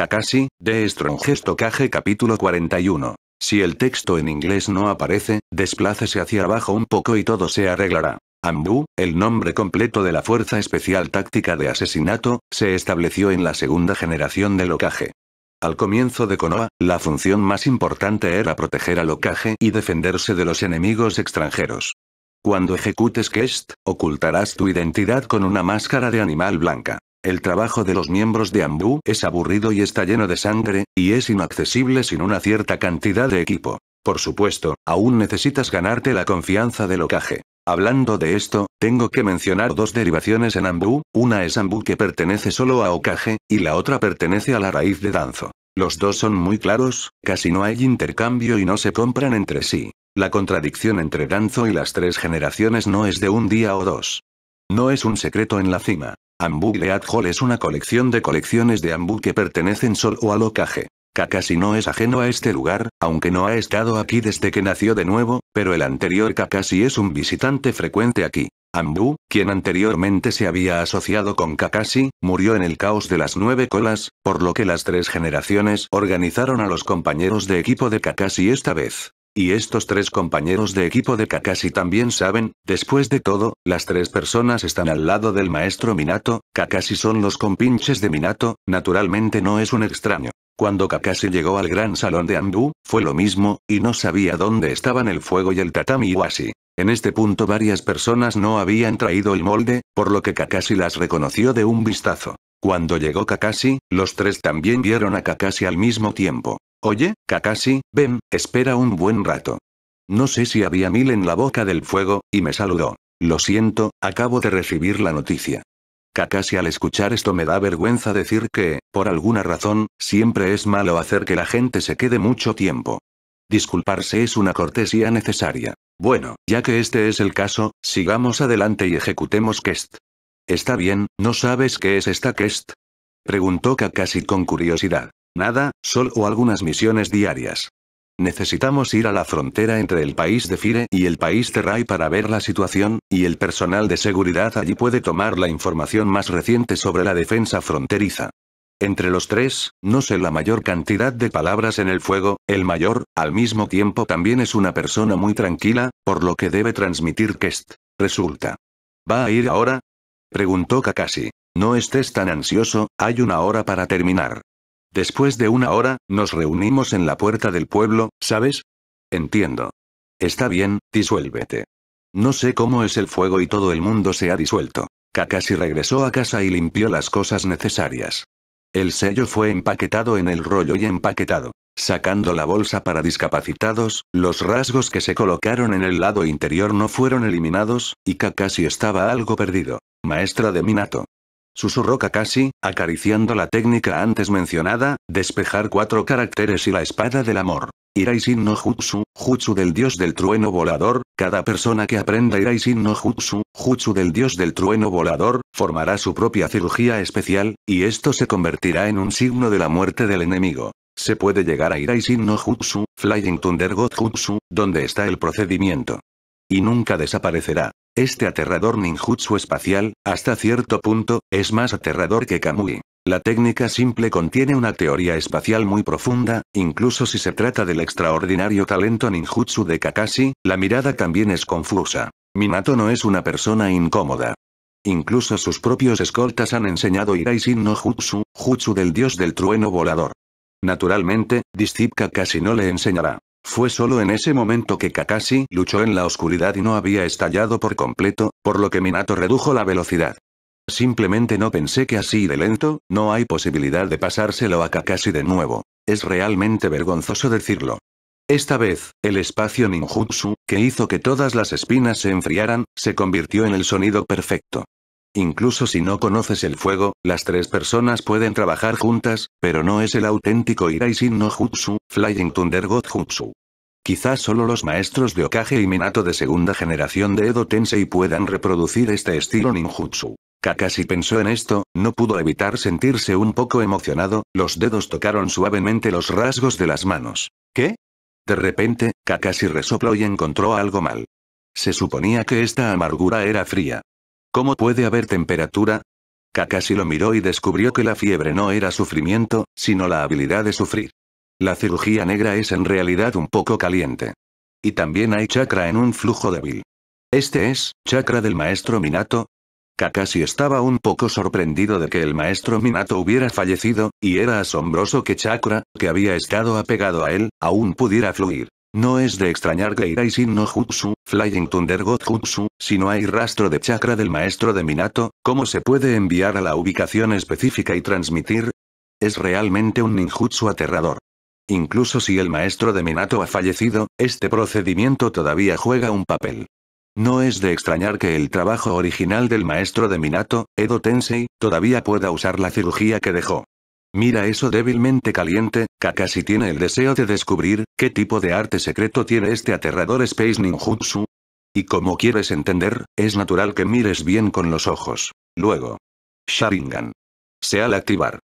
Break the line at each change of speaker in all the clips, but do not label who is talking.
Kakashi, de Strongest Tokage capítulo 41. Si el texto en inglés no aparece, desplácese hacia abajo un poco y todo se arreglará. Ambu, el nombre completo de la Fuerza Especial Táctica de Asesinato, se estableció en la segunda generación del Okage. Al comienzo de Konoha, la función más importante era proteger al Okage y defenderse de los enemigos extranjeros. Cuando ejecutes Kest, ocultarás tu identidad con una máscara de animal blanca. El trabajo de los miembros de Ambu es aburrido y está lleno de sangre, y es inaccesible sin una cierta cantidad de equipo. Por supuesto, aún necesitas ganarte la confianza del Okage. Hablando de esto, tengo que mencionar dos derivaciones en Ambu, una es Ambu que pertenece solo a Okage, y la otra pertenece a la raíz de Danzo. Los dos son muy claros, casi no hay intercambio y no se compran entre sí. La contradicción entre Danzo y las tres generaciones no es de un día o dos. No es un secreto en la cima. Ambu Great Hall es una colección de colecciones de Ambu que pertenecen solo al Okage. Kakashi no es ajeno a este lugar, aunque no ha estado aquí desde que nació de nuevo, pero el anterior Kakashi es un visitante frecuente aquí. Ambu, quien anteriormente se había asociado con Kakashi, murió en el caos de las nueve colas, por lo que las tres generaciones organizaron a los compañeros de equipo de Kakashi esta vez. Y estos tres compañeros de equipo de Kakashi también saben, después de todo, las tres personas están al lado del maestro Minato, Kakashi son los compinches de Minato, naturalmente no es un extraño. Cuando Kakashi llegó al gran salón de Ambu, fue lo mismo, y no sabía dónde estaban el fuego y el tatami Iwashi. En este punto varias personas no habían traído el molde, por lo que Kakashi las reconoció de un vistazo. Cuando llegó Kakashi, los tres también vieron a Kakashi al mismo tiempo. Oye, Kakashi, ven, espera un buen rato. No sé si había mil en la boca del fuego, y me saludó. Lo siento, acabo de recibir la noticia. Kakashi al escuchar esto me da vergüenza decir que, por alguna razón, siempre es malo hacer que la gente se quede mucho tiempo. Disculparse es una cortesía necesaria. Bueno, ya que este es el caso, sigamos adelante y ejecutemos Kest. Está bien, ¿no sabes qué es esta Kest? Preguntó Kakashi con curiosidad. Nada, solo algunas misiones diarias. Necesitamos ir a la frontera entre el país de Fire y el país de Rai para ver la situación, y el personal de seguridad allí puede tomar la información más reciente sobre la defensa fronteriza. Entre los tres, no sé la mayor cantidad de palabras en el fuego, el mayor, al mismo tiempo también es una persona muy tranquila, por lo que debe transmitir Kest. Resulta. ¿Va a ir ahora? Preguntó Kakashi. No estés tan ansioso, hay una hora para terminar. Después de una hora, nos reunimos en la puerta del pueblo, ¿sabes? Entiendo. Está bien, disuélvete. No sé cómo es el fuego y todo el mundo se ha disuelto. Kakashi regresó a casa y limpió las cosas necesarias. El sello fue empaquetado en el rollo y empaquetado. Sacando la bolsa para discapacitados, los rasgos que se colocaron en el lado interior no fueron eliminados, y Kakashi estaba algo perdido. Maestra de Minato. Susurró Kakashi, acariciando la técnica antes mencionada, despejar cuatro caracteres y la espada del amor. Iraisin no Jutsu, Jutsu del dios del trueno volador, cada persona que aprenda Iraisin no Jutsu, Jutsu del dios del trueno volador, formará su propia cirugía especial, y esto se convertirá en un signo de la muerte del enemigo. Se puede llegar a Iraisin no Jutsu, Flying Thunder God Jutsu, donde está el procedimiento. Y nunca desaparecerá. Este aterrador ninjutsu espacial, hasta cierto punto, es más aterrador que Kamui. La técnica simple contiene una teoría espacial muy profunda, incluso si se trata del extraordinario talento ninjutsu de Kakashi, la mirada también es confusa. Minato no es una persona incómoda. Incluso sus propios escoltas han enseñado Iraisin no Jutsu, Jutsu del dios del trueno volador. Naturalmente, Discip Kakashi no le enseñará. Fue solo en ese momento que Kakashi luchó en la oscuridad y no había estallado por completo, por lo que Minato redujo la velocidad. Simplemente no pensé que así de lento, no hay posibilidad de pasárselo a Kakashi de nuevo. Es realmente vergonzoso decirlo. Esta vez, el espacio ninjutsu, que hizo que todas las espinas se enfriaran, se convirtió en el sonido perfecto. Incluso si no conoces el fuego, las tres personas pueden trabajar juntas, pero no es el auténtico Iraisin no Jutsu, Flying Thunder God Jutsu. Quizás solo los maestros de Okage y Minato de segunda generación de Edo Tensei puedan reproducir este estilo ninjutsu. Kakashi pensó en esto, no pudo evitar sentirse un poco emocionado, los dedos tocaron suavemente los rasgos de las manos. ¿Qué? De repente, Kakashi resopló y encontró algo mal. Se suponía que esta amargura era fría. ¿Cómo puede haber temperatura? Kakashi lo miró y descubrió que la fiebre no era sufrimiento, sino la habilidad de sufrir. La cirugía negra es en realidad un poco caliente. Y también hay chakra en un flujo débil. Este es, chakra del maestro Minato. Kakashi estaba un poco sorprendido de que el maestro Minato hubiera fallecido, y era asombroso que chakra, que había estado apegado a él, aún pudiera fluir. No es de extrañar que Iraisin no Jutsu, Flying Thunder God Jutsu, si no hay rastro de chakra del maestro de Minato, ¿cómo se puede enviar a la ubicación específica y transmitir? Es realmente un ninjutsu aterrador. Incluso si el maestro de Minato ha fallecido, este procedimiento todavía juega un papel. No es de extrañar que el trabajo original del maestro de Minato, Edo Tensei, todavía pueda usar la cirugía que dejó. Mira eso débilmente caliente, Kakashi tiene el deseo de descubrir, qué tipo de arte secreto tiene este aterrador Space Ninjutsu. Y como quieres entender, es natural que mires bien con los ojos. Luego. Sharingan. Se al activar.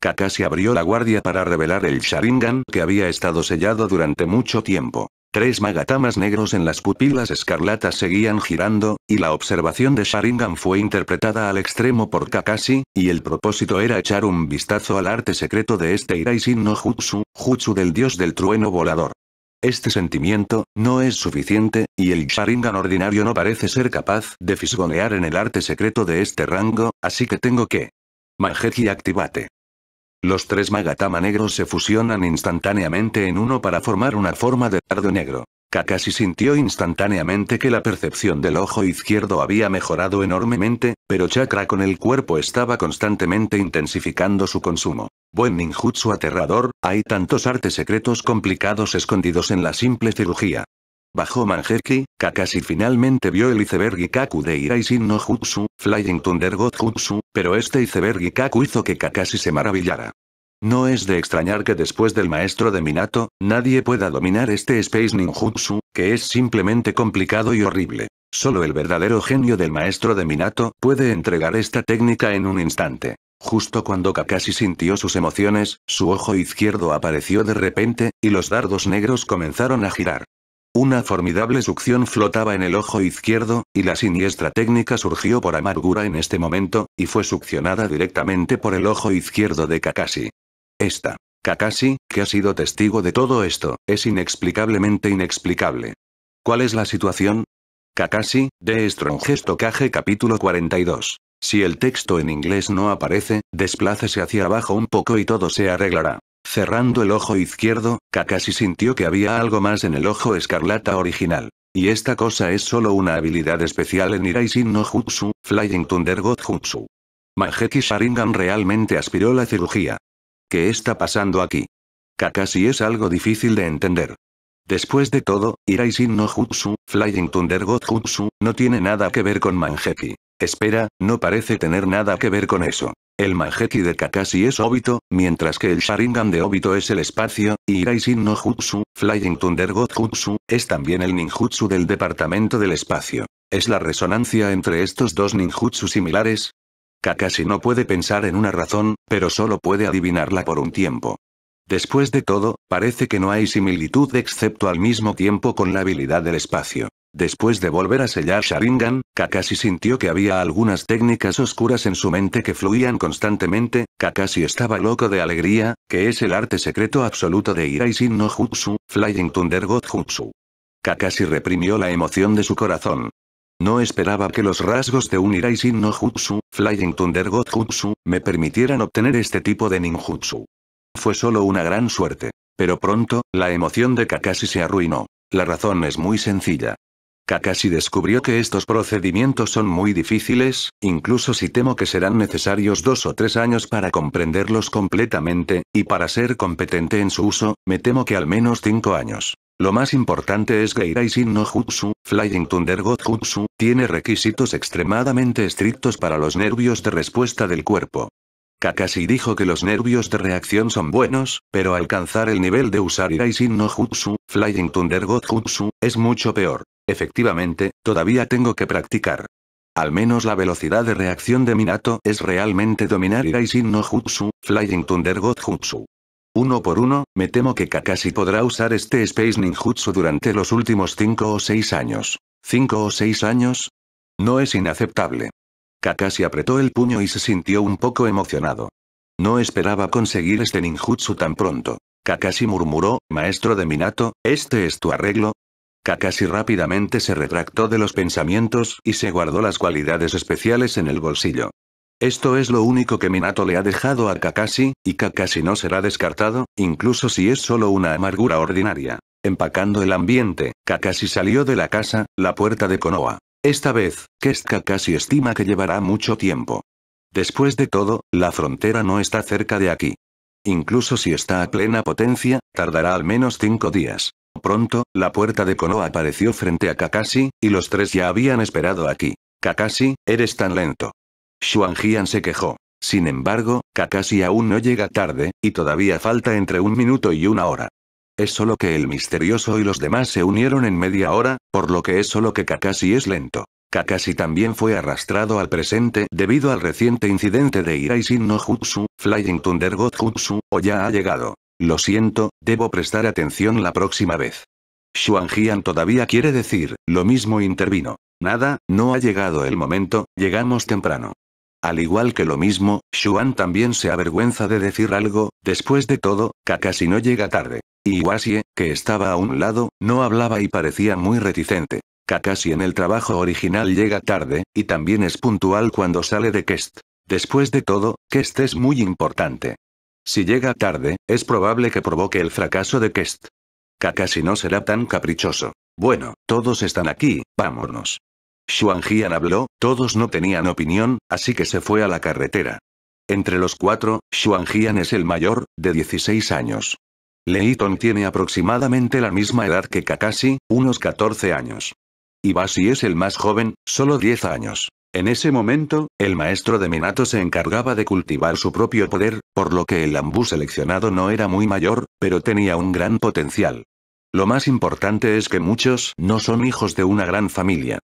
Kakashi abrió la guardia para revelar el Sharingan que había estado sellado durante mucho tiempo. Tres magatamas negros en las pupilas escarlatas seguían girando, y la observación de Sharingan fue interpretada al extremo por Kakashi, y el propósito era echar un vistazo al arte secreto de este Iraisin no Jutsu, Jutsu del dios del trueno volador. Este sentimiento, no es suficiente, y el Sharingan ordinario no parece ser capaz de fisgonear en el arte secreto de este rango, así que tengo que... Mangeji activate. Los tres Magatama negros se fusionan instantáneamente en uno para formar una forma de dardo negro. Kakashi sintió instantáneamente que la percepción del ojo izquierdo había mejorado enormemente, pero chakra con el cuerpo estaba constantemente intensificando su consumo. Buen ninjutsu aterrador, hay tantos artes secretos complicados escondidos en la simple cirugía. Bajo Manjeki, Kakashi finalmente vio el iceberg Ikaku de Iraisin no Jutsu, Flying Thunder God Jutsu, pero este iceberg Ikaku hizo que Kakashi se maravillara. No es de extrañar que después del maestro de Minato, nadie pueda dominar este Space Ninjutsu, que es simplemente complicado y horrible. Solo el verdadero genio del maestro de Minato puede entregar esta técnica en un instante. Justo cuando Kakashi sintió sus emociones, su ojo izquierdo apareció de repente, y los dardos negros comenzaron a girar. Una formidable succión flotaba en el ojo izquierdo, y la siniestra técnica surgió por amargura en este momento, y fue succionada directamente por el ojo izquierdo de Kakashi. Esta. Kakashi, que ha sido testigo de todo esto, es inexplicablemente inexplicable. ¿Cuál es la situación? Kakashi, de Strong Kage capítulo 42. Si el texto en inglés no aparece, desplácese hacia abajo un poco y todo se arreglará. Cerrando el ojo izquierdo, Kakashi sintió que había algo más en el ojo escarlata original. Y esta cosa es solo una habilidad especial en Iraisin no Jutsu, Flying Thunder God Jutsu. Manjeki Sharingan realmente aspiró la cirugía. ¿Qué está pasando aquí? Kakashi es algo difícil de entender. Después de todo, Iraisin no Jutsu, Flying Thunder God Jutsu, no tiene nada que ver con Manjeki. Espera, no parece tener nada que ver con eso. El Manjeki de Kakashi es Obito, mientras que el Sharingan de Obito es el espacio, y Iraisin no Jutsu, Flying Thunder God Jutsu, es también el ninjutsu del departamento del espacio. ¿Es la resonancia entre estos dos ninjutsu similares? Kakashi no puede pensar en una razón, pero solo puede adivinarla por un tiempo. Después de todo, parece que no hay similitud excepto al mismo tiempo con la habilidad del espacio. Después de volver a sellar Sharingan, Kakashi sintió que había algunas técnicas oscuras en su mente que fluían constantemente, Kakashi estaba loco de alegría, que es el arte secreto absoluto de Iraisin no Jutsu, Flying Thunder God Jutsu. Kakashi reprimió la emoción de su corazón. No esperaba que los rasgos de un Iraisin no Jutsu, Flying Thunder God Jutsu, me permitieran obtener este tipo de ninjutsu. Fue solo una gran suerte. Pero pronto, la emoción de Kakashi se arruinó. La razón es muy sencilla. Kakashi descubrió que estos procedimientos son muy difíciles, incluso si temo que serán necesarios dos o tres años para comprenderlos completamente, y para ser competente en su uso, me temo que al menos cinco años. Lo más importante es que Iraisin no Jutsu, Flying Thunder God Jutsu, tiene requisitos extremadamente estrictos para los nervios de respuesta del cuerpo. Kakashi dijo que los nervios de reacción son buenos, pero alcanzar el nivel de usar Iraisin no Jutsu, Flying Thunder God Jutsu, es mucho peor. Efectivamente, todavía tengo que practicar. Al menos la velocidad de reacción de Minato es realmente dominar Iraisin no Jutsu, Flying Thunder God Jutsu. Uno por uno, me temo que Kakashi podrá usar este Space Ninjutsu durante los últimos 5 o 6 años. ¿5 o 6 años? No es inaceptable. Kakashi apretó el puño y se sintió un poco emocionado. No esperaba conseguir este ninjutsu tan pronto. Kakashi murmuró, maestro de Minato, ¿este es tu arreglo? Kakashi rápidamente se retractó de los pensamientos y se guardó las cualidades especiales en el bolsillo. Esto es lo único que Minato le ha dejado a Kakashi, y Kakashi no será descartado, incluso si es solo una amargura ordinaria. Empacando el ambiente, Kakashi salió de la casa, la puerta de Konoha. Esta vez, Kest Kakashi estima que llevará mucho tiempo. Después de todo, la frontera no está cerca de aquí. Incluso si está a plena potencia, tardará al menos cinco días. Pronto, la puerta de Konoha apareció frente a Kakashi, y los tres ya habían esperado aquí. Kakashi, eres tan lento. Xuanjian se quejó. Sin embargo, Kakashi aún no llega tarde, y todavía falta entre un minuto y una hora. Es solo que el misterioso y los demás se unieron en media hora, por lo que es solo que Kakashi es lento. Kakashi también fue arrastrado al presente debido al reciente incidente de Iraisin no Jutsu, Flying Thunder God Jutsu, o ya ha llegado. Lo siento, debo prestar atención la próxima vez. Xuanjian todavía quiere decir, lo mismo intervino. Nada, no ha llegado el momento, llegamos temprano. Al igual que lo mismo, Xuan también se avergüenza de decir algo, después de todo, Kakashi no llega tarde. Y Iwasie, que estaba a un lado, no hablaba y parecía muy reticente. Kakashi en el trabajo original llega tarde, y también es puntual cuando sale de Kest. Después de todo, Kest es muy importante. Si llega tarde, es probable que provoque el fracaso de Kest. Kakashi no será tan caprichoso. Bueno, todos están aquí, vámonos. Xuanjian habló, todos no tenían opinión, así que se fue a la carretera. Entre los cuatro, Xuanjian es el mayor, de 16 años. Leighton tiene aproximadamente la misma edad que Kakashi, unos 14 años. Ibashi es el más joven, solo 10 años. En ese momento, el maestro de Minato se encargaba de cultivar su propio poder, por lo que el ambú seleccionado no era muy mayor, pero tenía un gran potencial. Lo más importante es que muchos no son hijos de una gran familia.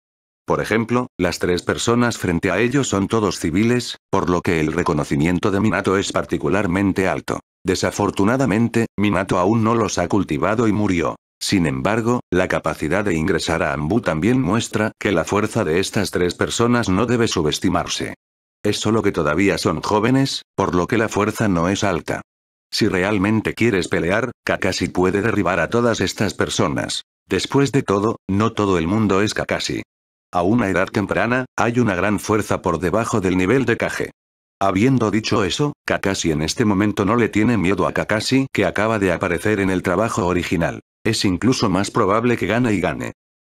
Por ejemplo, las tres personas frente a ellos son todos civiles, por lo que el reconocimiento de Minato es particularmente alto. Desafortunadamente, Minato aún no los ha cultivado y murió. Sin embargo, la capacidad de ingresar a Ambu también muestra que la fuerza de estas tres personas no debe subestimarse. Es solo que todavía son jóvenes, por lo que la fuerza no es alta. Si realmente quieres pelear, Kakashi puede derribar a todas estas personas. Después de todo, no todo el mundo es Kakashi. A una edad temprana, hay una gran fuerza por debajo del nivel de Kage. Habiendo dicho eso, Kakashi en este momento no le tiene miedo a Kakashi que acaba de aparecer en el trabajo original. Es incluso más probable que gane y gane.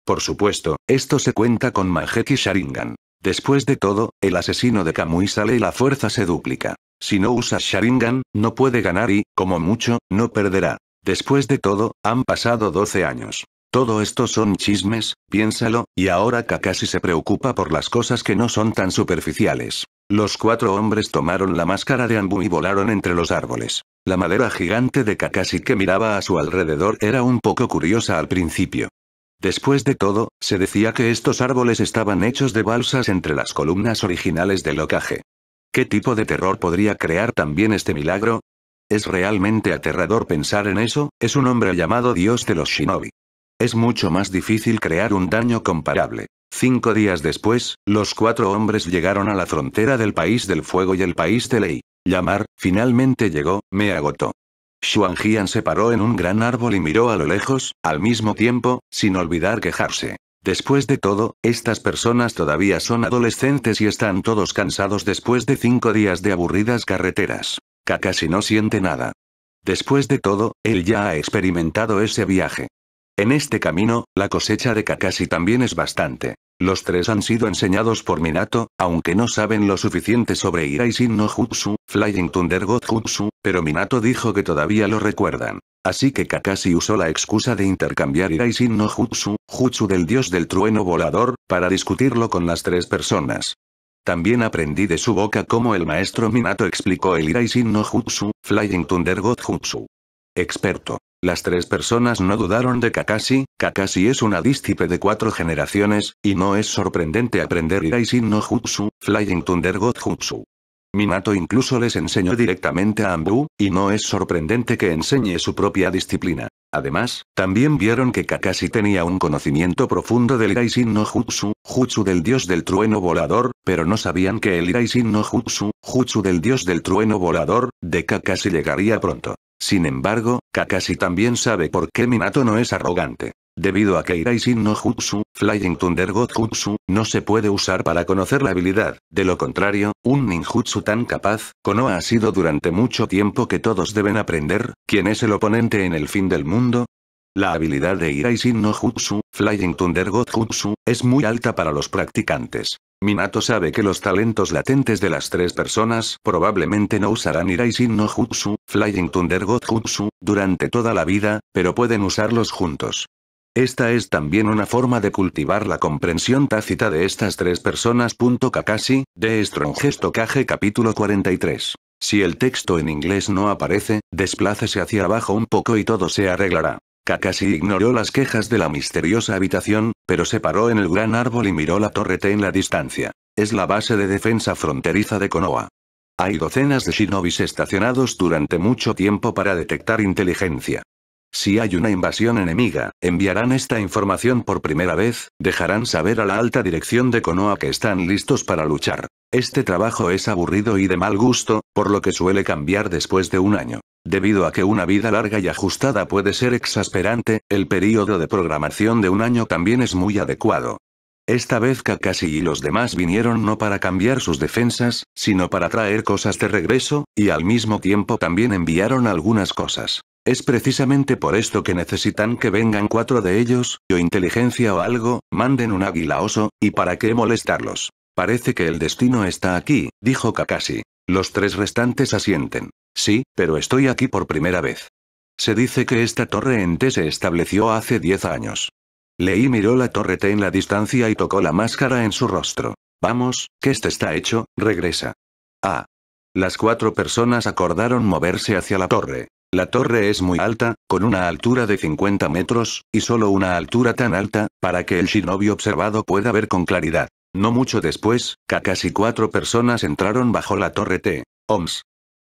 Por supuesto, esto se cuenta con Majeki Sharingan. Después de todo, el asesino de Kamui sale y la fuerza se duplica. Si no usa Sharingan, no puede ganar y, como mucho, no perderá. Después de todo, han pasado 12 años. Todo esto son chismes, piénsalo, y ahora Kakashi se preocupa por las cosas que no son tan superficiales. Los cuatro hombres tomaron la máscara de Ambu y volaron entre los árboles. La madera gigante de Kakashi que miraba a su alrededor era un poco curiosa al principio. Después de todo, se decía que estos árboles estaban hechos de balsas entre las columnas originales del ocaje. ¿Qué tipo de terror podría crear también este milagro? Es realmente aterrador pensar en eso, es un hombre llamado Dios de los Shinobi. Es mucho más difícil crear un daño comparable. Cinco días después, los cuatro hombres llegaron a la frontera del país del fuego y el país de ley. Llamar, finalmente llegó, me agotó. Xuanjian se paró en un gran árbol y miró a lo lejos, al mismo tiempo, sin olvidar quejarse. Después de todo, estas personas todavía son adolescentes y están todos cansados después de cinco días de aburridas carreteras. Kakashi no siente nada. Después de todo, él ya ha experimentado ese viaje. En este camino, la cosecha de Kakashi también es bastante. Los tres han sido enseñados por Minato, aunque no saben lo suficiente sobre Iraisin no Jutsu, Flying Thunder God Jutsu, pero Minato dijo que todavía lo recuerdan. Así que Kakashi usó la excusa de intercambiar Iraisin no Jutsu, Jutsu del dios del trueno volador, para discutirlo con las tres personas. También aprendí de su boca cómo el maestro Minato explicó el Iraisin no Jutsu, Flying Thunder God Jutsu. Experto. Las tres personas no dudaron de Kakashi, Kakashi es una dístipe de cuatro generaciones, y no es sorprendente aprender Iraisin no Jutsu, Flying Thunder God Jutsu. Minato incluso les enseñó directamente a Ambu, y no es sorprendente que enseñe su propia disciplina. Además, también vieron que Kakashi tenía un conocimiento profundo del Iraisin no Jutsu, Jutsu del dios del trueno volador, pero no sabían que el Iraisin no Jutsu, Jutsu del dios del trueno volador, de Kakashi llegaría pronto. Sin embargo, Kakashi también sabe por qué Minato no es arrogante. Debido a que Iraisin no Jutsu, Flying Thunder God Jutsu, no se puede usar para conocer la habilidad, de lo contrario, un ninjutsu tan capaz, Konoha ha sido durante mucho tiempo que todos deben aprender, ¿quién es el oponente en el fin del mundo? La habilidad de Iraisin no Jutsu, Flying Thunder God Jutsu, es muy alta para los practicantes. Minato sabe que los talentos latentes de las tres personas probablemente no usarán Iraisin no Jutsu, Flying Thunder God Jutsu, durante toda la vida, pero pueden usarlos juntos. Esta es también una forma de cultivar la comprensión tácita de estas tres personas. Kakashi, de Strong Kage capítulo 43. Si el texto en inglés no aparece, desplácese hacia abajo un poco y todo se arreglará. Kakashi ignoró las quejas de la misteriosa habitación, pero se paró en el gran árbol y miró la torre en la distancia. Es la base de defensa fronteriza de Konoha. Hay docenas de shinobis estacionados durante mucho tiempo para detectar inteligencia. Si hay una invasión enemiga, enviarán esta información por primera vez, dejarán saber a la alta dirección de Konoha que están listos para luchar. Este trabajo es aburrido y de mal gusto, por lo que suele cambiar después de un año. Debido a que una vida larga y ajustada puede ser exasperante, el período de programación de un año también es muy adecuado. Esta vez Kakashi y los demás vinieron no para cambiar sus defensas, sino para traer cosas de regreso, y al mismo tiempo también enviaron algunas cosas. Es precisamente por esto que necesitan que vengan cuatro de ellos, o inteligencia o algo, manden un águila oso, y para qué molestarlos. Parece que el destino está aquí, dijo Kakashi. Los tres restantes asienten. Sí, pero estoy aquí por primera vez. Se dice que esta torre en T se estableció hace diez años. Leí miró la torre T en la distancia y tocó la máscara en su rostro. Vamos, que este está hecho, regresa. Ah. Las cuatro personas acordaron moverse hacia la torre. La torre es muy alta, con una altura de 50 metros, y solo una altura tan alta, para que el shinobi observado pueda ver con claridad. No mucho después, casi cuatro personas entraron bajo la torre T. OMS.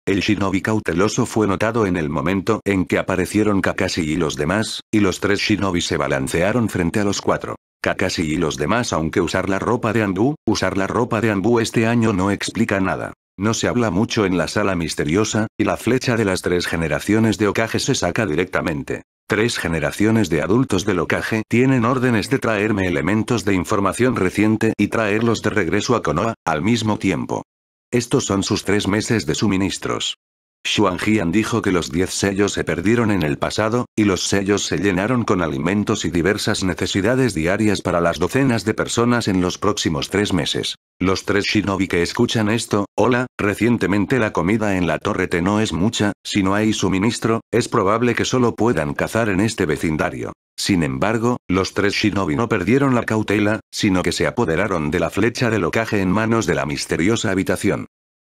El shinobi cauteloso fue notado en el momento en que aparecieron Kakashi y los demás, y los tres shinobi se balancearon frente a los cuatro. Kakashi y los demás aunque usar la ropa de Anbu, usar la ropa de Anbu este año no explica nada. No se habla mucho en la sala misteriosa, y la flecha de las tres generaciones de Okage se saca directamente. Tres generaciones de adultos del Okage tienen órdenes de traerme elementos de información reciente y traerlos de regreso a Konoha, al mismo tiempo. Estos son sus tres meses de suministros. Xuanjian dijo que los diez sellos se perdieron en el pasado, y los sellos se llenaron con alimentos y diversas necesidades diarias para las docenas de personas en los próximos tres meses. Los tres shinobi que escuchan esto, hola, recientemente la comida en la torre T no es mucha, si no hay suministro, es probable que solo puedan cazar en este vecindario. Sin embargo, los tres shinobi no perdieron la cautela, sino que se apoderaron de la flecha del ocaje en manos de la misteriosa habitación.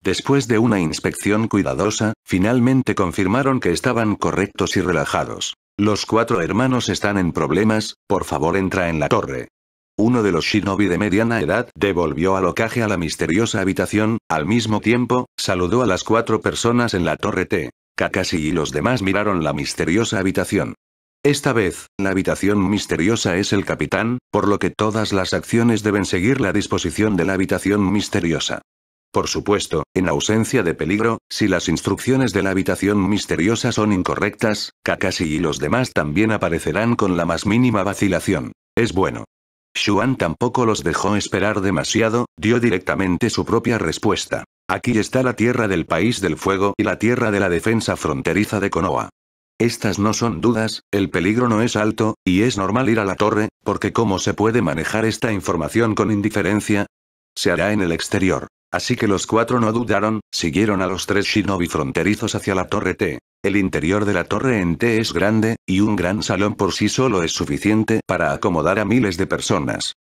Después de una inspección cuidadosa, finalmente confirmaron que estaban correctos y relajados. Los cuatro hermanos están en problemas, por favor entra en la torre. Uno de los shinobi de mediana edad devolvió al ocaje a la misteriosa habitación, al mismo tiempo, saludó a las cuatro personas en la torre T. Kakashi y los demás miraron la misteriosa habitación. Esta vez, la habitación misteriosa es el capitán, por lo que todas las acciones deben seguir la disposición de la habitación misteriosa. Por supuesto, en ausencia de peligro, si las instrucciones de la habitación misteriosa son incorrectas, Kakashi y los demás también aparecerán con la más mínima vacilación. Es bueno. Xuan tampoco los dejó esperar demasiado, dio directamente su propia respuesta. Aquí está la tierra del país del fuego y la tierra de la defensa fronteriza de Konoha. Estas no son dudas, el peligro no es alto, y es normal ir a la torre, porque ¿cómo se puede manejar esta información con indiferencia? Se hará en el exterior. Así que los cuatro no dudaron, siguieron a los tres shinobi fronterizos hacia la torre T. El interior de la torre en T es grande, y un gran salón por sí solo es suficiente para acomodar a miles de personas.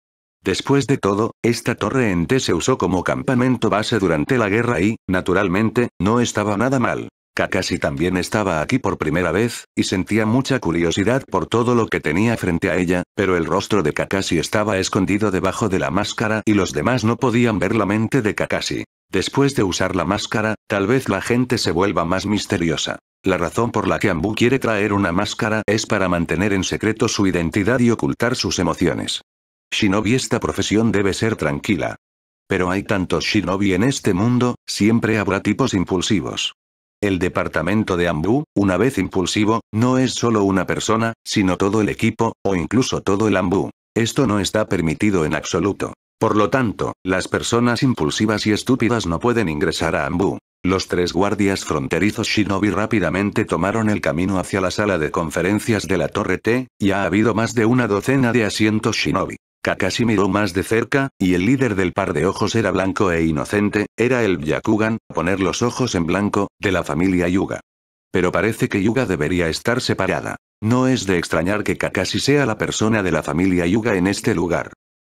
Después de todo, esta torre en T se usó como campamento base durante la guerra y, naturalmente, no estaba nada mal. Kakashi también estaba aquí por primera vez, y sentía mucha curiosidad por todo lo que tenía frente a ella, pero el rostro de Kakashi estaba escondido debajo de la máscara y los demás no podían ver la mente de Kakashi. Después de usar la máscara, tal vez la gente se vuelva más misteriosa. La razón por la que Ambu quiere traer una máscara es para mantener en secreto su identidad y ocultar sus emociones. Shinobi esta profesión debe ser tranquila. Pero hay tantos shinobi en este mundo, siempre habrá tipos impulsivos. El departamento de Ambu, una vez impulsivo, no es solo una persona, sino todo el equipo, o incluso todo el Ambu. Esto no está permitido en absoluto. Por lo tanto, las personas impulsivas y estúpidas no pueden ingresar a Ambu. Los tres guardias fronterizos Shinobi rápidamente tomaron el camino hacia la sala de conferencias de la Torre T, y ha habido más de una docena de asientos Shinobi. Kakashi miró más de cerca, y el líder del par de ojos era blanco e inocente, era el Byakugan, poner los ojos en blanco, de la familia Yuga. Pero parece que Yuga debería estar separada. No es de extrañar que Kakashi sea la persona de la familia Yuga en este lugar.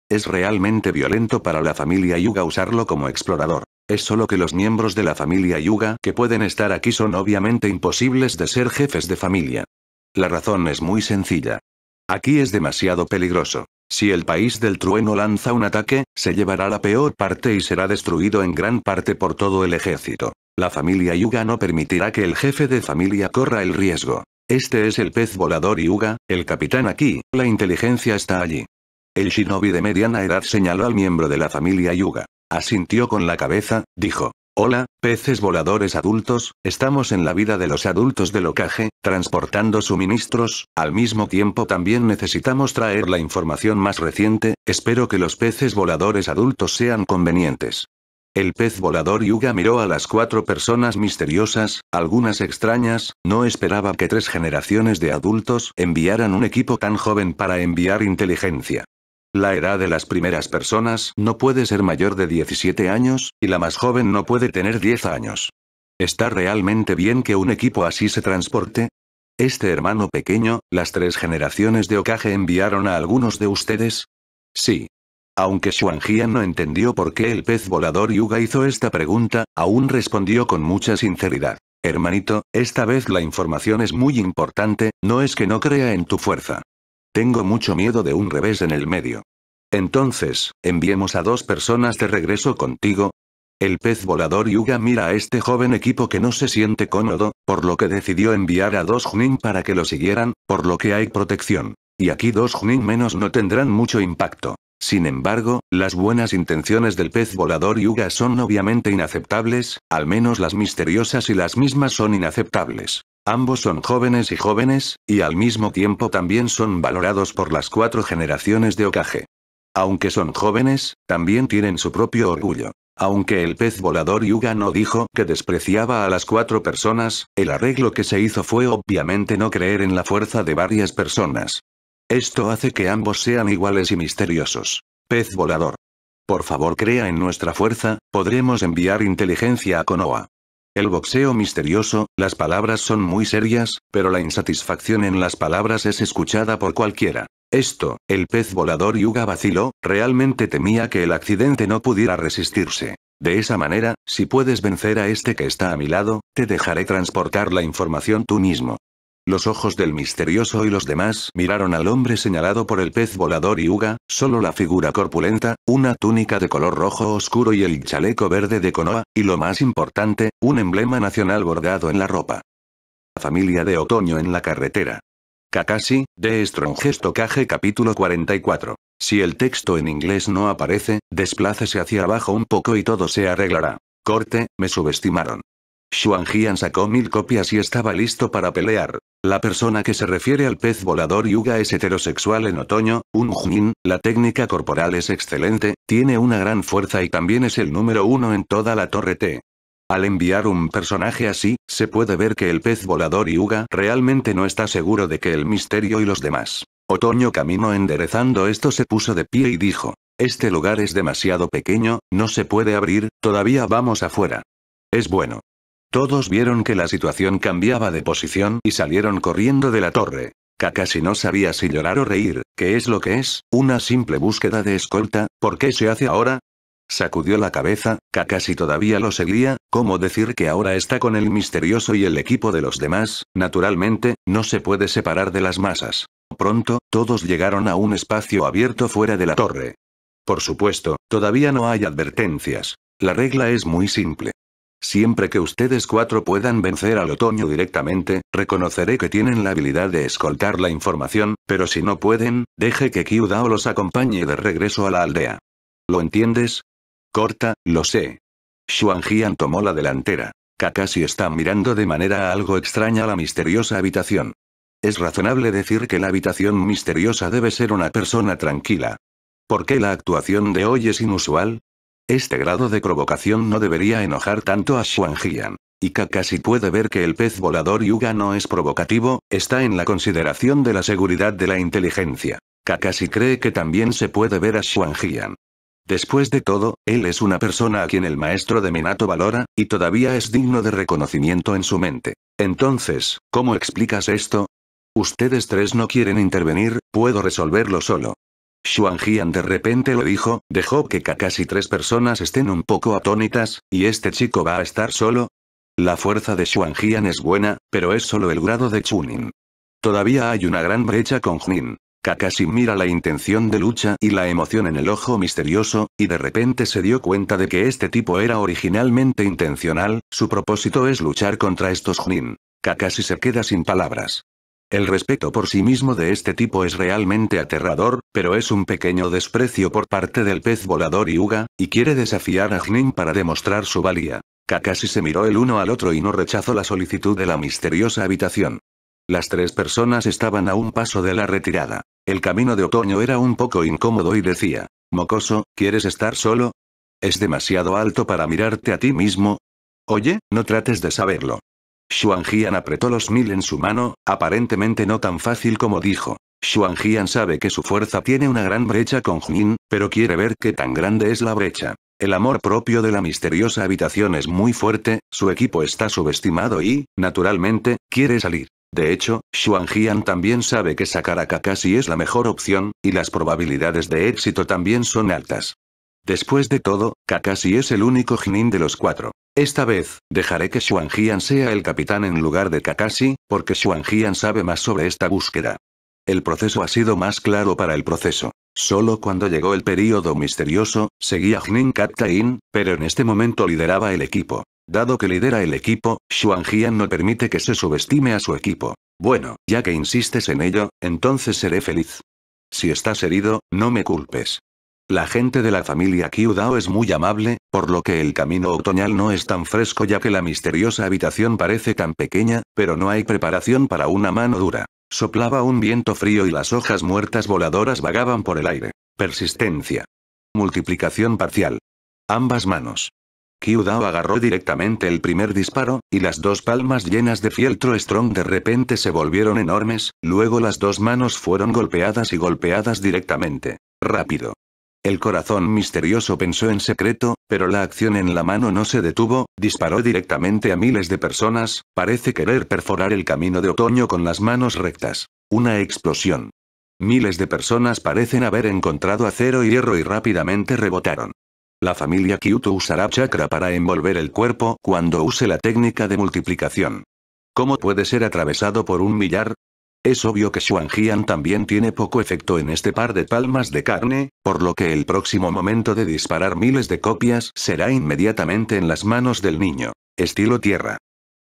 Es realmente violento para la familia Yuga usarlo como explorador. Es solo que los miembros de la familia Yuga que pueden estar aquí son obviamente imposibles de ser jefes de familia. La razón es muy sencilla. Aquí es demasiado peligroso. Si el país del trueno lanza un ataque, se llevará la peor parte y será destruido en gran parte por todo el ejército. La familia Yuga no permitirá que el jefe de familia corra el riesgo. Este es el pez volador Yuga, el capitán aquí, la inteligencia está allí. El shinobi de mediana edad señaló al miembro de la familia Yuga. Asintió con la cabeza, dijo. Hola, peces voladores adultos, estamos en la vida de los adultos del ocaje, transportando suministros, al mismo tiempo también necesitamos traer la información más reciente, espero que los peces voladores adultos sean convenientes. El pez volador Yuga miró a las cuatro personas misteriosas, algunas extrañas, no esperaba que tres generaciones de adultos enviaran un equipo tan joven para enviar inteligencia. La edad de las primeras personas no puede ser mayor de 17 años, y la más joven no puede tener 10 años. ¿Está realmente bien que un equipo así se transporte? Este hermano pequeño, las tres generaciones de Okage enviaron a algunos de ustedes? Sí. Aunque Xuanjian no entendió por qué el pez volador Yuga hizo esta pregunta, aún respondió con mucha sinceridad. Hermanito, esta vez la información es muy importante, no es que no crea en tu fuerza. Tengo mucho miedo de un revés en el medio. Entonces, enviemos a dos personas de regreso contigo. El pez volador Yuga mira a este joven equipo que no se siente cómodo, por lo que decidió enviar a dos Junin para que lo siguieran, por lo que hay protección. Y aquí dos Junin menos no tendrán mucho impacto. Sin embargo, las buenas intenciones del pez volador Yuga son obviamente inaceptables, al menos las misteriosas y las mismas son inaceptables. Ambos son jóvenes y jóvenes, y al mismo tiempo también son valorados por las cuatro generaciones de Okage. Aunque son jóvenes, también tienen su propio orgullo. Aunque el pez volador Yuga no dijo que despreciaba a las cuatro personas, el arreglo que se hizo fue obviamente no creer en la fuerza de varias personas. Esto hace que ambos sean iguales y misteriosos. Pez volador. Por favor crea en nuestra fuerza, podremos enviar inteligencia a Konoha. El boxeo misterioso, las palabras son muy serias, pero la insatisfacción en las palabras es escuchada por cualquiera. Esto, el pez volador Yuga vaciló, realmente temía que el accidente no pudiera resistirse. De esa manera, si puedes vencer a este que está a mi lado, te dejaré transportar la información tú mismo. Los ojos del misterioso y los demás miraron al hombre señalado por el pez volador y Uga, solo la figura corpulenta, una túnica de color rojo oscuro y el chaleco verde de Konoha, y lo más importante, un emblema nacional bordado en la ropa. La familia de otoño en la carretera. Kakashi, de Strongest Kage capítulo 44. Si el texto en inglés no aparece, desplácese hacia abajo un poco y todo se arreglará. Corte, me subestimaron. Xuanjian sacó mil copias y estaba listo para pelear. La persona que se refiere al pez volador Yuga es heterosexual en otoño, un Junin, la técnica corporal es excelente, tiene una gran fuerza y también es el número uno en toda la torre T. Al enviar un personaje así, se puede ver que el pez volador Yuga realmente no está seguro de que el misterio y los demás. Otoño caminó enderezando esto se puso de pie y dijo. Este lugar es demasiado pequeño, no se puede abrir, todavía vamos afuera. Es bueno. Todos vieron que la situación cambiaba de posición y salieron corriendo de la torre. Kakashi no sabía si llorar o reír, ¿qué es lo que es? ¿Una simple búsqueda de escolta? ¿Por qué se hace ahora? Sacudió la cabeza, Kakashi todavía lo seguía, ¿cómo decir que ahora está con el misterioso y el equipo de los demás? Naturalmente, no se puede separar de las masas. Pronto, todos llegaron a un espacio abierto fuera de la torre. Por supuesto, todavía no hay advertencias. La regla es muy simple. Siempre que ustedes cuatro puedan vencer al otoño directamente, reconoceré que tienen la habilidad de escoltar la información, pero si no pueden, deje que Kyudao los acompañe de regreso a la aldea. ¿Lo entiendes? Corta, lo sé. Xuanjian tomó la delantera. Kakashi está mirando de manera algo extraña la misteriosa habitación. Es razonable decir que la habitación misteriosa debe ser una persona tranquila. ¿Por qué la actuación de hoy es inusual? Este grado de provocación no debería enojar tanto a Xuanjian. Y Kakashi puede ver que el pez volador Yuga no es provocativo, está en la consideración de la seguridad de la inteligencia. Kakashi cree que también se puede ver a Xuanjian. Después de todo, él es una persona a quien el maestro de Minato valora, y todavía es digno de reconocimiento en su mente. Entonces, ¿cómo explicas esto? Ustedes tres no quieren intervenir, puedo resolverlo solo. Xuanjian de repente lo dijo, dejó que casi tres personas estén un poco atónitas, y este chico va a estar solo. La fuerza de Xuanjian es buena, pero es solo el grado de Chunin. Todavía hay una gran brecha con Junin. Kakashi mira la intención de lucha y la emoción en el ojo misterioso, y de repente se dio cuenta de que este tipo era originalmente intencional, su propósito es luchar contra estos Junin. Kakashi se queda sin palabras. El respeto por sí mismo de este tipo es realmente aterrador, pero es un pequeño desprecio por parte del pez volador Yuga, y quiere desafiar a Jnin para demostrar su valía. Kakashi se miró el uno al otro y no rechazó la solicitud de la misteriosa habitación. Las tres personas estaban a un paso de la retirada. El camino de otoño era un poco incómodo y decía, Mocoso, ¿quieres estar solo? ¿Es demasiado alto para mirarte a ti mismo? Oye, no trates de saberlo. Xuanjian apretó los mil en su mano, aparentemente no tan fácil como dijo. Xuanjian sabe que su fuerza tiene una gran brecha con Jin, pero quiere ver qué tan grande es la brecha. El amor propio de la misteriosa habitación es muy fuerte, su equipo está subestimado y, naturalmente, quiere salir. De hecho, Xuanjian también sabe que sacar a Kakashi es la mejor opción, y las probabilidades de éxito también son altas. Después de todo, Kakashi es el único Jinin de los cuatro. Esta vez, dejaré que Xuanjian sea el capitán en lugar de Kakashi, porque Xuanjian sabe más sobre esta búsqueda. El proceso ha sido más claro para el proceso. Solo cuando llegó el período misterioso, seguía Jnin Kaptain, pero en este momento lideraba el equipo. Dado que lidera el equipo, Xuanjian no permite que se subestime a su equipo. Bueno, ya que insistes en ello, entonces seré feliz. Si estás herido, no me culpes. La gente de la familia Kyudao es muy amable, por lo que el camino otoñal no es tan fresco ya que la misteriosa habitación parece tan pequeña, pero no hay preparación para una mano dura. Soplaba un viento frío y las hojas muertas voladoras vagaban por el aire. Persistencia. Multiplicación parcial. Ambas manos. Kyudao agarró directamente el primer disparo, y las dos palmas llenas de fieltro strong de repente se volvieron enormes, luego las dos manos fueron golpeadas y golpeadas directamente. Rápido. El corazón misterioso pensó en secreto, pero la acción en la mano no se detuvo, disparó directamente a miles de personas, parece querer perforar el camino de otoño con las manos rectas. Una explosión. Miles de personas parecen haber encontrado acero y hierro y rápidamente rebotaron. La familia Kyuto usará chakra para envolver el cuerpo cuando use la técnica de multiplicación. ¿Cómo puede ser atravesado por un millar? Es obvio que Xuanjian también tiene poco efecto en este par de palmas de carne, por lo que el próximo momento de disparar miles de copias será inmediatamente en las manos del niño. Estilo tierra.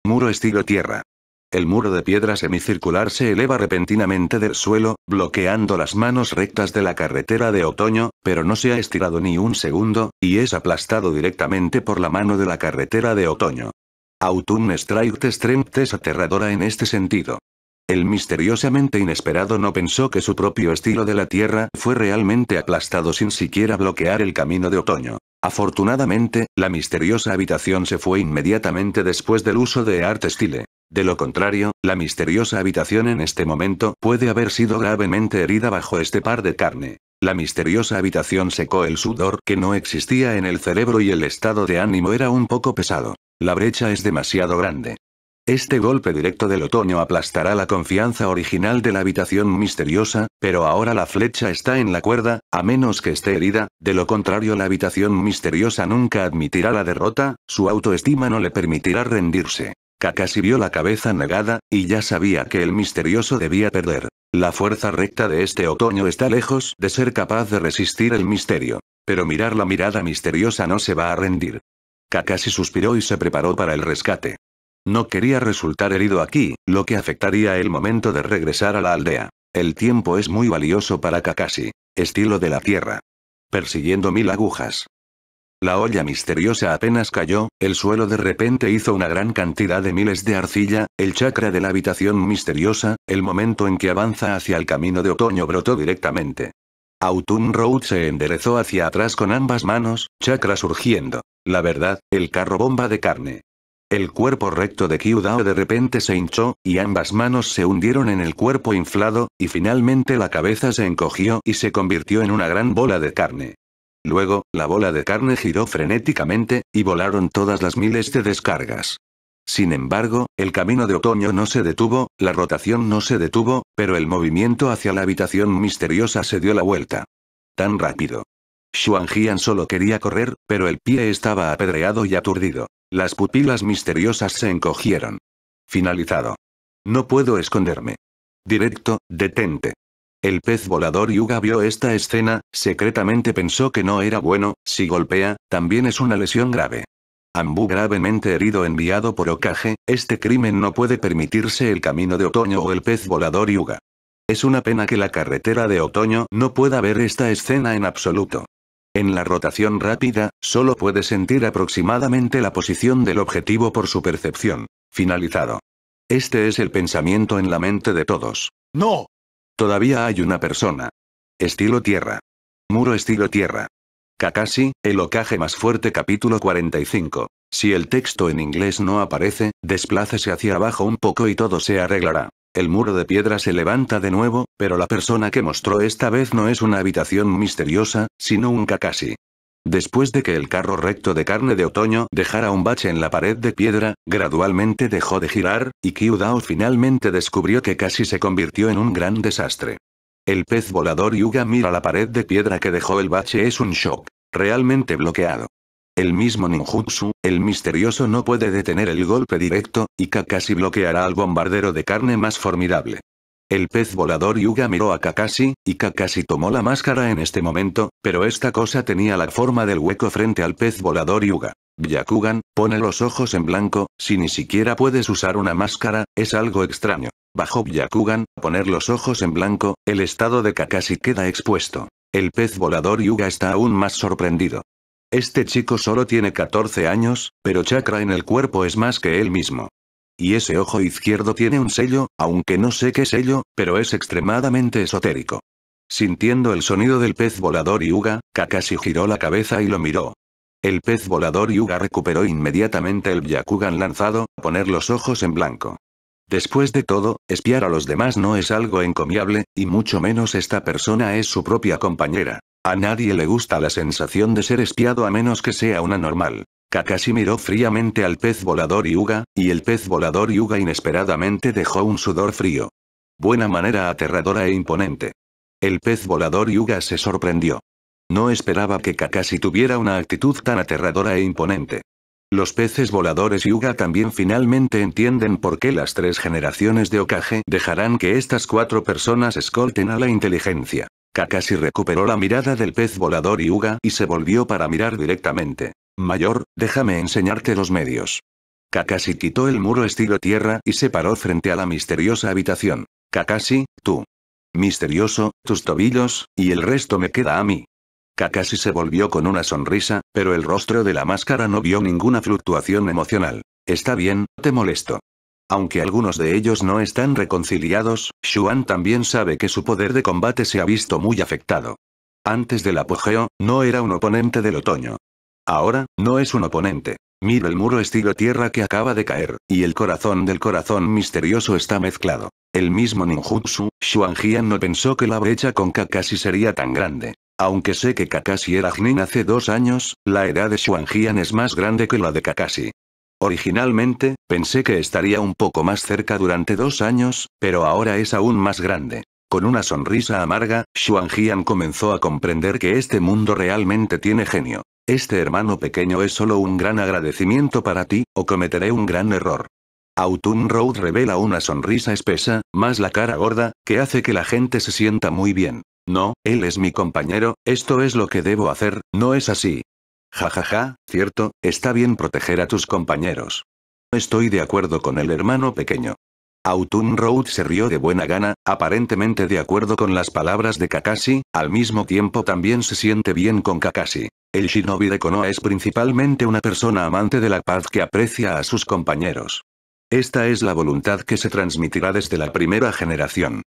Muro estilo tierra. El muro de piedra semicircular se eleva repentinamente del suelo, bloqueando las manos rectas de la carretera de otoño, pero no se ha estirado ni un segundo, y es aplastado directamente por la mano de la carretera de otoño. Autumn Strike Strength es aterradora en este sentido. El misteriosamente inesperado no pensó que su propio estilo de la Tierra fue realmente aplastado sin siquiera bloquear el camino de otoño. Afortunadamente, la misteriosa habitación se fue inmediatamente después del uso de Art Style. De lo contrario, la misteriosa habitación en este momento puede haber sido gravemente herida bajo este par de carne. La misteriosa habitación secó el sudor que no existía en el cerebro y el estado de ánimo era un poco pesado. La brecha es demasiado grande. Este golpe directo del otoño aplastará la confianza original de la habitación misteriosa, pero ahora la flecha está en la cuerda, a menos que esté herida, de lo contrario la habitación misteriosa nunca admitirá la derrota, su autoestima no le permitirá rendirse. Kakashi vio la cabeza negada, y ya sabía que el misterioso debía perder. La fuerza recta de este otoño está lejos de ser capaz de resistir el misterio. Pero mirar la mirada misteriosa no se va a rendir. Kakashi suspiró y se preparó para el rescate. No quería resultar herido aquí, lo que afectaría el momento de regresar a la aldea. El tiempo es muy valioso para Kakashi. Estilo de la tierra. Persiguiendo mil agujas. La olla misteriosa apenas cayó, el suelo de repente hizo una gran cantidad de miles de arcilla, el chakra de la habitación misteriosa, el momento en que avanza hacia el camino de otoño brotó directamente. Autumn Road se enderezó hacia atrás con ambas manos, chakra surgiendo. La verdad, el carro bomba de carne. El cuerpo recto de Kyudao de repente se hinchó, y ambas manos se hundieron en el cuerpo inflado, y finalmente la cabeza se encogió y se convirtió en una gran bola de carne. Luego, la bola de carne giró frenéticamente, y volaron todas las miles de descargas. Sin embargo, el camino de otoño no se detuvo, la rotación no se detuvo, pero el movimiento hacia la habitación misteriosa se dio la vuelta. Tan rápido. Xuanjian solo quería correr, pero el pie estaba apedreado y aturdido. Las pupilas misteriosas se encogieron. Finalizado. No puedo esconderme. Directo, detente. El pez volador Yuga vio esta escena, secretamente pensó que no era bueno, si golpea, también es una lesión grave. Ambu gravemente herido enviado por Okage, este crimen no puede permitirse el camino de otoño o el pez volador Yuga. Es una pena que la carretera de otoño no pueda ver esta escena en absoluto. En la rotación rápida, solo puede sentir aproximadamente la posición del objetivo por su percepción. Finalizado. Este es el pensamiento en la mente de todos.
¡No!
Todavía hay una persona. Estilo tierra. Muro estilo tierra. Kakashi, el ocaje más fuerte capítulo 45. Si el texto en inglés no aparece, desplácese hacia abajo un poco y todo se arreglará. El muro de piedra se levanta de nuevo, pero la persona que mostró esta vez no es una habitación misteriosa, sino un Kakashi. Después de que el carro recto de carne de otoño dejara un bache en la pared de piedra, gradualmente dejó de girar, y Kyudao finalmente descubrió que casi se convirtió en un gran desastre. El pez volador Yuga mira la pared de piedra que dejó el bache es un shock. Realmente bloqueado. El mismo ninjutsu, el misterioso no puede detener el golpe directo, y Kakashi bloqueará al bombardero de carne más formidable. El pez volador Yuga miró a Kakashi, y Kakashi tomó la máscara en este momento, pero esta cosa tenía la forma del hueco frente al pez volador Yuga. Byakugan, pone los ojos en blanco, si ni siquiera puedes usar una máscara, es algo extraño. Bajo Byakugan, poner los ojos en blanco, el estado de Kakashi queda expuesto. El pez volador Yuga está aún más sorprendido. Este chico solo tiene 14 años, pero chakra en el cuerpo es más que él mismo. Y ese ojo izquierdo tiene un sello, aunque no sé qué sello, pero es extremadamente esotérico. Sintiendo el sonido del pez volador Yuga, Kakashi giró la cabeza y lo miró. El pez volador Yuga recuperó inmediatamente el Byakugan lanzado, poner los ojos en blanco. Después de todo, espiar a los demás no es algo encomiable, y mucho menos esta persona es su propia compañera. A nadie le gusta la sensación de ser espiado a menos que sea una normal. Kakashi miró fríamente al pez volador Yuga, y el pez volador Yuga inesperadamente dejó un sudor frío. Buena manera aterradora e imponente. El pez volador Yuga se sorprendió. No esperaba que Kakashi tuviera una actitud tan aterradora e imponente. Los peces voladores Yuga también finalmente entienden por qué las tres generaciones de Okage dejarán que estas cuatro personas escolten a la inteligencia. Kakashi recuperó la mirada del pez volador Yuga y se volvió para mirar directamente. Mayor, déjame enseñarte los medios. Kakashi quitó el muro estilo tierra y se paró frente a la misteriosa habitación. Kakashi, tú. Misterioso, tus tobillos, y el resto me queda a mí. Kakashi se volvió con una sonrisa, pero el rostro de la máscara no vio ninguna fluctuación emocional. Está bien, te molesto. Aunque algunos de ellos no están reconciliados, Xuan también sabe que su poder de combate se ha visto muy afectado. Antes del apogeo, no era un oponente del otoño. Ahora, no es un oponente. Mira el muro estilo tierra que acaba de caer, y el corazón del corazón misterioso está mezclado. El mismo ninjutsu, Xuanjian no pensó que la brecha con Kakashi sería tan grande. Aunque sé que Kakashi era Jnin hace dos años, la edad de Xuanjian es más grande que la de Kakashi. Originalmente, pensé que estaría un poco más cerca durante dos años, pero ahora es aún más grande. Con una sonrisa amarga, Xuanjian comenzó a comprender que este mundo realmente tiene genio. Este hermano pequeño es solo un gran agradecimiento para ti, o cometeré un gran error. Autumn Road revela una sonrisa espesa, más la cara gorda, que hace que la gente se sienta muy bien. No, él es mi compañero, esto es lo que debo hacer, no es así. Ja ja ja, cierto, está bien proteger a tus compañeros. Estoy de acuerdo con el hermano pequeño. Autumn Road se rió de buena gana, aparentemente de acuerdo con las palabras de Kakashi, al mismo tiempo también se siente bien con Kakashi. El shinobi de Konoha es principalmente una persona amante de la paz que aprecia a sus compañeros. Esta es la voluntad que se transmitirá desde la primera generación.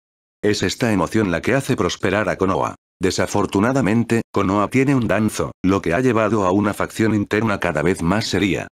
Es esta emoción la que hace prosperar a Konoha. Desafortunadamente, Konoha tiene un danzo, lo que ha llevado a una facción interna cada vez más seria.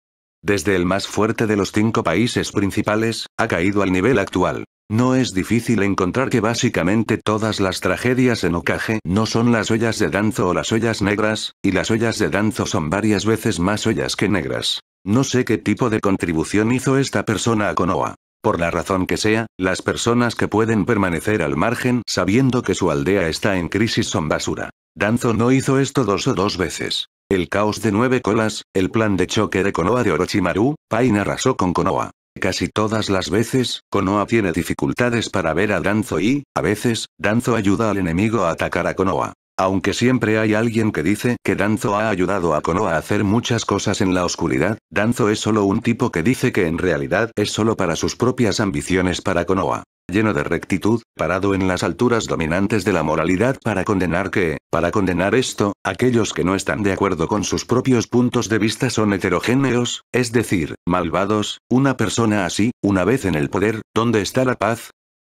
Desde el más fuerte de los cinco países principales, ha caído al nivel actual. No es difícil encontrar que básicamente todas las tragedias en Okage no son las ollas de danzo o las ollas negras, y las ollas de danzo son varias veces más ollas que negras. No sé qué tipo de contribución hizo esta persona a Konoha. Por la razón que sea, las personas que pueden permanecer al margen sabiendo que su aldea está en crisis son basura. Danzo no hizo esto dos o dos veces. El caos de nueve colas, el plan de choque de Konoha de Orochimaru, Pain arrasó con Konoha. Casi todas las veces, Konoha tiene dificultades para ver a Danzo y, a veces, Danzo ayuda al enemigo a atacar a Konoha. Aunque siempre hay alguien que dice que Danzo ha ayudado a Konoha a hacer muchas cosas en la oscuridad, Danzo es solo un tipo que dice que en realidad es solo para sus propias ambiciones para Konoha lleno de rectitud, parado en las alturas dominantes de la moralidad para condenar que, para condenar esto, aquellos que no están de acuerdo con sus propios puntos de vista son heterogéneos, es decir, malvados, una persona así, una vez en el poder, ¿dónde está la paz?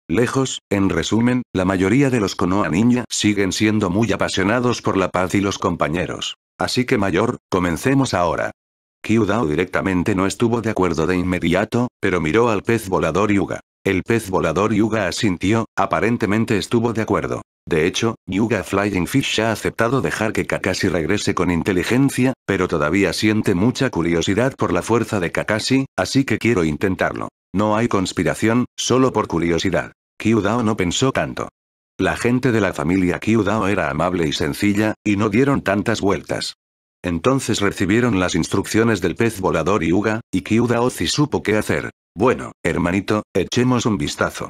Lejos, en resumen, la mayoría de los Konoha Ninja siguen siendo muy apasionados por la paz y los compañeros. Así que mayor, comencemos ahora. Kyudao directamente no estuvo de acuerdo de inmediato, pero miró al pez volador Yuga. El pez volador Yuga asintió, aparentemente estuvo de acuerdo. De hecho, Yuga Flying Fish ha aceptado dejar que Kakashi regrese con inteligencia, pero todavía siente mucha curiosidad por la fuerza de Kakashi, así que quiero intentarlo. No hay conspiración, solo por curiosidad. Kyudao no pensó tanto. La gente de la familia Kyudao era amable y sencilla, y no dieron tantas vueltas. Entonces recibieron las instrucciones del pez volador Yuga, y Kyudao supo qué hacer. Bueno, hermanito, echemos un vistazo.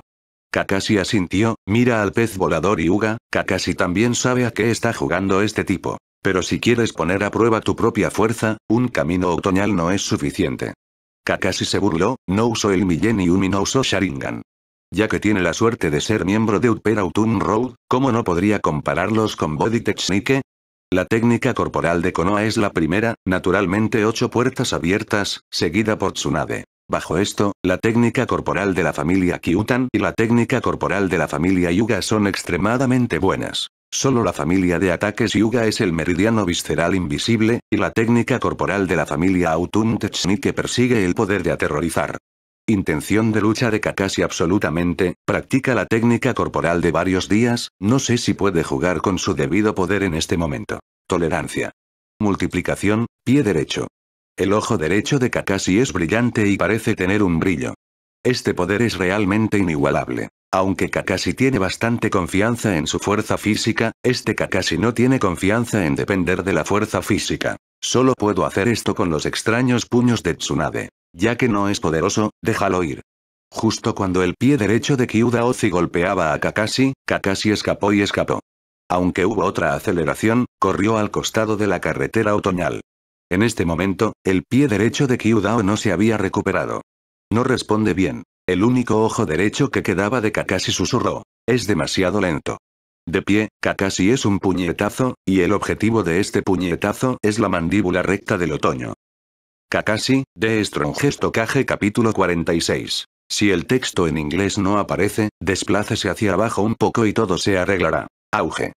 Kakashi asintió, mira al pez volador y Uga, Kakashi también sabe a qué está jugando este tipo. Pero si quieres poner a prueba tu propia fuerza, un camino otoñal no es suficiente. Kakashi se burló, no usó el Millen y no usó Sharingan. Ya que tiene la suerte de ser miembro de Upper Autumn Road, ¿cómo no podría compararlos con Body Technique? La técnica corporal de Konoha es la primera, naturalmente ocho puertas abiertas, seguida por Tsunade. Bajo esto, la técnica corporal de la familia Kyutan y la técnica corporal de la familia Yuga son extremadamente buenas. Solo la familia de ataques Yuga es el meridiano visceral invisible, y la técnica corporal de la familia Autun Technique persigue el poder de aterrorizar. Intención de lucha de Kakashi absolutamente, practica la técnica corporal de varios días, no sé si puede jugar con su debido poder en este momento. Tolerancia. Multiplicación, pie derecho. El ojo derecho de Kakashi es brillante y parece tener un brillo. Este poder es realmente inigualable. Aunque Kakashi tiene bastante confianza en su fuerza física, este Kakashi no tiene confianza en depender de la fuerza física. Solo puedo hacer esto con los extraños puños de Tsunade. Ya que no es poderoso, déjalo ir. Justo cuando el pie derecho de Kyuda Ozi golpeaba a Kakashi, Kakashi escapó y escapó. Aunque hubo otra aceleración, corrió al costado de la carretera otoñal. En este momento, el pie derecho de Kyudao no se había recuperado. No responde bien. El único ojo derecho que quedaba de Kakashi susurró. Es demasiado lento. De pie, Kakashi es un puñetazo, y el objetivo de este puñetazo es la mandíbula recta del otoño. Kakashi, de Strongest capítulo 46. Si el texto en inglés no aparece, desplácese hacia abajo un poco y todo se arreglará. Auge.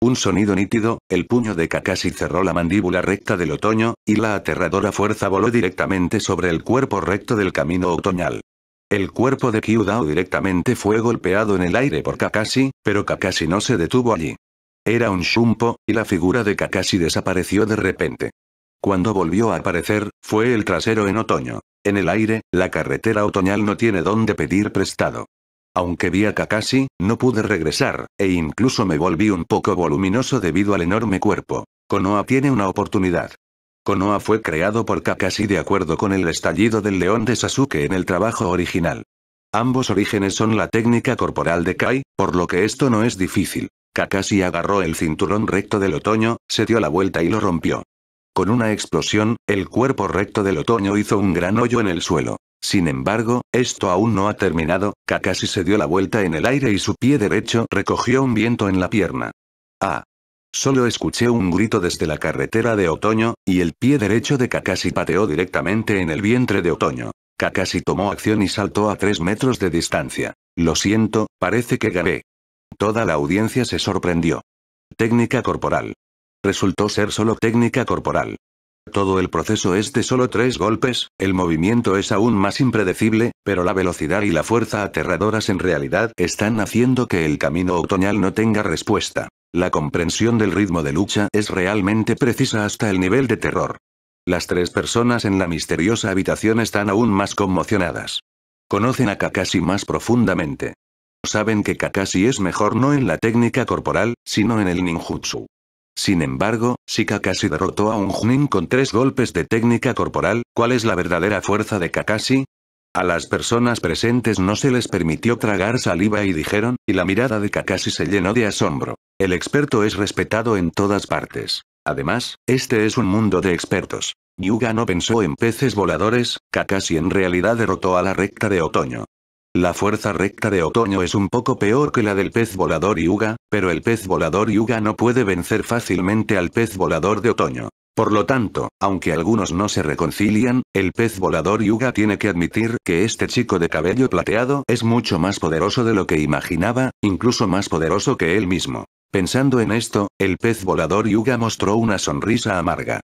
Un sonido nítido, el puño de Kakashi cerró la mandíbula recta del otoño, y la aterradora fuerza voló directamente sobre el cuerpo recto del camino otoñal. El cuerpo de Kyudao directamente fue golpeado en el aire por Kakashi, pero Kakashi no se detuvo allí. Era un shumpo, y la figura de Kakashi desapareció de repente. Cuando volvió a aparecer, fue el trasero en otoño. En el aire, la carretera otoñal no tiene dónde pedir prestado. Aunque vi a Kakashi, no pude regresar, e incluso me volví un poco voluminoso debido al enorme cuerpo. Konoha tiene una oportunidad. Konoha fue creado por Kakashi de acuerdo con el estallido del león de Sasuke en el trabajo original. Ambos orígenes son la técnica corporal de Kai, por lo que esto no es difícil. Kakashi agarró el cinturón recto del otoño, se dio la vuelta y lo rompió. Con una explosión, el cuerpo recto del otoño hizo un gran hoyo en el suelo. Sin embargo, esto aún no ha terminado, Kakashi se dio la vuelta en el aire y su pie derecho recogió un viento en la pierna. Ah, Solo escuché un grito desde la carretera de otoño, y el pie derecho de Kakashi pateó directamente en el vientre de otoño. Kakashi tomó acción y saltó a tres metros de distancia. Lo siento, parece que gané. Toda la audiencia se sorprendió. Técnica corporal. Resultó ser solo técnica corporal. Todo el proceso es de solo tres golpes, el movimiento es aún más impredecible, pero la velocidad y la fuerza aterradoras en realidad están haciendo que el camino otoñal no tenga respuesta. La comprensión del ritmo de lucha es realmente precisa hasta el nivel de terror. Las tres personas en la misteriosa habitación están aún más conmocionadas. Conocen a Kakashi más profundamente. Saben que Kakashi es mejor no en la técnica corporal, sino en el ninjutsu. Sin embargo, si Kakashi derrotó a un Junin con tres golpes de técnica corporal, ¿cuál es la verdadera fuerza de Kakashi? A las personas presentes no se les permitió tragar saliva y dijeron, y la mirada de Kakashi se llenó de asombro. El experto es respetado en todas partes. Además, este es un mundo de expertos. Yuga no pensó en peces voladores, Kakashi en realidad derrotó a la recta de otoño. La fuerza recta de otoño es un poco peor que la del pez volador Yuga, pero el pez volador Yuga no puede vencer fácilmente al pez volador de otoño. Por lo tanto, aunque algunos no se reconcilian, el pez volador Yuga tiene que admitir que este chico de cabello plateado es mucho más poderoso de lo que imaginaba, incluso más poderoso que él mismo. Pensando en esto, el pez volador Yuga mostró una sonrisa amarga.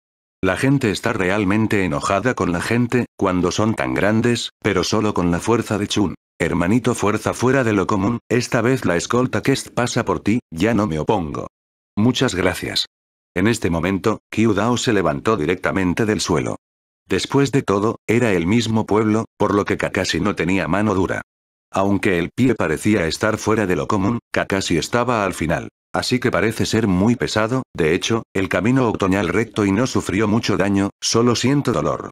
La gente está realmente enojada con la gente, cuando son tan grandes, pero solo con la fuerza de Chun. Hermanito fuerza fuera de lo común, esta vez la escolta Kest pasa por ti, ya no me opongo. Muchas gracias. En este momento, Kyudao se levantó directamente del suelo. Después de todo, era el mismo pueblo, por lo que Kakashi no tenía mano dura. Aunque el pie parecía estar fuera de lo común, Kakashi estaba al final. Así que parece ser muy pesado, de hecho, el camino otoñal recto y no sufrió mucho daño, solo siento dolor.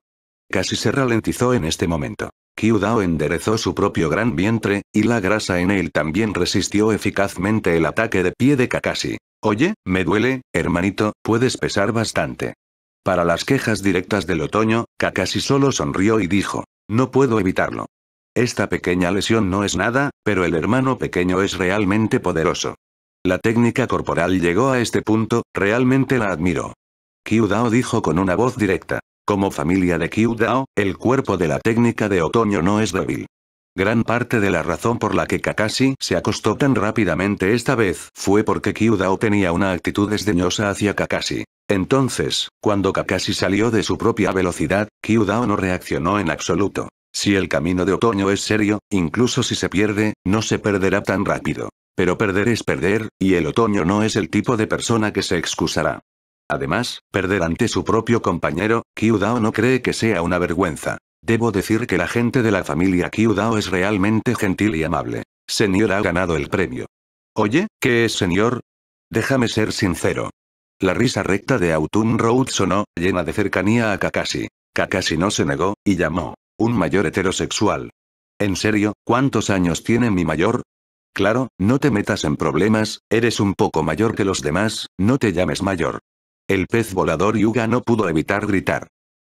Casi se ralentizó en este momento. Kyudao enderezó su propio gran vientre, y la grasa en él también resistió eficazmente el ataque de pie de Kakashi. Oye, me duele, hermanito, puedes pesar bastante. Para las quejas directas del otoño, Kakashi solo sonrió y dijo, no puedo evitarlo. Esta pequeña lesión no es nada, pero el hermano pequeño es realmente poderoso. La técnica corporal llegó a este punto, realmente la admiro. Kyudao dijo con una voz directa. Como familia de Kyudao, el cuerpo de la técnica de otoño no es débil. Gran parte de la razón por la que Kakashi se acostó tan rápidamente esta vez fue porque Kyudao tenía una actitud desdeñosa hacia Kakashi. Entonces, cuando Kakashi salió de su propia velocidad, Kyudao no reaccionó en absoluto. Si el camino de otoño es serio, incluso si se pierde, no se perderá tan rápido. Pero perder es perder, y el otoño no es el tipo de persona que se excusará. Además, perder ante su propio compañero, Kyudao no cree que sea una vergüenza. Debo decir que la gente de la familia Kyudao es realmente gentil y amable. Señor ha ganado el premio. Oye, ¿qué es señor? Déjame ser sincero. La risa recta de Autumn Road sonó, llena de cercanía a Kakashi. Kakashi no se negó, y llamó. Un mayor heterosexual. ¿En serio, cuántos años tiene mi mayor? Claro, no te metas en problemas, eres un poco mayor que los demás, no te llames mayor. El pez volador Yuga no pudo evitar gritar.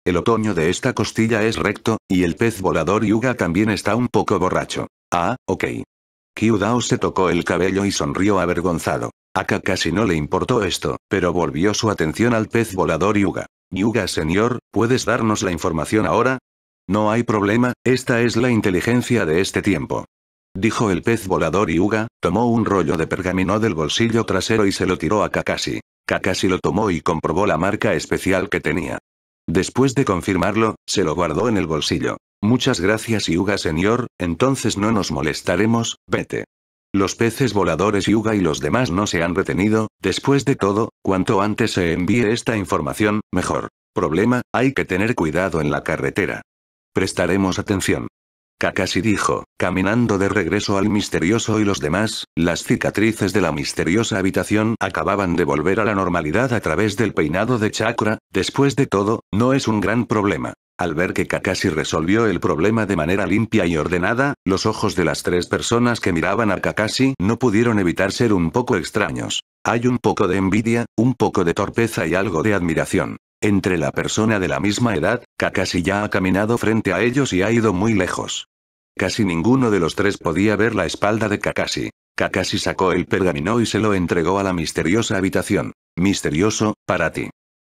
El otoño de esta costilla es recto, y el pez volador Yuga también está un poco borracho. Ah, ok. Kyudao se tocó el cabello y sonrió avergonzado. A Kakashi no le importó esto, pero volvió su atención al pez volador Yuga. Yuga señor, ¿puedes darnos la información ahora? No hay problema, esta es la inteligencia de este tiempo. Dijo el pez volador Yuga, tomó un rollo de pergamino del bolsillo trasero y se lo tiró a Kakashi. Kakashi lo tomó y comprobó la marca especial que tenía. Después de confirmarlo, se lo guardó en el bolsillo. Muchas gracias Yuga señor, entonces no nos molestaremos, vete. Los peces voladores Yuga y los demás no se han retenido, después de todo, cuanto antes se envíe esta información, mejor. Problema, hay que tener cuidado en la carretera. Prestaremos atención. Kakashi dijo, caminando de regreso al misterioso y los demás, las cicatrices de la misteriosa habitación acababan de volver a la normalidad a través del peinado de chakra, después de todo, no es un gran problema. Al ver que Kakashi resolvió el problema de manera limpia y ordenada, los ojos de las tres personas que miraban a Kakashi no pudieron evitar ser un poco extraños. Hay un poco de envidia, un poco de torpeza y algo de admiración. Entre la persona de la misma edad, Kakashi ya ha caminado frente a ellos y ha ido muy lejos. Casi ninguno de los tres podía ver la espalda de Kakashi. Kakashi sacó el pergamino y se lo entregó a la misteriosa habitación. Misterioso, para ti.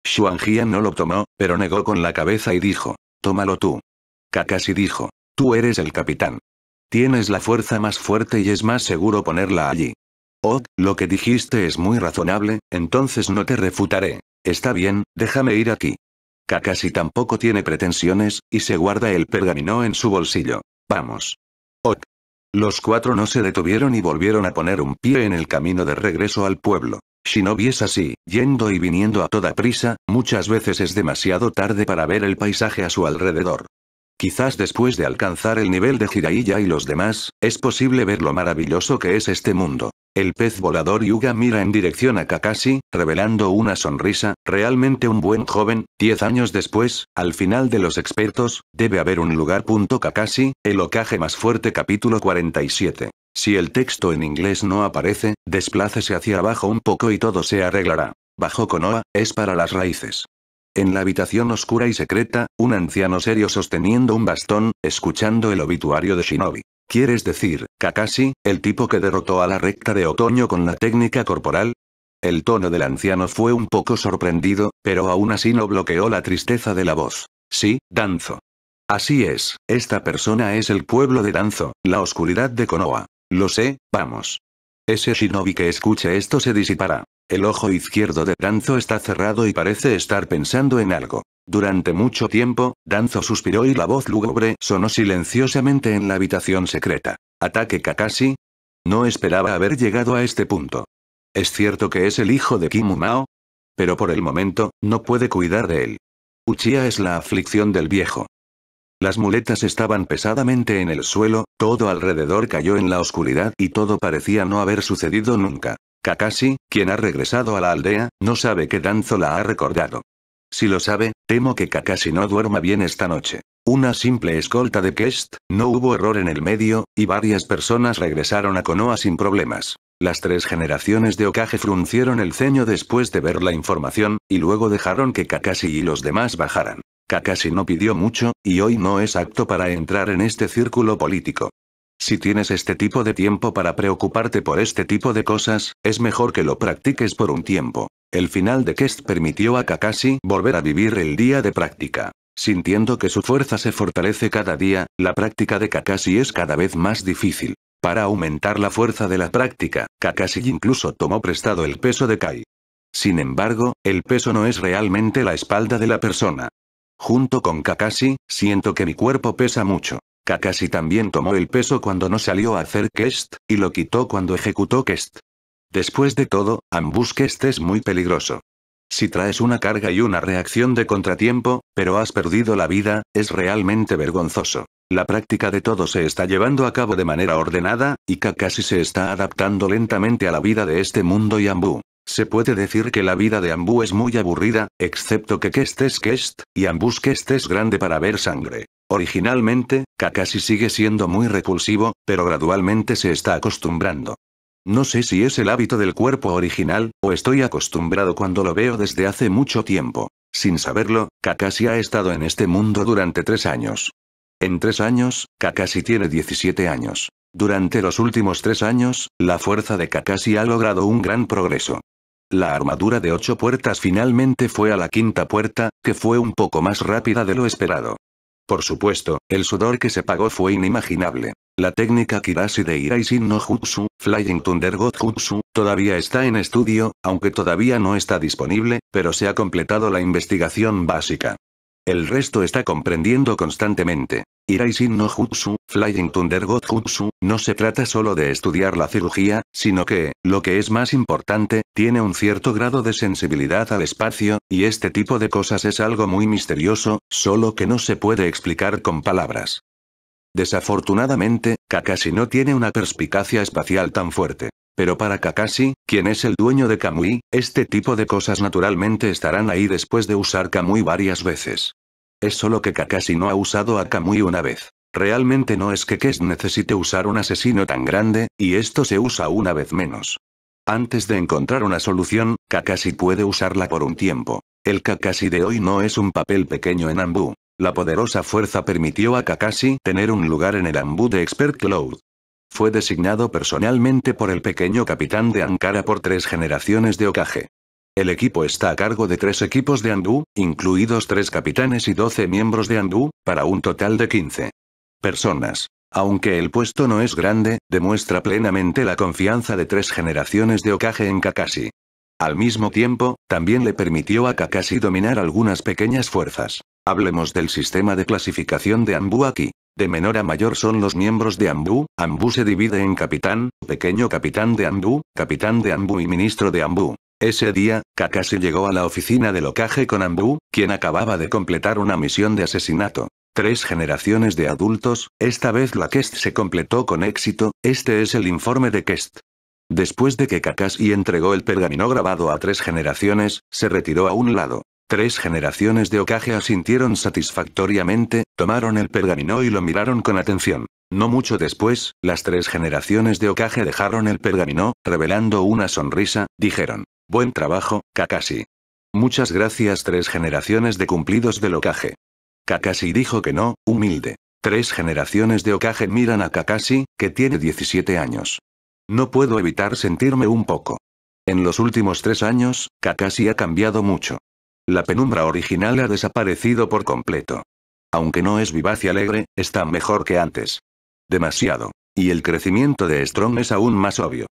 Xuanjian no lo tomó, pero negó con la cabeza y dijo, tómalo tú. Kakashi dijo, tú eres el capitán. Tienes la fuerza más fuerte y es más seguro ponerla allí. Oh, lo que dijiste es muy razonable, entonces no te refutaré. Está bien, déjame ir aquí. Kakashi tampoco tiene pretensiones, y se guarda el pergamino en su bolsillo. Vamos. Ok. Los cuatro no se detuvieron y volvieron a poner un pie en el camino de regreso al pueblo. Shinobi es así, yendo y viniendo a toda prisa, muchas veces es demasiado tarde para ver el paisaje a su alrededor. Quizás después de alcanzar el nivel de Jiraiya y los demás, es posible ver lo maravilloso que es este mundo. El pez volador Yuga mira en dirección a Kakashi, revelando una sonrisa, realmente un buen joven, diez años después, al final de los expertos, debe haber un lugar. Kakashi, el ocaje más fuerte capítulo 47. Si el texto en inglés no aparece, desplácese hacia abajo un poco y todo se arreglará. Bajo Konoha, es para las raíces. En la habitación oscura y secreta, un anciano serio sosteniendo un bastón, escuchando el obituario de Shinobi. ¿Quieres decir, Kakashi, el tipo que derrotó a la recta de otoño con la técnica corporal? El tono del anciano fue un poco sorprendido, pero aún así no bloqueó la tristeza de la voz. Sí, Danzo. Así es, esta persona es el pueblo de Danzo, la oscuridad de Konoha. Lo sé, vamos. Ese shinobi que escuche esto se disipará. El ojo izquierdo de Danzo está cerrado y parece estar pensando en algo. Durante mucho tiempo, Danzo suspiró y la voz lúgubre sonó silenciosamente en la habitación secreta. ¿Ataque Kakashi? No esperaba haber llegado a este punto. Es cierto que es el hijo de Kimu Mao. Pero por el momento, no puede cuidar de él. Uchiha es la aflicción del viejo. Las muletas estaban pesadamente en el suelo, todo alrededor cayó en la oscuridad y todo parecía no haber sucedido nunca. Kakashi, quien ha regresado a la aldea, no sabe que Danzo la ha recordado. Si lo sabe, temo que Kakashi no duerma bien esta noche. Una simple escolta de Kest, no hubo error en el medio, y varias personas regresaron a Konoha sin problemas. Las tres generaciones de Okage fruncieron el ceño después de ver la información, y luego dejaron que Kakashi y los demás bajaran. Kakashi no pidió mucho, y hoy no es apto para entrar en este círculo político. Si tienes este tipo de tiempo para preocuparte por este tipo de cosas, es mejor que lo practiques por un tiempo. El final de Kest permitió a Kakashi volver a vivir el día de práctica. Sintiendo que su fuerza se fortalece cada día, la práctica de Kakashi es cada vez más difícil. Para aumentar la fuerza de la práctica, Kakashi incluso tomó prestado el peso de Kai. Sin embargo, el peso no es realmente la espalda de la persona. Junto con Kakashi, siento que mi cuerpo pesa mucho. Kakashi también tomó el peso cuando no salió a hacer Kest, y lo quitó cuando ejecutó Kest. Después de todo, Ambush Kest es muy peligroso. Si traes una carga y una reacción de contratiempo, pero has perdido la vida, es realmente vergonzoso. La práctica de todo se está llevando a cabo de manera ordenada, y Kakashi se está adaptando lentamente a la vida de este mundo y Ambu. Se puede decir que la vida de Ambu es muy aburrida, excepto que Kest es Kest, y Ambush Kest es grande para ver sangre. Originalmente, Kakashi sigue siendo muy repulsivo, pero gradualmente se está acostumbrando. No sé si es el hábito del cuerpo original, o estoy acostumbrado cuando lo veo desde hace mucho tiempo. Sin saberlo, Kakashi ha estado en este mundo durante tres años. En tres años, Kakashi tiene 17 años. Durante los últimos tres años, la fuerza de Kakashi ha logrado un gran progreso. La armadura de ocho puertas finalmente fue a la quinta puerta, que fue un poco más rápida de lo esperado. Por supuesto, el sudor que se pagó fue inimaginable. La técnica Kirashi de Iraisin no Jutsu, Flying Thunder God Jutsu, todavía está en estudio, aunque todavía no está disponible, pero se ha completado la investigación básica. El resto está comprendiendo constantemente. Iraisin no Jutsu, Flying Thunder God Jutsu, no se trata solo de estudiar la cirugía, sino que, lo que es más importante, tiene un cierto grado de sensibilidad al espacio, y este tipo de cosas es algo muy misterioso, solo que no se puede explicar con palabras. Desafortunadamente, Kakashi no tiene una perspicacia espacial tan fuerte. Pero para Kakashi, quien es el dueño de Kamui, este tipo de cosas naturalmente estarán ahí después de usar Kamui varias veces. Es solo que Kakashi no ha usado a Kamui una vez. Realmente no es que Kest necesite usar un asesino tan grande, y esto se usa una vez menos. Antes de encontrar una solución, Kakashi puede usarla por un tiempo. El Kakashi de hoy no es un papel pequeño en Ambu. La poderosa fuerza permitió a Kakashi tener un lugar en el Ambu de Expert Cloud. Fue designado personalmente por el pequeño capitán de Ankara por tres generaciones de Okage. El equipo está a cargo de tres equipos de Andu, incluidos tres capitanes y doce miembros de Andu, para un total de 15 personas. Aunque el puesto no es grande, demuestra plenamente la confianza de tres generaciones de Okage en Kakashi. Al mismo tiempo, también le permitió a Kakashi dominar algunas pequeñas fuerzas. Hablemos del sistema de clasificación de Anbu aquí. De menor a mayor son los miembros de Ambu, Ambu se divide en capitán, pequeño capitán de Ambu, capitán de Ambu y ministro de Ambu. Ese día, Kakashi llegó a la oficina del Okage con Ambu, quien acababa de completar una misión de asesinato. Tres generaciones de adultos, esta vez la Kest se completó con éxito, este es el informe de Kest. Después de que Kakashi entregó el pergamino grabado a tres generaciones, se retiró a un lado. Tres generaciones de Okage asintieron satisfactoriamente, tomaron el pergamino y lo miraron con atención. No mucho después, las tres generaciones de Okage dejaron el pergamino, revelando una sonrisa, dijeron. Buen trabajo, Kakashi. Muchas gracias tres generaciones de cumplidos del Okage. Kakashi dijo que no, humilde. Tres generaciones de Okage miran a Kakashi, que tiene 17 años. No puedo evitar sentirme un poco. En los últimos tres años, Kakashi ha cambiado mucho. La penumbra original ha desaparecido por completo. Aunque no es vivaz y alegre, está mejor que antes. Demasiado. Y el crecimiento de Strong es aún más obvio.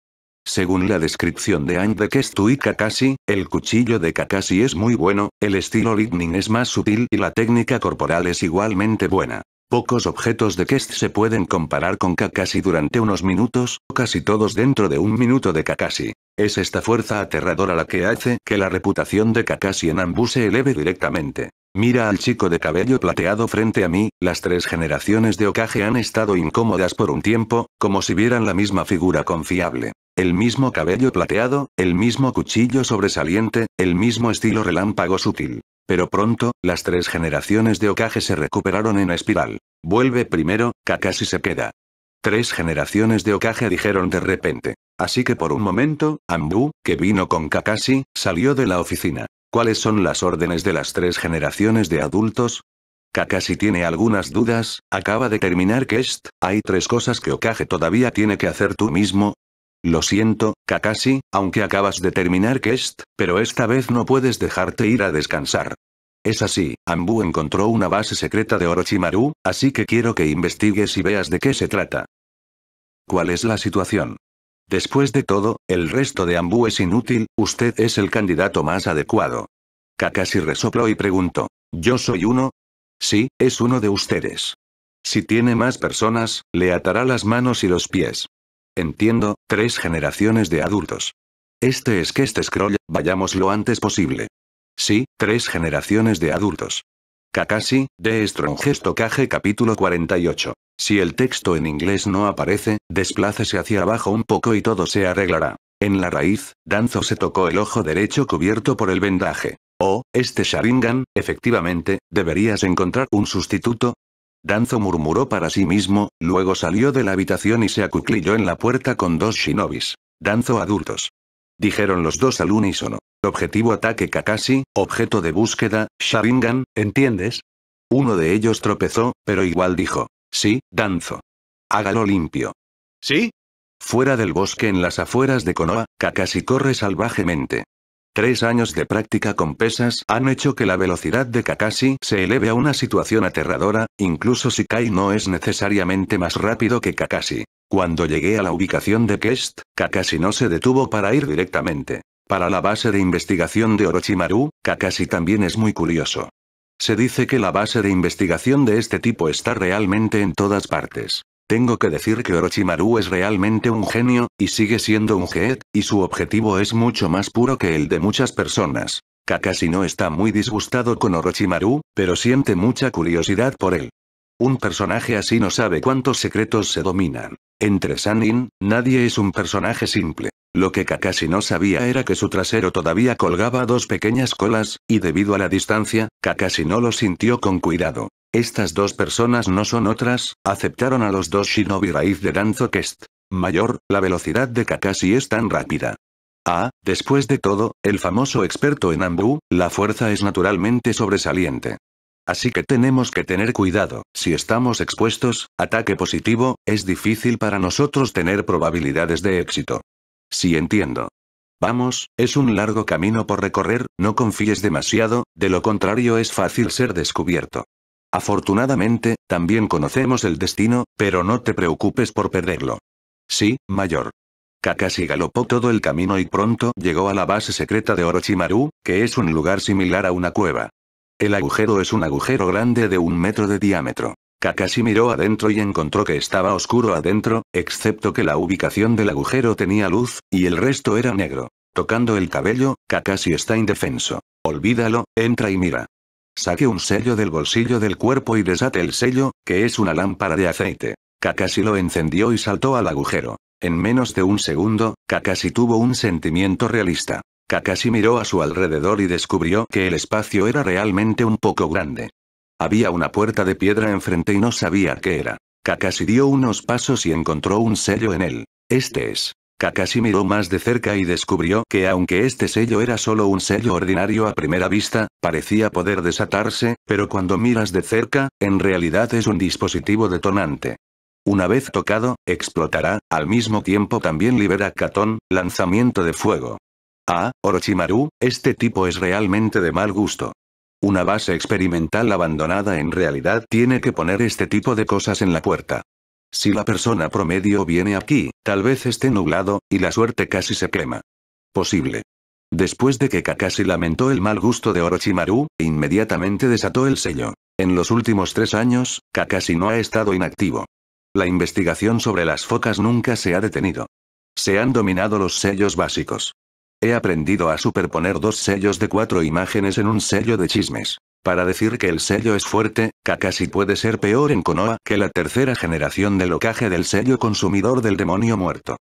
Según la descripción de Aang de Kestu y Kakashi, el cuchillo de Kakashi es muy bueno, el estilo Lightning es más sutil y la técnica corporal es igualmente buena. Pocos objetos de Kest se pueden comparar con Kakashi durante unos minutos, casi todos dentro de un minuto de Kakashi. Es esta fuerza aterradora la que hace que la reputación de Kakashi en Ambu se eleve directamente. Mira al chico de cabello plateado frente a mí, las tres generaciones de Okage han estado incómodas por un tiempo, como si vieran la misma figura confiable. El mismo cabello plateado, el mismo cuchillo sobresaliente, el mismo estilo relámpago sutil. Pero pronto, las tres generaciones de Okage se recuperaron en espiral. Vuelve primero, Kakashi se queda. Tres generaciones de Okage dijeron de repente. Así que por un momento, Ambu, que vino con Kakashi, salió de la oficina. ¿Cuáles son las órdenes de las tres generaciones de adultos? Kakashi tiene algunas dudas, acaba de terminar Kest, hay tres cosas que Okage todavía tiene que hacer tú mismo, lo siento, Kakashi, aunque acabas de terminar Kest, pero esta vez no puedes dejarte ir a descansar. Es así, Ambu encontró una base secreta de Orochimaru, así que quiero que investigues y veas de qué se trata. ¿Cuál es la situación? Después de todo, el resto de Ambu es inútil, usted es el candidato más adecuado. Kakashi resopló y preguntó. ¿Yo soy uno? Sí, es uno de ustedes. Si tiene más personas, le atará las manos y los pies. Entiendo, tres generaciones de adultos. Este es que este scroll, vayamos lo antes posible. Sí, tres generaciones de adultos. Kakashi, de Strongest capítulo 48. Si el texto en inglés no aparece, desplácese hacia abajo un poco y todo se arreglará. En la raíz, Danzo se tocó el ojo derecho cubierto por el vendaje. Oh, este Sharingan, efectivamente, deberías encontrar un sustituto, Danzo murmuró para sí mismo, luego salió de la habitación y se acuclilló en la puerta con dos shinobis. Danzo adultos. Dijeron los dos al unísono. Objetivo ataque Kakashi, objeto de búsqueda, Sharingan, ¿entiendes? Uno de ellos tropezó, pero igual dijo. Sí, Danzo. Hágalo limpio.
¿Sí?
Fuera del bosque en las afueras de Konoha, Kakashi corre salvajemente. Tres años de práctica con pesas han hecho que la velocidad de Kakashi se eleve a una situación aterradora, incluso si Kai no es necesariamente más rápido que Kakashi. Cuando llegué a la ubicación de Kest, Kakashi no se detuvo para ir directamente. Para la base de investigación de Orochimaru, Kakashi también es muy curioso. Se dice que la base de investigación de este tipo está realmente en todas partes. Tengo que decir que Orochimaru es realmente un genio, y sigue siendo un Geet, y su objetivo es mucho más puro que el de muchas personas. Kakashi no está muy disgustado con Orochimaru, pero siente mucha curiosidad por él. Un personaje así no sabe cuántos secretos se dominan. Entre Sanin, nadie es un personaje simple. Lo que Kakashi no sabía era que su trasero todavía colgaba dos pequeñas colas, y debido a la distancia, Kakashi no lo sintió con cuidado. Estas dos personas no son otras, aceptaron a los dos shinobi raíz de Danzo Kest. Mayor, la velocidad de Kakashi es tan rápida. Ah, después de todo, el famoso experto en Ambu, la fuerza es naturalmente sobresaliente. Así que tenemos que tener cuidado, si estamos expuestos, ataque positivo, es difícil para nosotros tener probabilidades de éxito. Sí entiendo. Vamos, es un largo camino por recorrer, no confíes demasiado, de lo contrario es fácil ser descubierto. Afortunadamente, también conocemos el destino, pero no te preocupes por perderlo. Sí, mayor. Kakashi galopó todo el camino y pronto llegó a la base secreta de Orochimaru, que es un lugar similar a una cueva. El agujero es un agujero grande de un metro de diámetro. Kakashi miró adentro y encontró que estaba oscuro adentro, excepto que la ubicación del agujero tenía luz, y el resto era negro. Tocando el cabello, Kakashi está indefenso. Olvídalo, entra y mira. Saque un sello del bolsillo del cuerpo y desate el sello, que es una lámpara de aceite. Kakashi lo encendió y saltó al agujero. En menos de un segundo, Kakashi tuvo un sentimiento realista. Kakashi miró a su alrededor y descubrió que el espacio era realmente un poco grande. Había una puerta de piedra enfrente y no sabía qué era. Kakashi dio unos pasos y encontró un sello en él. Este es. Kakashi miró más de cerca y descubrió que aunque este sello era solo un sello ordinario a primera vista, parecía poder desatarse, pero cuando miras de cerca, en realidad es un dispositivo detonante. Una vez tocado, explotará, al mismo tiempo también libera Katón, lanzamiento de fuego. Ah, Orochimaru, este tipo es realmente de mal gusto. Una base experimental abandonada en realidad tiene que poner este tipo de cosas en la puerta. Si la persona promedio viene aquí, tal vez esté nublado, y la suerte casi se quema. Posible. Después de que Kakashi lamentó el mal gusto de Orochimaru, inmediatamente desató el sello. En los últimos tres años, Kakashi no ha estado inactivo. La investigación sobre las focas nunca se ha detenido. Se han dominado los sellos básicos. He aprendido a superponer dos sellos de cuatro imágenes en un sello de chismes. Para decir que el sello es fuerte, Kakashi puede ser peor en Konoha que la tercera generación del locaje del sello consumidor del demonio muerto.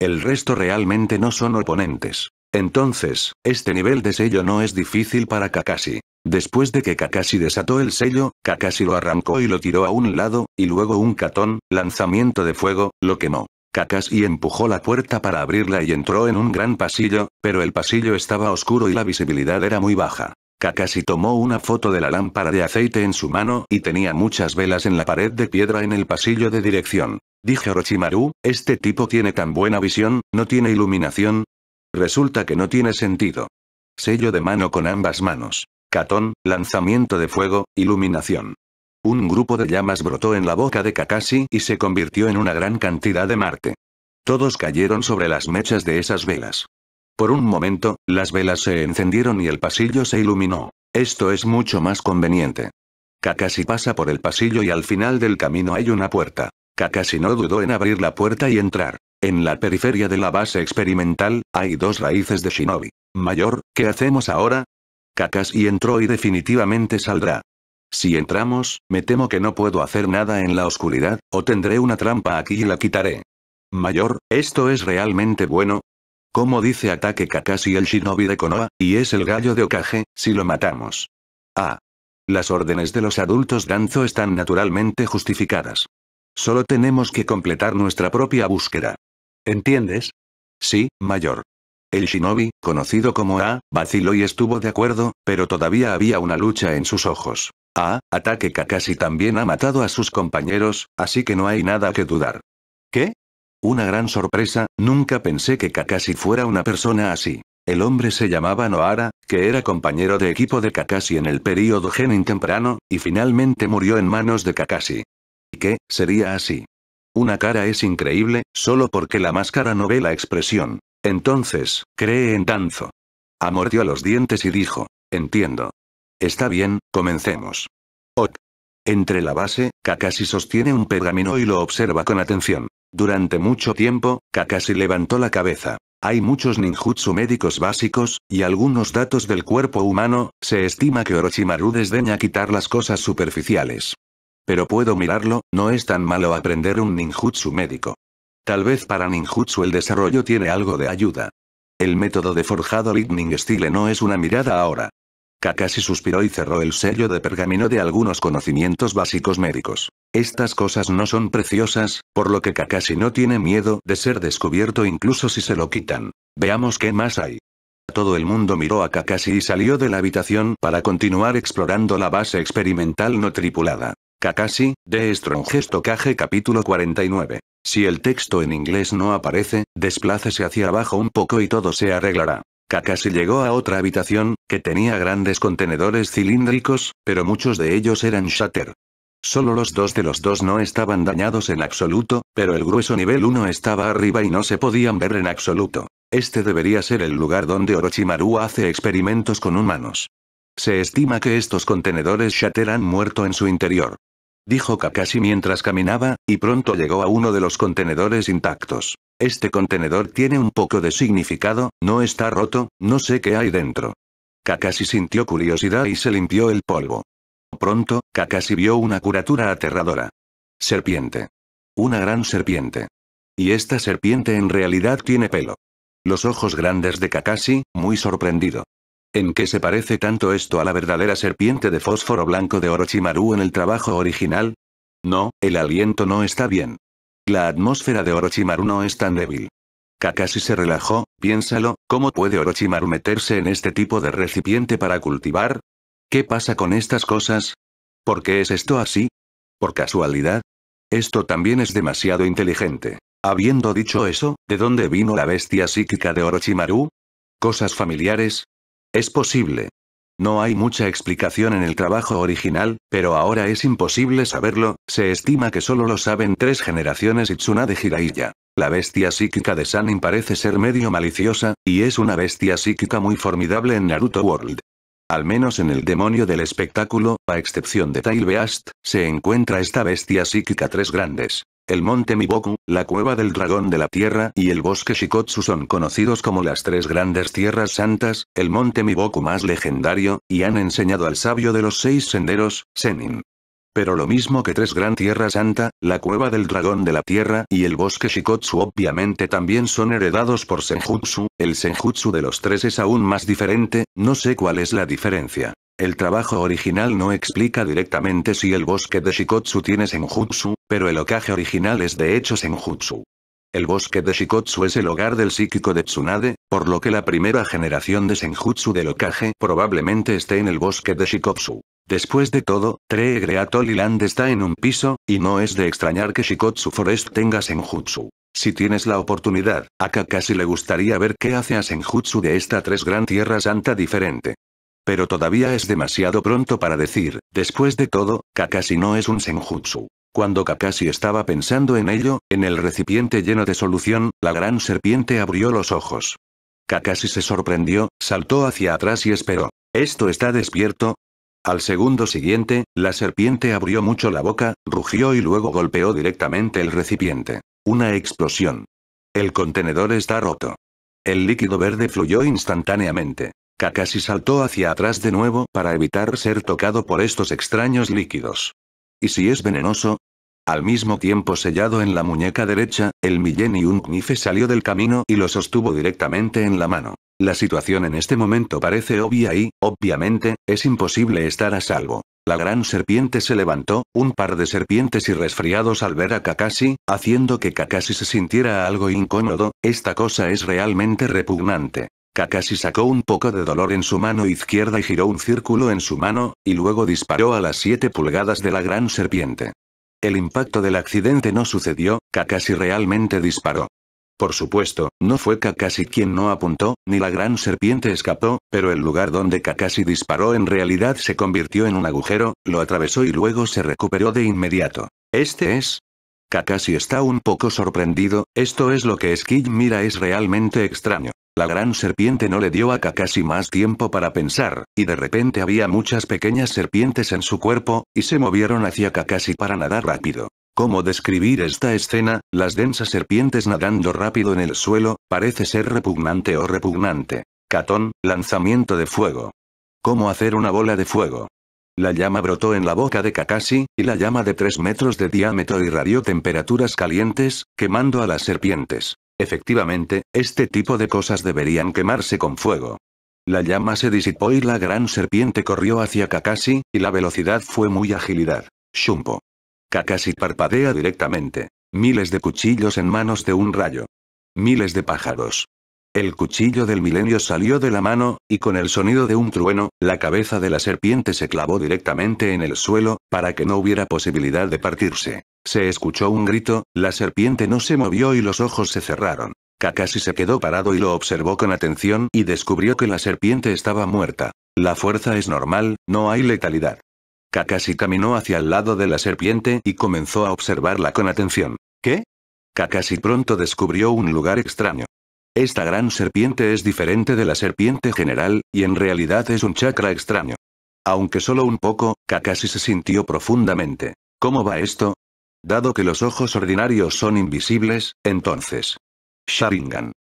El resto realmente no son oponentes. Entonces, este nivel de sello no es difícil para Kakashi. Después de que Kakashi desató el sello, Kakashi lo arrancó y lo tiró a un lado, y luego un catón, lanzamiento de fuego, lo quemó. Kakashi empujó la puerta para abrirla y entró en un gran pasillo, pero el pasillo estaba oscuro y la visibilidad era muy baja. Kakashi tomó una foto de la lámpara de aceite en su mano y tenía muchas velas en la pared de piedra en el pasillo de dirección. Dije Orochimaru, este tipo tiene tan buena visión, ¿no tiene iluminación? Resulta que no tiene sentido. Sello de mano con ambas manos. Catón, lanzamiento de fuego, iluminación. Un grupo de llamas brotó en la boca de Kakashi y se convirtió en una gran cantidad de Marte. Todos cayeron sobre las mechas de esas velas. Por un momento, las velas se encendieron y el pasillo se iluminó. Esto es mucho más conveniente. Kakashi pasa por el pasillo y al final del camino hay una puerta. Kakashi no dudó en abrir la puerta y entrar. En la periferia de la base experimental, hay dos raíces de shinobi. Mayor, ¿qué hacemos ahora? Kakashi entró y definitivamente saldrá. Si entramos, me temo que no puedo hacer nada en la oscuridad, o tendré una trampa aquí y la quitaré. Mayor, ¿esto es realmente bueno? Como dice ataque Kakashi el shinobi de Konoha, y es el gallo de Okage, si lo matamos. Ah. Las órdenes de los adultos Danzo están naturalmente justificadas. Solo tenemos que completar nuestra propia búsqueda. ¿Entiendes? Sí, mayor. El shinobi, conocido como A, vaciló y estuvo de acuerdo, pero todavía había una lucha en sus ojos. A, ataque Kakashi también ha matado a sus compañeros, así que no hay nada que dudar. ¿Qué? Una gran sorpresa, nunca pensé que Kakashi fuera una persona así. El hombre se llamaba Noara, que era compañero de equipo de Kakashi en el período Genin temprano, y finalmente murió en manos de Kakashi. ¿Y qué, sería así? Una cara es increíble, solo porque la máscara no ve la expresión. Entonces, cree en Danzo. Amordió los dientes y dijo, entiendo. Está bien, comencemos. Ok. Entre la base, Kakashi sostiene un pergamino y lo observa con atención. Durante mucho tiempo, Kakashi levantó la cabeza. Hay muchos ninjutsu médicos básicos, y algunos datos del cuerpo humano, se estima que Orochimaru desdeña quitar las cosas superficiales. Pero puedo mirarlo, no es tan malo aprender un ninjutsu médico. Tal vez para ninjutsu el desarrollo tiene algo de ayuda. El método de forjado Lightning Style no es una mirada ahora. Kakashi suspiró y cerró el sello de pergamino de algunos conocimientos básicos médicos. Estas cosas no son preciosas, por lo que Kakashi no tiene miedo de ser descubierto incluso si se lo quitan. Veamos qué más hay. Todo el mundo miró a Kakashi y salió de la habitación para continuar explorando la base experimental no tripulada. Kakashi, de Strong Tokage capítulo 49. Si el texto en inglés no aparece, desplácese hacia abajo un poco y todo se arreglará. Kakashi llegó a otra habitación, que tenía grandes contenedores cilíndricos, pero muchos de ellos eran shatter. Solo los dos de los dos no estaban dañados en absoluto, pero el grueso nivel 1 estaba arriba y no se podían ver en absoluto. Este debería ser el lugar donde Orochimaru hace experimentos con humanos. Se estima que estos contenedores Shatter han muerto en su interior. Dijo Kakashi mientras caminaba, y pronto llegó a uno de los contenedores intactos. Este contenedor tiene un poco de significado, no está roto, no sé qué hay dentro. Kakashi sintió curiosidad y se limpió el polvo. Pronto, Kakashi vio una curatura aterradora. Serpiente. Una gran serpiente. Y esta serpiente en realidad tiene pelo. Los ojos grandes de Kakashi, muy sorprendido. ¿En qué se parece tanto esto a la verdadera serpiente de fósforo blanco de Orochimaru en el trabajo original? No, el aliento no está bien. La atmósfera de Orochimaru no es tan débil. Kakashi se relajó, piénsalo, ¿cómo puede Orochimaru meterse en este tipo de recipiente para cultivar? ¿Qué pasa con estas cosas? ¿Por qué es esto así? ¿Por casualidad? Esto también es demasiado inteligente. Habiendo dicho eso, ¿de dónde vino la bestia psíquica de Orochimaru? ¿Cosas familiares? Es posible. No hay mucha explicación en el trabajo original, pero ahora es imposible saberlo, se estima que solo lo saben tres generaciones Tsunade Jiraiya. La bestia psíquica de Sanin parece ser medio maliciosa, y es una bestia psíquica muy formidable en Naruto World. Al menos en el demonio del espectáculo, a excepción de Tail Beast, se encuentra esta bestia psíquica tres grandes. El monte Miboku, la cueva del dragón de la tierra y el bosque Shikotsu son conocidos como las tres grandes tierras santas, el monte Miboku más legendario, y han enseñado al sabio de los seis senderos, Senin. Pero lo mismo que tres gran tierra santa, la cueva del dragón de la tierra y el bosque Shikotsu obviamente también son heredados por Senjutsu, el Senjutsu de los tres es aún más diferente, no sé cuál es la diferencia. El trabajo original no explica directamente si el bosque de Shikotsu tiene Senjutsu, pero el Okage original es de hecho Senjutsu. El bosque de Shikotsu es el hogar del psíquico de Tsunade, por lo que la primera generación de Senjutsu del Okage probablemente esté en el bosque de Shikotsu. Después de todo, Tree Great Land está en un piso, y no es de extrañar que Shikotsu Forest tenga Senjutsu. Si tienes la oportunidad, a Kakashi le gustaría ver qué hace a Senjutsu de esta tres gran tierra santa diferente. Pero todavía es demasiado pronto para decir, después de todo, Kakashi no es un senjutsu. Cuando Kakashi estaba pensando en ello, en el recipiente lleno de solución, la gran serpiente abrió los ojos. Kakashi se sorprendió, saltó hacia atrás y esperó. ¿Esto está despierto? Al segundo siguiente, la serpiente abrió mucho la boca, rugió y luego golpeó directamente el recipiente. Una explosión. El contenedor está roto. El líquido verde fluyó instantáneamente. Kakashi saltó hacia atrás de nuevo para evitar ser tocado por estos extraños líquidos. ¿Y si es venenoso? Al mismo tiempo sellado en la muñeca derecha, el Millennium Knife salió del camino y lo sostuvo directamente en la mano. La situación en este momento parece obvia y, obviamente, es imposible estar a salvo. La gran serpiente se levantó, un par de serpientes y resfriados al ver a Kakashi, haciendo que Kakashi se sintiera algo incómodo, esta cosa es realmente repugnante. Kakashi sacó un poco de dolor en su mano izquierda y giró un círculo en su mano, y luego disparó a las 7 pulgadas de la gran serpiente. El impacto del accidente no sucedió, Kakashi realmente disparó. Por supuesto, no fue Kakashi quien no apuntó, ni la gran serpiente escapó, pero el lugar donde Kakashi disparó en realidad se convirtió en un agujero, lo atravesó y luego se recuperó de inmediato. Este es, Kakashi está un poco sorprendido, esto es lo que Skid mira es realmente extraño. La gran serpiente no le dio a Kakashi más tiempo para pensar, y de repente había muchas pequeñas serpientes en su cuerpo, y se movieron hacia Kakashi para nadar rápido. ¿Cómo describir esta escena? Las densas serpientes nadando rápido en el suelo, parece ser repugnante o repugnante. Catón, lanzamiento de fuego. ¿Cómo hacer una bola de fuego? La llama brotó en la boca de Kakashi, y la llama de 3 metros de diámetro irradió temperaturas calientes, quemando a las serpientes. Efectivamente, este tipo de cosas deberían quemarse con fuego. La llama se disipó y la gran serpiente corrió hacia Kakashi, y la velocidad fue muy agilidad. Shumpo. Kakashi parpadea directamente. Miles de cuchillos en manos de un rayo. Miles de pájaros. El cuchillo del milenio salió de la mano, y con el sonido de un trueno, la cabeza de la serpiente se clavó directamente en el suelo, para que no hubiera posibilidad de partirse. Se escuchó un grito, la serpiente no se movió y los ojos se cerraron. Kakashi se quedó parado y lo observó con atención y descubrió que la serpiente estaba muerta. La fuerza es normal, no hay letalidad. Kakashi caminó hacia el lado de la serpiente y comenzó a observarla con atención. ¿Qué? Kakashi pronto descubrió un lugar extraño. Esta gran serpiente es diferente de la serpiente general, y en realidad es un chakra extraño. Aunque solo un poco, Kakashi se sintió profundamente. ¿Cómo va esto? Dado que los ojos ordinarios son invisibles, entonces. Sharingan.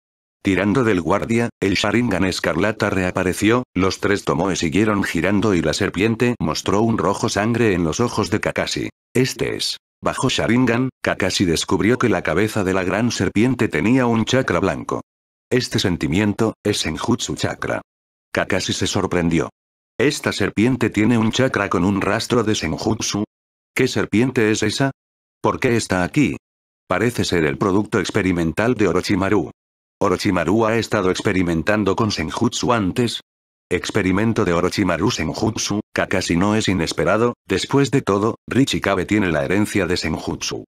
Tirando del guardia, el Sharingan escarlata reapareció, los tres tomoe siguieron girando y la serpiente mostró un rojo sangre en los ojos de Kakashi. Este es. Bajo Sharingan, Kakashi descubrió que la cabeza de la gran serpiente tenía un chakra blanco. Este sentimiento, es Senjutsu Chakra. Kakashi se sorprendió. ¿Esta serpiente tiene un chakra con un rastro de Senjutsu? ¿Qué serpiente es esa? ¿Por qué está aquí? Parece ser el producto experimental de Orochimaru. ¿Orochimaru ha estado experimentando con Senjutsu antes? Experimento de Orochimaru Senjutsu, Kakashi no es inesperado, después de todo, Richikabe tiene la herencia de Senjutsu.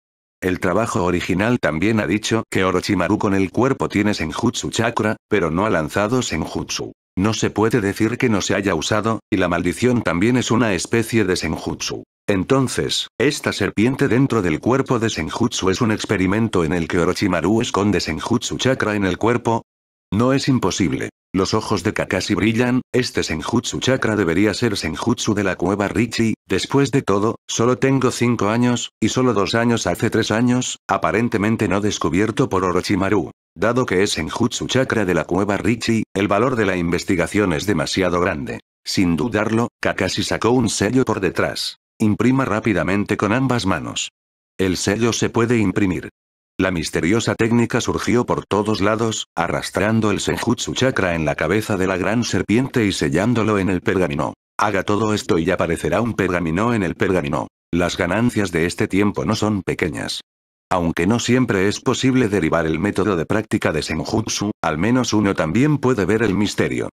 El trabajo original también ha dicho que Orochimaru con el cuerpo tiene Senjutsu Chakra, pero no ha lanzado Senjutsu. No se puede decir que no se haya usado, y la maldición también es una especie de Senjutsu. Entonces, esta serpiente dentro del cuerpo de Senjutsu es un experimento en el que Orochimaru esconde Senjutsu Chakra en el cuerpo, no es imposible. Los ojos de Kakashi brillan, este Senjutsu chakra debería ser Senjutsu de la cueva Richie, después de todo, solo tengo 5 años, y solo dos años hace tres años, aparentemente no descubierto por Orochimaru. Dado que es Senjutsu chakra de la cueva Richie, el valor de la investigación es demasiado grande. Sin dudarlo, Kakashi sacó un sello por detrás. Imprima rápidamente con ambas manos. El sello se puede imprimir. La misteriosa técnica surgió por todos lados, arrastrando el Senjutsu chakra en la cabeza de la gran serpiente y sellándolo en el pergamino. Haga todo esto y aparecerá un pergamino en el pergamino. Las ganancias de este tiempo no son pequeñas. Aunque no siempre es posible derivar el método de práctica de Senjutsu, al menos uno también puede ver el misterio.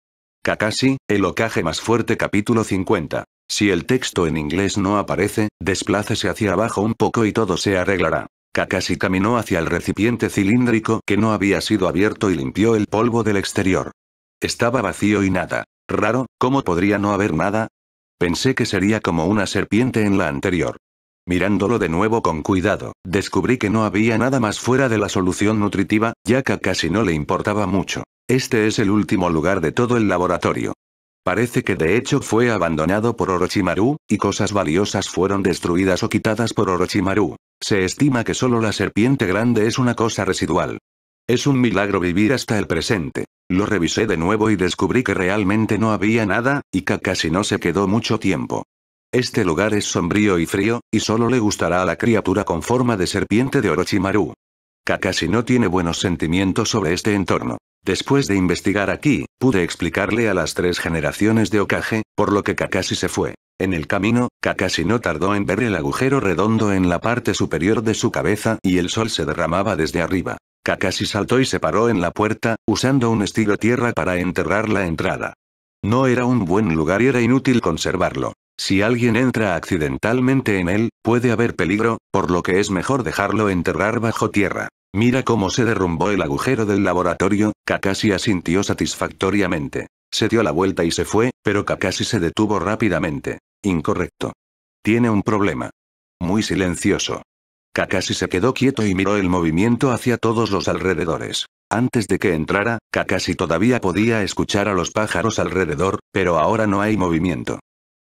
Kakashi, el ocaje más fuerte capítulo 50. Si el texto en inglés no aparece, desplácese hacia abajo un poco y todo se arreglará. Kakashi caminó hacia el recipiente cilíndrico que no había sido abierto y limpió el polvo del exterior. Estaba vacío y nada. Raro, ¿cómo podría no haber nada? Pensé que sería como una serpiente en la anterior. Mirándolo de nuevo con cuidado, descubrí que no había nada más fuera de la solución nutritiva, ya que casi no le importaba mucho. Este es el último lugar de todo el laboratorio. Parece que de hecho fue abandonado por Orochimaru, y cosas valiosas fueron destruidas o quitadas por Orochimaru. Se estima que solo la serpiente grande es una cosa residual. Es un milagro vivir hasta el presente. Lo revisé de nuevo y descubrí que realmente no había nada, y Kakashi no se quedó mucho tiempo. Este lugar es sombrío y frío, y solo le gustará a la criatura con forma de serpiente de Orochimaru. Kakashi no tiene buenos sentimientos sobre este entorno. Después de investigar aquí, pude explicarle a las tres generaciones de Okage, por lo que Kakashi se fue. En el camino, Kakashi no tardó en ver el agujero redondo en la parte superior de su cabeza y el sol se derramaba desde arriba. Kakashi saltó y se paró en la puerta, usando un estilo tierra para enterrar la entrada. No era un buen lugar y era inútil conservarlo. Si alguien entra accidentalmente en él, puede haber peligro, por lo que es mejor dejarlo enterrar bajo tierra. Mira cómo se derrumbó el agujero del laboratorio, Kakashi asintió satisfactoriamente. Se dio la vuelta y se fue, pero Kakashi se detuvo rápidamente. Incorrecto. Tiene un problema. Muy silencioso. Kakashi se quedó quieto y miró el movimiento hacia todos los alrededores. Antes de que entrara, Kakashi todavía podía escuchar a los pájaros alrededor, pero ahora no hay movimiento.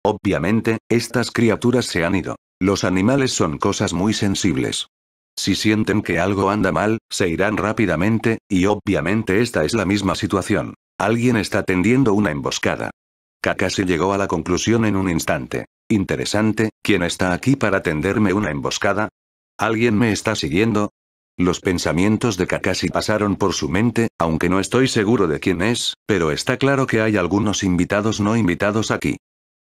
Obviamente, estas criaturas se han ido. Los animales son cosas muy sensibles. Si sienten que algo anda mal, se irán rápidamente, y obviamente esta es la misma situación. Alguien está tendiendo una emboscada. Kakashi llegó a la conclusión en un instante. Interesante, ¿quién está aquí para tenderme una emboscada? ¿Alguien me está siguiendo? Los pensamientos de Kakashi pasaron por su mente, aunque no estoy seguro de quién es, pero está claro que hay algunos invitados no invitados aquí.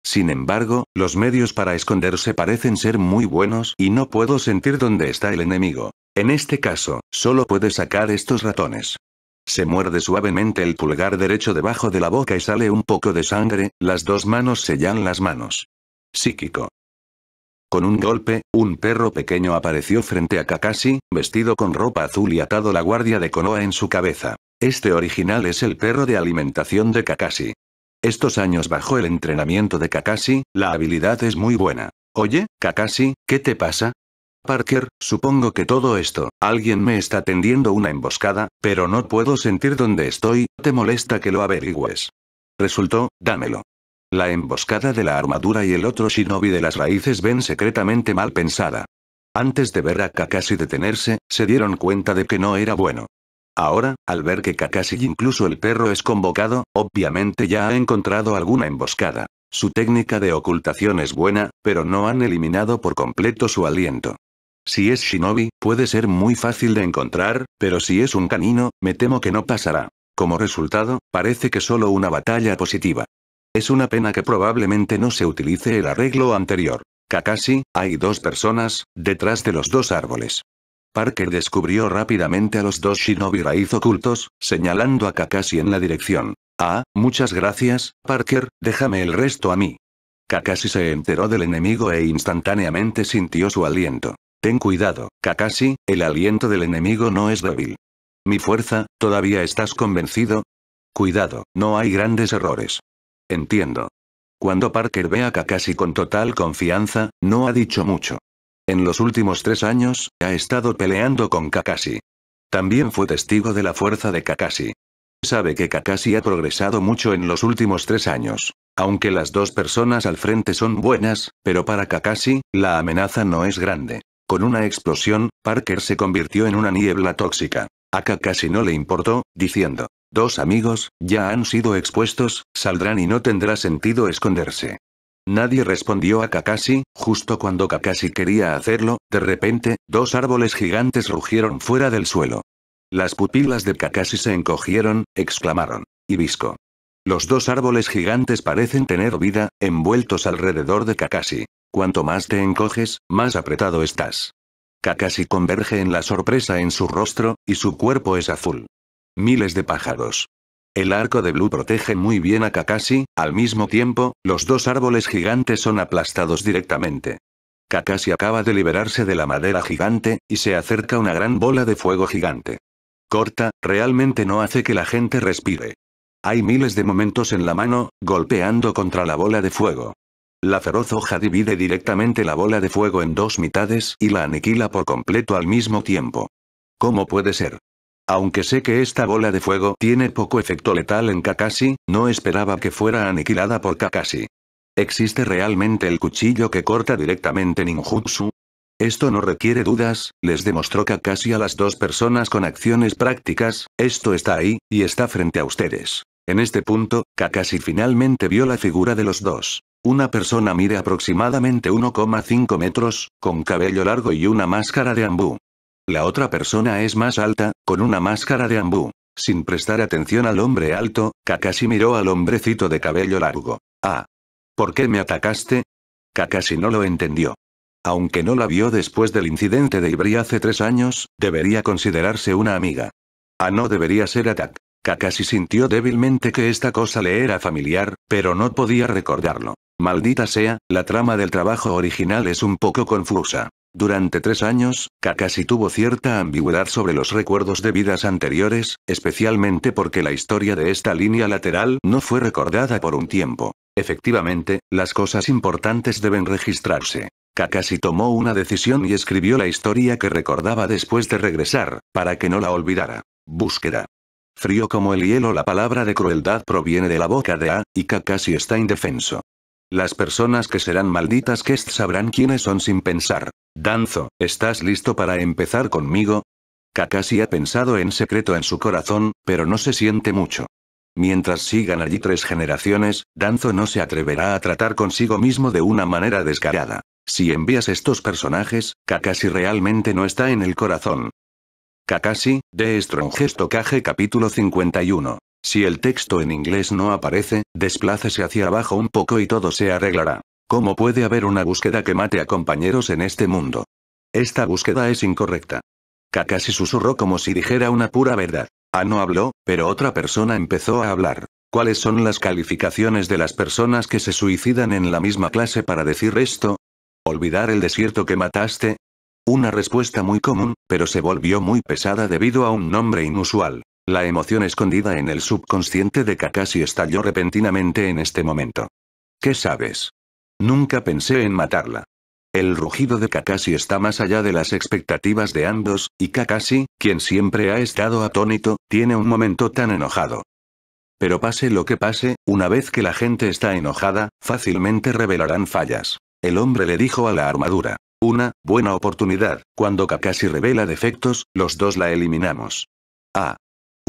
Sin embargo, los medios para esconderse parecen ser muy buenos y no puedo sentir dónde está el enemigo. En este caso, solo puede sacar estos ratones. Se muerde suavemente el pulgar derecho debajo de la boca y sale un poco de sangre, las dos manos sellan las manos. Psíquico. Con un golpe, un perro pequeño apareció frente a Kakashi, vestido con ropa azul y atado la guardia de Konoha en su cabeza. Este original es el perro de alimentación de Kakashi. Estos años bajo el entrenamiento de Kakashi, la habilidad es muy buena. Oye, Kakashi, ¿qué te pasa? Parker, supongo que todo esto, alguien me está tendiendo una emboscada, pero no puedo sentir dónde estoy, ¿te molesta que lo averigües? Resultó, dámelo. La emboscada de la armadura y el otro shinobi de las raíces ven secretamente mal pensada. Antes de ver a Kakashi detenerse, se dieron cuenta de que no era bueno. Ahora, al ver que Kakashi incluso el perro es convocado, obviamente ya ha encontrado alguna emboscada. Su técnica de ocultación es buena, pero no han eliminado por completo su aliento. Si es shinobi, puede ser muy fácil de encontrar, pero si es un canino, me temo que no pasará. Como resultado, parece que solo una batalla positiva. Es una pena que probablemente no se utilice el arreglo anterior. Kakashi, hay dos personas, detrás de los dos árboles. Parker descubrió rápidamente a los dos shinobi raíz ocultos, señalando a Kakashi en la dirección. Ah, muchas gracias, Parker, déjame el resto a mí. Kakashi se enteró del enemigo e instantáneamente sintió su aliento. Ten cuidado, Kakashi, el aliento del enemigo no es débil. Mi fuerza, ¿todavía estás convencido? Cuidado, no hay grandes errores. Entiendo. Cuando Parker ve a Kakashi con total confianza, no ha dicho mucho. En los últimos tres años, ha estado peleando con Kakashi. También fue testigo de la fuerza de Kakashi. Sabe que Kakashi ha progresado mucho en los últimos tres años. Aunque las dos personas al frente son buenas, pero para Kakashi, la amenaza no es grande. Con una explosión, Parker se convirtió en una niebla tóxica. A Kakashi no le importó, diciendo, Dos amigos, ya han sido expuestos, saldrán y no tendrá sentido esconderse. Nadie respondió a Kakashi, justo cuando Kakashi quería hacerlo, de repente, dos árboles gigantes rugieron fuera del suelo. Las pupilas de Kakashi se encogieron, exclamaron. Hibisco. Los dos árboles gigantes parecen tener vida, envueltos alrededor de Kakashi. Cuanto más te encoges, más apretado estás. Kakashi converge en la sorpresa en su rostro, y su cuerpo es azul. Miles de pájaros. El arco de Blue protege muy bien a Kakashi, al mismo tiempo, los dos árboles gigantes son aplastados directamente. Kakashi acaba de liberarse de la madera gigante, y se acerca una gran bola de fuego gigante. Corta, realmente no hace que la gente respire. Hay miles de momentos en la mano, golpeando contra la bola de fuego. La feroz hoja divide directamente la bola de fuego en dos mitades y la aniquila por completo al mismo tiempo. ¿Cómo puede ser? Aunque sé que esta bola de fuego tiene poco efecto letal en Kakashi, no esperaba que fuera aniquilada por Kakashi. ¿Existe realmente el cuchillo que corta directamente ninjutsu? Esto no requiere dudas, les demostró Kakashi a las dos personas con acciones prácticas, esto está ahí, y está frente a ustedes. En este punto, Kakashi finalmente vio la figura de los dos. Una persona mide aproximadamente 1,5 metros, con cabello largo y una máscara de ambú. La otra persona es más alta, con una máscara de ambú. Sin prestar atención al hombre alto, Kakashi miró al hombrecito de cabello largo. Ah. ¿Por qué me atacaste? Kakashi no lo entendió. Aunque no la vio después del incidente de Ibri hace tres años, debería considerarse una amiga. Ah, no debería ser Atak. Kakashi sintió débilmente que esta cosa le era familiar, pero no podía recordarlo. Maldita sea, la trama del trabajo original es un poco confusa. Durante tres años, Kakashi tuvo cierta ambigüedad sobre los recuerdos de vidas anteriores, especialmente porque la historia de esta línea lateral no fue recordada por un tiempo. Efectivamente, las cosas importantes deben registrarse. Kakashi tomó una decisión y escribió la historia que recordaba después de regresar, para que no la olvidara. Búsqueda. Frío como el hielo la palabra de crueldad proviene de la boca de A, y Kakashi está indefenso. Las personas que serán malditas que sabrán quiénes son sin pensar. Danzo, ¿estás listo para empezar conmigo? Kakashi ha pensado en secreto en su corazón, pero no se siente mucho. Mientras sigan allí tres generaciones, Danzo no se atreverá a tratar consigo mismo de una manera descarada. Si envías estos personajes, Kakashi realmente no está en el corazón. Kakashi, de Strong Kage capítulo 51. Si el texto en inglés no aparece, desplácese hacia abajo un poco y todo se arreglará. ¿Cómo puede haber una búsqueda que mate a compañeros en este mundo? Esta búsqueda es incorrecta. Kakashi susurró como si dijera una pura verdad. Ah no habló, pero otra persona empezó a hablar. ¿Cuáles son las calificaciones de las personas que se suicidan en la misma clase para decir esto? ¿Olvidar el desierto que mataste? Una respuesta muy común, pero se volvió muy pesada debido a un nombre inusual. La emoción escondida en el subconsciente de Kakashi estalló repentinamente en este momento. ¿Qué sabes? Nunca pensé en matarla. El rugido de Kakashi está más allá de las expectativas de ambos, y Kakashi, quien siempre ha estado atónito, tiene un momento tan enojado. Pero pase lo que pase, una vez que la gente está enojada, fácilmente revelarán fallas. El hombre le dijo a la armadura. Una, buena oportunidad, cuando Kakashi revela defectos, los dos la eliminamos. Ah,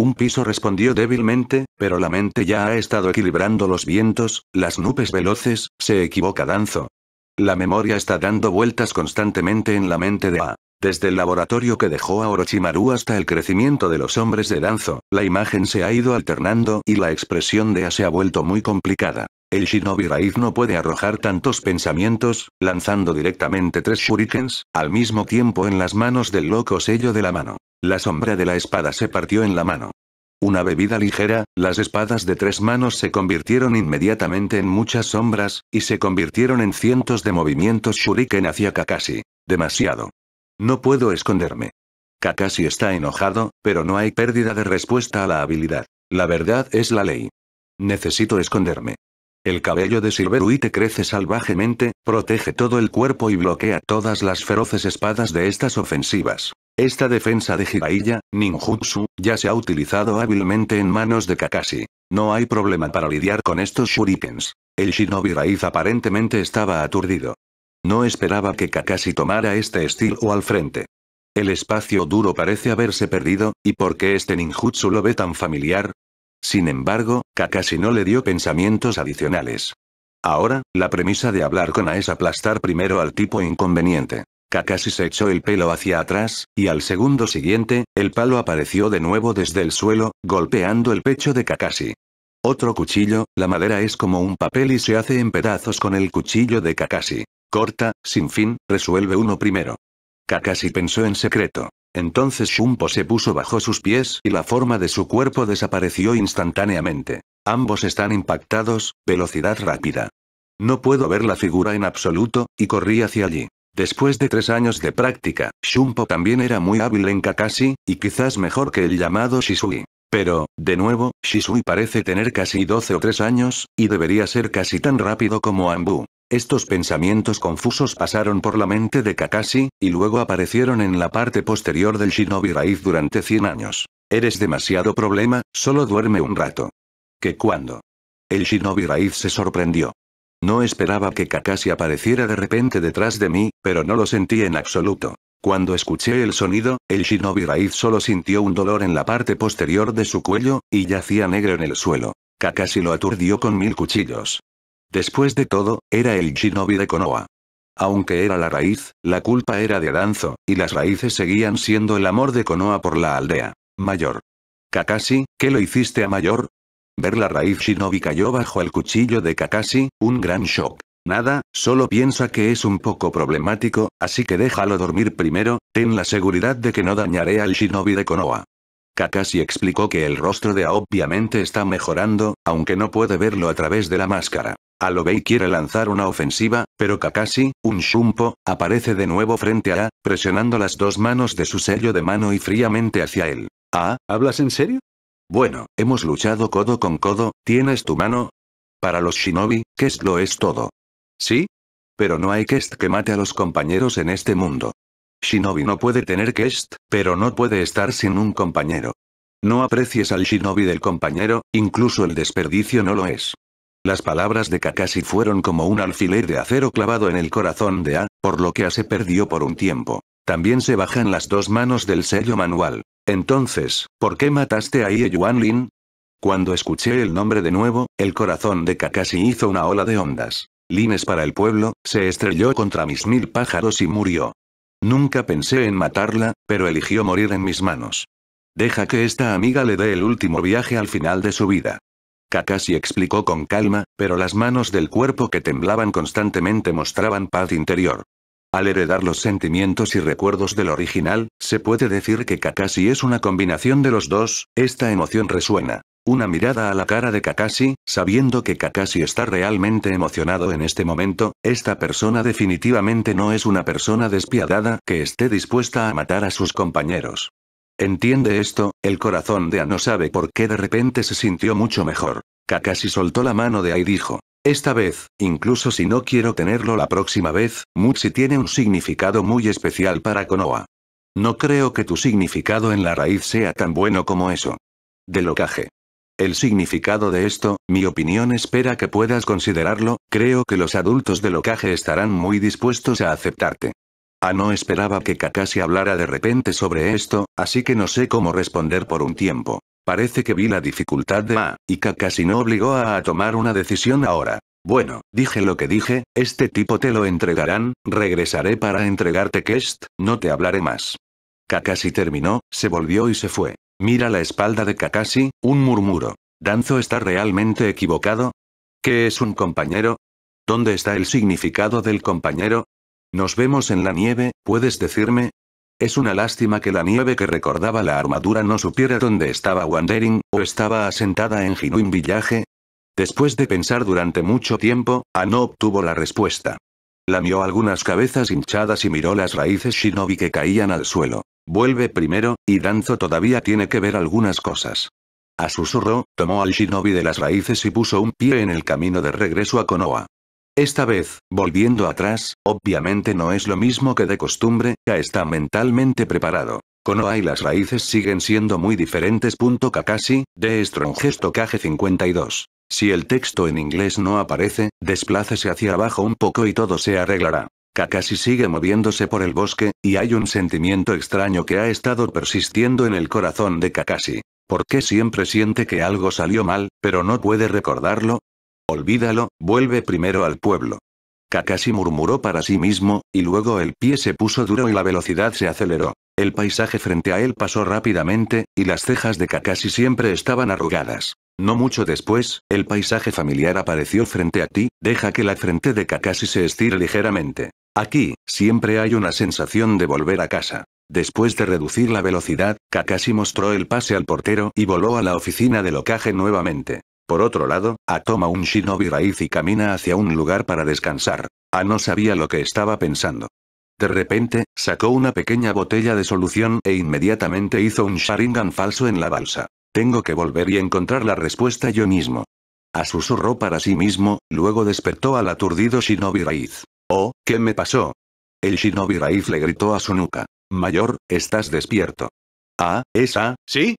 un piso respondió débilmente, pero la mente ya ha estado equilibrando los vientos, las nubes veloces, se equivoca Danzo. La memoria está dando vueltas constantemente en la mente de A. Desde el laboratorio que dejó a Orochimaru hasta el crecimiento de los hombres de Danzo, la imagen se ha ido alternando y la expresión de A se ha vuelto muy complicada. El shinobi raíz no puede arrojar tantos pensamientos, lanzando directamente tres shurikens, al mismo tiempo en las manos del loco sello de la mano. La sombra de la espada se partió en la mano. Una bebida ligera, las espadas de tres manos se convirtieron inmediatamente en muchas sombras, y se convirtieron en cientos de movimientos shuriken hacia Kakashi. Demasiado. No puedo esconderme. Kakashi está enojado, pero no hay pérdida de respuesta a la habilidad. La verdad es la ley. Necesito esconderme. El cabello de Silveruite crece salvajemente, protege todo el cuerpo y bloquea todas las feroces espadas de estas ofensivas. Esta defensa de Jiraiya, ninjutsu, ya se ha utilizado hábilmente en manos de Kakashi. No hay problema para lidiar con estos shurikens. El shinobi raíz aparentemente estaba aturdido. No esperaba que Kakashi tomara este estilo al frente. El espacio duro parece haberse perdido, ¿y por qué este ninjutsu lo ve tan familiar? Sin embargo, Kakashi no le dio pensamientos adicionales. Ahora, la premisa de hablar con A es aplastar primero al tipo inconveniente. Kakashi se echó el pelo hacia atrás, y al segundo siguiente, el palo apareció de nuevo desde el suelo, golpeando el pecho de Kakashi. Otro cuchillo, la madera es como un papel y se hace en pedazos con el cuchillo de Kakashi. Corta, sin fin, resuelve uno primero. Kakashi pensó en secreto. Entonces Shumpo se puso bajo sus pies y la forma de su cuerpo desapareció instantáneamente. Ambos están impactados, velocidad rápida. No puedo ver la figura en absoluto, y corrí hacia allí. Después de tres años de práctica, Shumpo también era muy hábil en Kakashi, y quizás mejor que el llamado Shisui. Pero, de nuevo, Shisui parece tener casi 12 o 3 años, y debería ser casi tan rápido como Ambu. Estos pensamientos confusos pasaron por la mente de Kakashi, y luego aparecieron en la parte posterior del shinobi raíz durante 100 años. Eres demasiado problema, solo duerme un rato. ¿Que cuándo? El shinobi raíz se sorprendió. No esperaba que Kakashi apareciera de repente detrás de mí, pero no lo sentí en absoluto. Cuando escuché el sonido, el shinobi raíz solo sintió un dolor en la parte posterior de su cuello, y yacía negro en el suelo. Kakashi lo aturdió con mil cuchillos. Después de todo, era el shinobi de Konoha. Aunque era la raíz, la culpa era de Danzo, y las raíces seguían siendo el amor de Konoha por la aldea. Mayor. Kakashi, ¿qué lo hiciste a Mayor? Ver la raíz shinobi cayó bajo el cuchillo de Kakashi, un gran shock. Nada, solo piensa que es un poco problemático, así que déjalo dormir primero, ten la seguridad de que no dañaré al shinobi de Konoha. Kakashi explicó que el rostro de A obviamente está mejorando, aunque no puede verlo a través de la máscara. Alobei quiere lanzar una ofensiva, pero Kakashi, un Shumpo, aparece de nuevo frente a A, presionando las dos manos de su sello de mano y fríamente hacia él. Ah, ¿hablas en serio? Bueno, hemos luchado codo con codo, ¿tienes tu mano? Para los shinobi, Kest lo es todo. ¿Sí? Pero no hay Kest que mate a los compañeros en este mundo. Shinobi no puede tener Kest, pero no puede estar sin un compañero. No aprecies al shinobi del compañero, incluso el desperdicio no lo es. Las palabras de Kakashi fueron como un alfiler de acero clavado en el corazón de A, por lo que A se perdió por un tiempo. También se bajan las dos manos del sello manual. Entonces, ¿por qué mataste a Ie Yuanlin? Cuando escuché el nombre de nuevo, el corazón de Kakashi hizo una ola de ondas. Lines para el pueblo, se estrelló contra mis mil pájaros y murió. Nunca pensé en matarla, pero eligió morir en mis manos. Deja que esta amiga le dé el último viaje al final de su vida. Kakashi explicó con calma, pero las manos del cuerpo que temblaban constantemente mostraban paz interior. Al heredar los sentimientos y recuerdos del original, se puede decir que Kakashi es una combinación de los dos, esta emoción resuena. Una mirada a la cara de Kakashi, sabiendo que Kakashi está realmente emocionado en este momento, esta persona definitivamente no es una persona despiadada que esté dispuesta a matar a sus compañeros. Entiende esto, el corazón de Ano sabe por qué de repente se sintió mucho mejor. Kakashi soltó la mano de A y dijo, esta vez, incluso si no quiero tenerlo la próxima vez, Muchi tiene un significado muy especial para Konoha. No creo que tu significado en la raíz sea tan bueno como eso. De locaje. El significado de esto, mi opinión espera que puedas considerarlo, creo que los adultos de Lokage estarán muy dispuestos a aceptarte. Ah no esperaba que Kakashi hablara de repente sobre esto, así que no sé cómo responder por un tiempo. Parece que vi la dificultad de A, y Kakashi no obligó a, a tomar una decisión ahora. Bueno, dije lo que dije, este tipo te lo entregarán, regresaré para entregarte Kest, no te hablaré más. Kakashi terminó, se volvió y se fue. Mira la espalda de Kakashi, un murmuro. ¿Danzo está realmente equivocado? ¿Qué es un compañero? ¿Dónde está el significado del compañero? Nos vemos en la nieve, ¿puedes decirme? Es una lástima que la nieve que recordaba la armadura no supiera dónde estaba Wandering, o estaba asentada en Jinuin Village. Después de pensar durante mucho tiempo, Ano obtuvo la respuesta. Lamió algunas cabezas hinchadas y miró las raíces shinobi que caían al suelo. Vuelve primero, y Danzo todavía tiene que ver algunas cosas. A susurro, tomó al shinobi de las raíces y puso un pie en el camino de regreso a Konoha. Esta vez, volviendo atrás, obviamente no es lo mismo que de costumbre, ya está mentalmente preparado. Konoha y las raíces siguen siendo muy diferentes. Kakashi, de Strongest Kage 52. Si el texto en inglés no aparece, desplácese hacia abajo un poco y todo se arreglará. Kakashi sigue moviéndose por el bosque, y hay un sentimiento extraño que ha estado persistiendo en el corazón de Kakashi. ¿Por qué siempre siente que algo salió mal, pero no puede recordarlo? Olvídalo, vuelve primero al pueblo. Kakashi murmuró para sí mismo, y luego el pie se puso duro y la velocidad se aceleró. El paisaje frente a él pasó rápidamente, y las cejas de Kakashi siempre estaban arrugadas. No mucho después, el paisaje familiar apareció frente a ti, deja que la frente de Kakashi se estire ligeramente. Aquí, siempre hay una sensación de volver a casa. Después de reducir la velocidad, Kakashi mostró el pase al portero y voló a la oficina de locaje nuevamente. Por otro lado, A toma un shinobi raíz y camina hacia un lugar para descansar. A no sabía lo que estaba pensando. De repente, sacó una pequeña botella de solución e inmediatamente hizo un Sharingan falso en la balsa. Tengo que volver y encontrar la respuesta yo mismo. A susurró para sí mismo, luego despertó al aturdido shinobi raíz. Oh, ¿qué me pasó? El shinobi raíz le gritó a su nuca. Mayor, estás despierto. Ah, ¿esa? ¿Sí?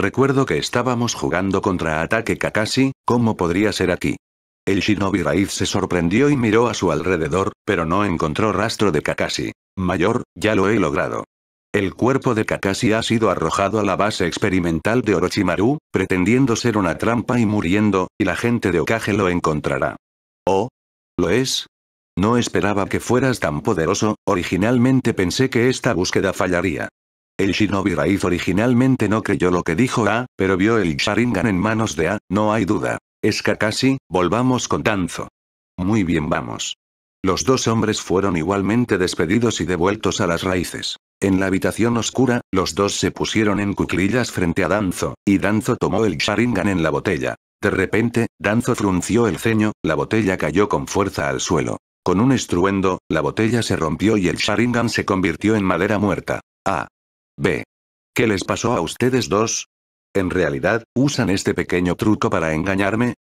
Recuerdo que estábamos jugando contra Ataque Kakashi, ¿cómo podría ser aquí? El shinobi raíz se sorprendió y miró a su alrededor, pero no encontró rastro de Kakashi. Mayor, ya lo he logrado. El cuerpo de Kakashi ha sido arrojado a la base experimental de Orochimaru, pretendiendo ser una trampa y muriendo, y la gente de Okage lo encontrará. ¿Oh? ¿Lo es? No esperaba que fueras tan poderoso, originalmente pensé que esta búsqueda fallaría. El shinobi raíz originalmente no creyó lo que dijo A, pero vio el Sharingan en manos de A, no hay duda. Es Kakashi, volvamos con Danzo. Muy bien vamos. Los dos hombres fueron igualmente despedidos y devueltos a las raíces. En la habitación oscura, los dos se pusieron en cuclillas frente a Danzo, y Danzo tomó el Sharingan en la botella. De repente, Danzo frunció el ceño, la botella cayó con fuerza al suelo. Con un estruendo, la botella se rompió y el Sharingan se convirtió en madera muerta. A. B. ¿Qué les pasó a ustedes dos? ¿En realidad, usan este pequeño truco para engañarme?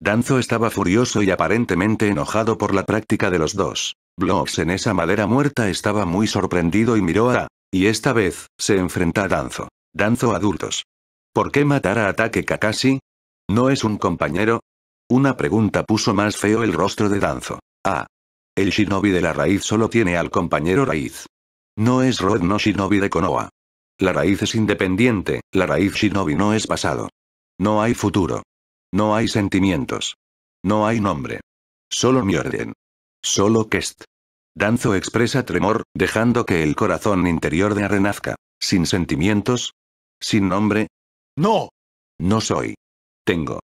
Danzo estaba furioso y aparentemente enojado por la práctica de los dos. Blocks en esa madera muerta estaba muy sorprendido y miró a... Y esta vez, se enfrenta a Danzo. Danzo adultos. ¿Por qué matar a Ataque Kakashi? ¿No es un compañero? Una pregunta puso más feo el rostro de Danzo. Ah. El shinobi de la raíz solo tiene al compañero raíz. No es Rod no shinobi de Konoha. La raíz es independiente, la raíz shinobi no es pasado. No hay futuro. No hay sentimientos. No hay nombre. Solo mi orden. Solo Kest. Danzo expresa tremor, dejando que el corazón interior de renazca. ¿Sin sentimientos? ¿Sin nombre?
No.
No soy. Tengo.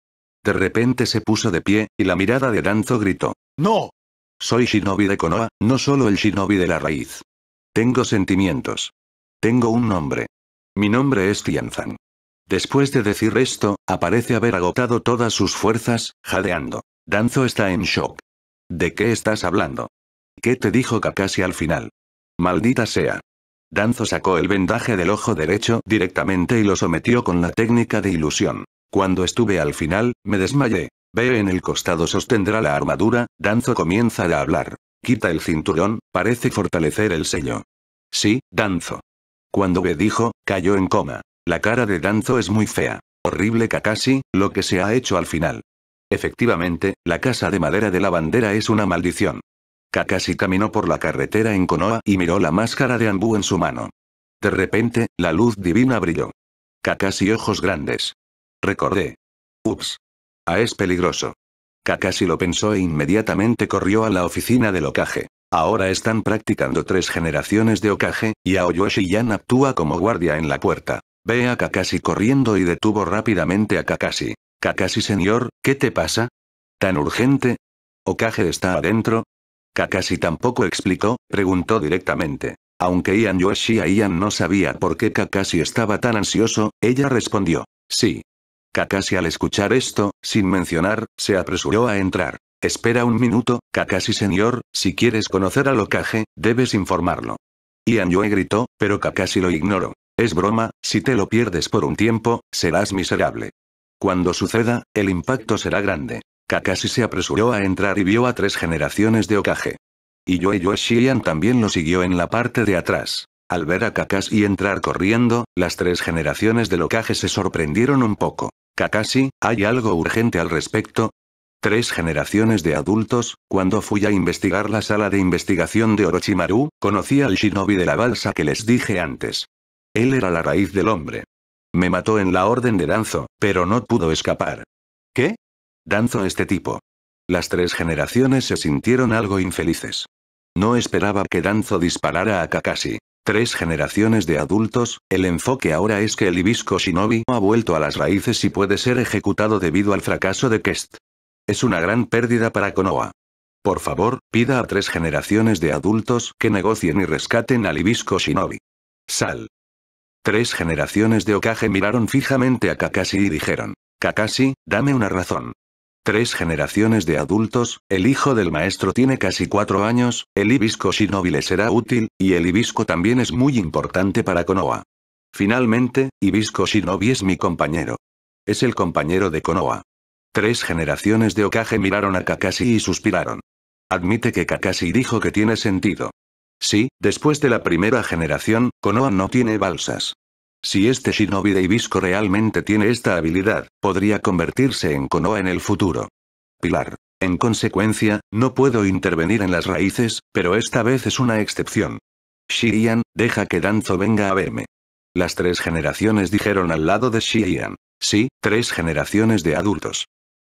De repente se puso de pie, y la mirada de Danzo gritó.
No.
Soy Shinobi de Konoha, no solo el Shinobi de la raíz. Tengo sentimientos. Tengo un nombre. Mi nombre es Tianzan. Después de decir esto, aparece haber agotado todas sus fuerzas, jadeando. Danzo está en shock. ¿De qué estás hablando? ¿Qué te dijo Kakashi al final? Maldita sea. Danzo sacó el vendaje del ojo derecho directamente y lo sometió con la técnica de ilusión. Cuando estuve al final, me desmayé. Ve en el costado sostendrá la armadura, Danzo comienza a hablar. Quita el cinturón, parece fortalecer el sello. Sí, Danzo. Cuando Ve dijo, cayó en coma. La cara de Danzo es muy fea. Horrible Kakashi, lo que se ha hecho al final. Efectivamente, la casa de madera de la bandera es una maldición. Kakashi caminó por la carretera en Konoha y miró la máscara de Ambu en su mano. De repente, la luz divina brilló. Kakashi ojos grandes. Recordé. Ups. Ah, es peligroso. Kakashi lo pensó e inmediatamente corrió a la oficina del Okage. Ahora están practicando tres generaciones de Okage, y Aoyoshi Yan actúa como guardia en la puerta. Ve a Kakashi corriendo y detuvo rápidamente a Kakashi. Kakashi señor, ¿qué te pasa? ¿Tan urgente? ¿Okage está adentro? Kakashi tampoco explicó, preguntó directamente. Aunque Ian Yoshi a Ian no sabía por qué Kakashi estaba tan ansioso, ella respondió. Sí. Kakashi al escuchar esto, sin mencionar, se apresuró a entrar. Espera un minuto, Kakashi señor, si quieres conocer al Okage, debes informarlo. Ian Yoe gritó, pero Kakashi lo ignoró. Es broma, si te lo pierdes por un tiempo, serás miserable. Cuando suceda, el impacto será grande. Kakashi se apresuró a entrar y vio a tres generaciones de Okage. Y Yoshian también lo siguió en la parte de atrás. Al ver a Kakashi entrar corriendo, las tres generaciones de Okage se sorprendieron un poco. Kakashi, ¿hay algo urgente al respecto? Tres generaciones de adultos, cuando fui a investigar la sala de investigación de Orochimaru, conocí al shinobi de la balsa que les dije antes. Él era la raíz del hombre. Me mató en la orden de Danzo, pero no pudo escapar. ¿Qué? Danzo este tipo. Las tres generaciones se sintieron algo infelices. No esperaba que Danzo disparara a Kakashi. Tres generaciones de adultos, el enfoque ahora es que el hibisco shinobi ha vuelto a las raíces y puede ser ejecutado debido al fracaso de Kest. Es una gran pérdida para Konoha. Por favor, pida a tres generaciones de adultos que negocien y rescaten al hibisco shinobi. Sal. Tres generaciones de Okage miraron fijamente a Kakashi y dijeron. Kakashi, dame una razón. Tres generaciones de adultos, el hijo del maestro tiene casi cuatro años, el hibisco shinobi le será útil, y el hibisco también es muy importante para Konoha. Finalmente, hibisco shinobi es mi compañero. Es el compañero de Konoha. Tres generaciones de Okage miraron a Kakashi y suspiraron. Admite que Kakashi dijo que tiene sentido. Sí, después de la primera generación, Konoha no tiene balsas. Si este shinobi de Hibisco realmente tiene esta habilidad, podría convertirse en Konoha en el futuro. Pilar. En consecuencia, no puedo intervenir en las raíces, pero esta vez es una excepción. Shiian, deja que Danzo venga a verme. Las tres generaciones dijeron al lado de Shiian. Sí, tres generaciones de adultos.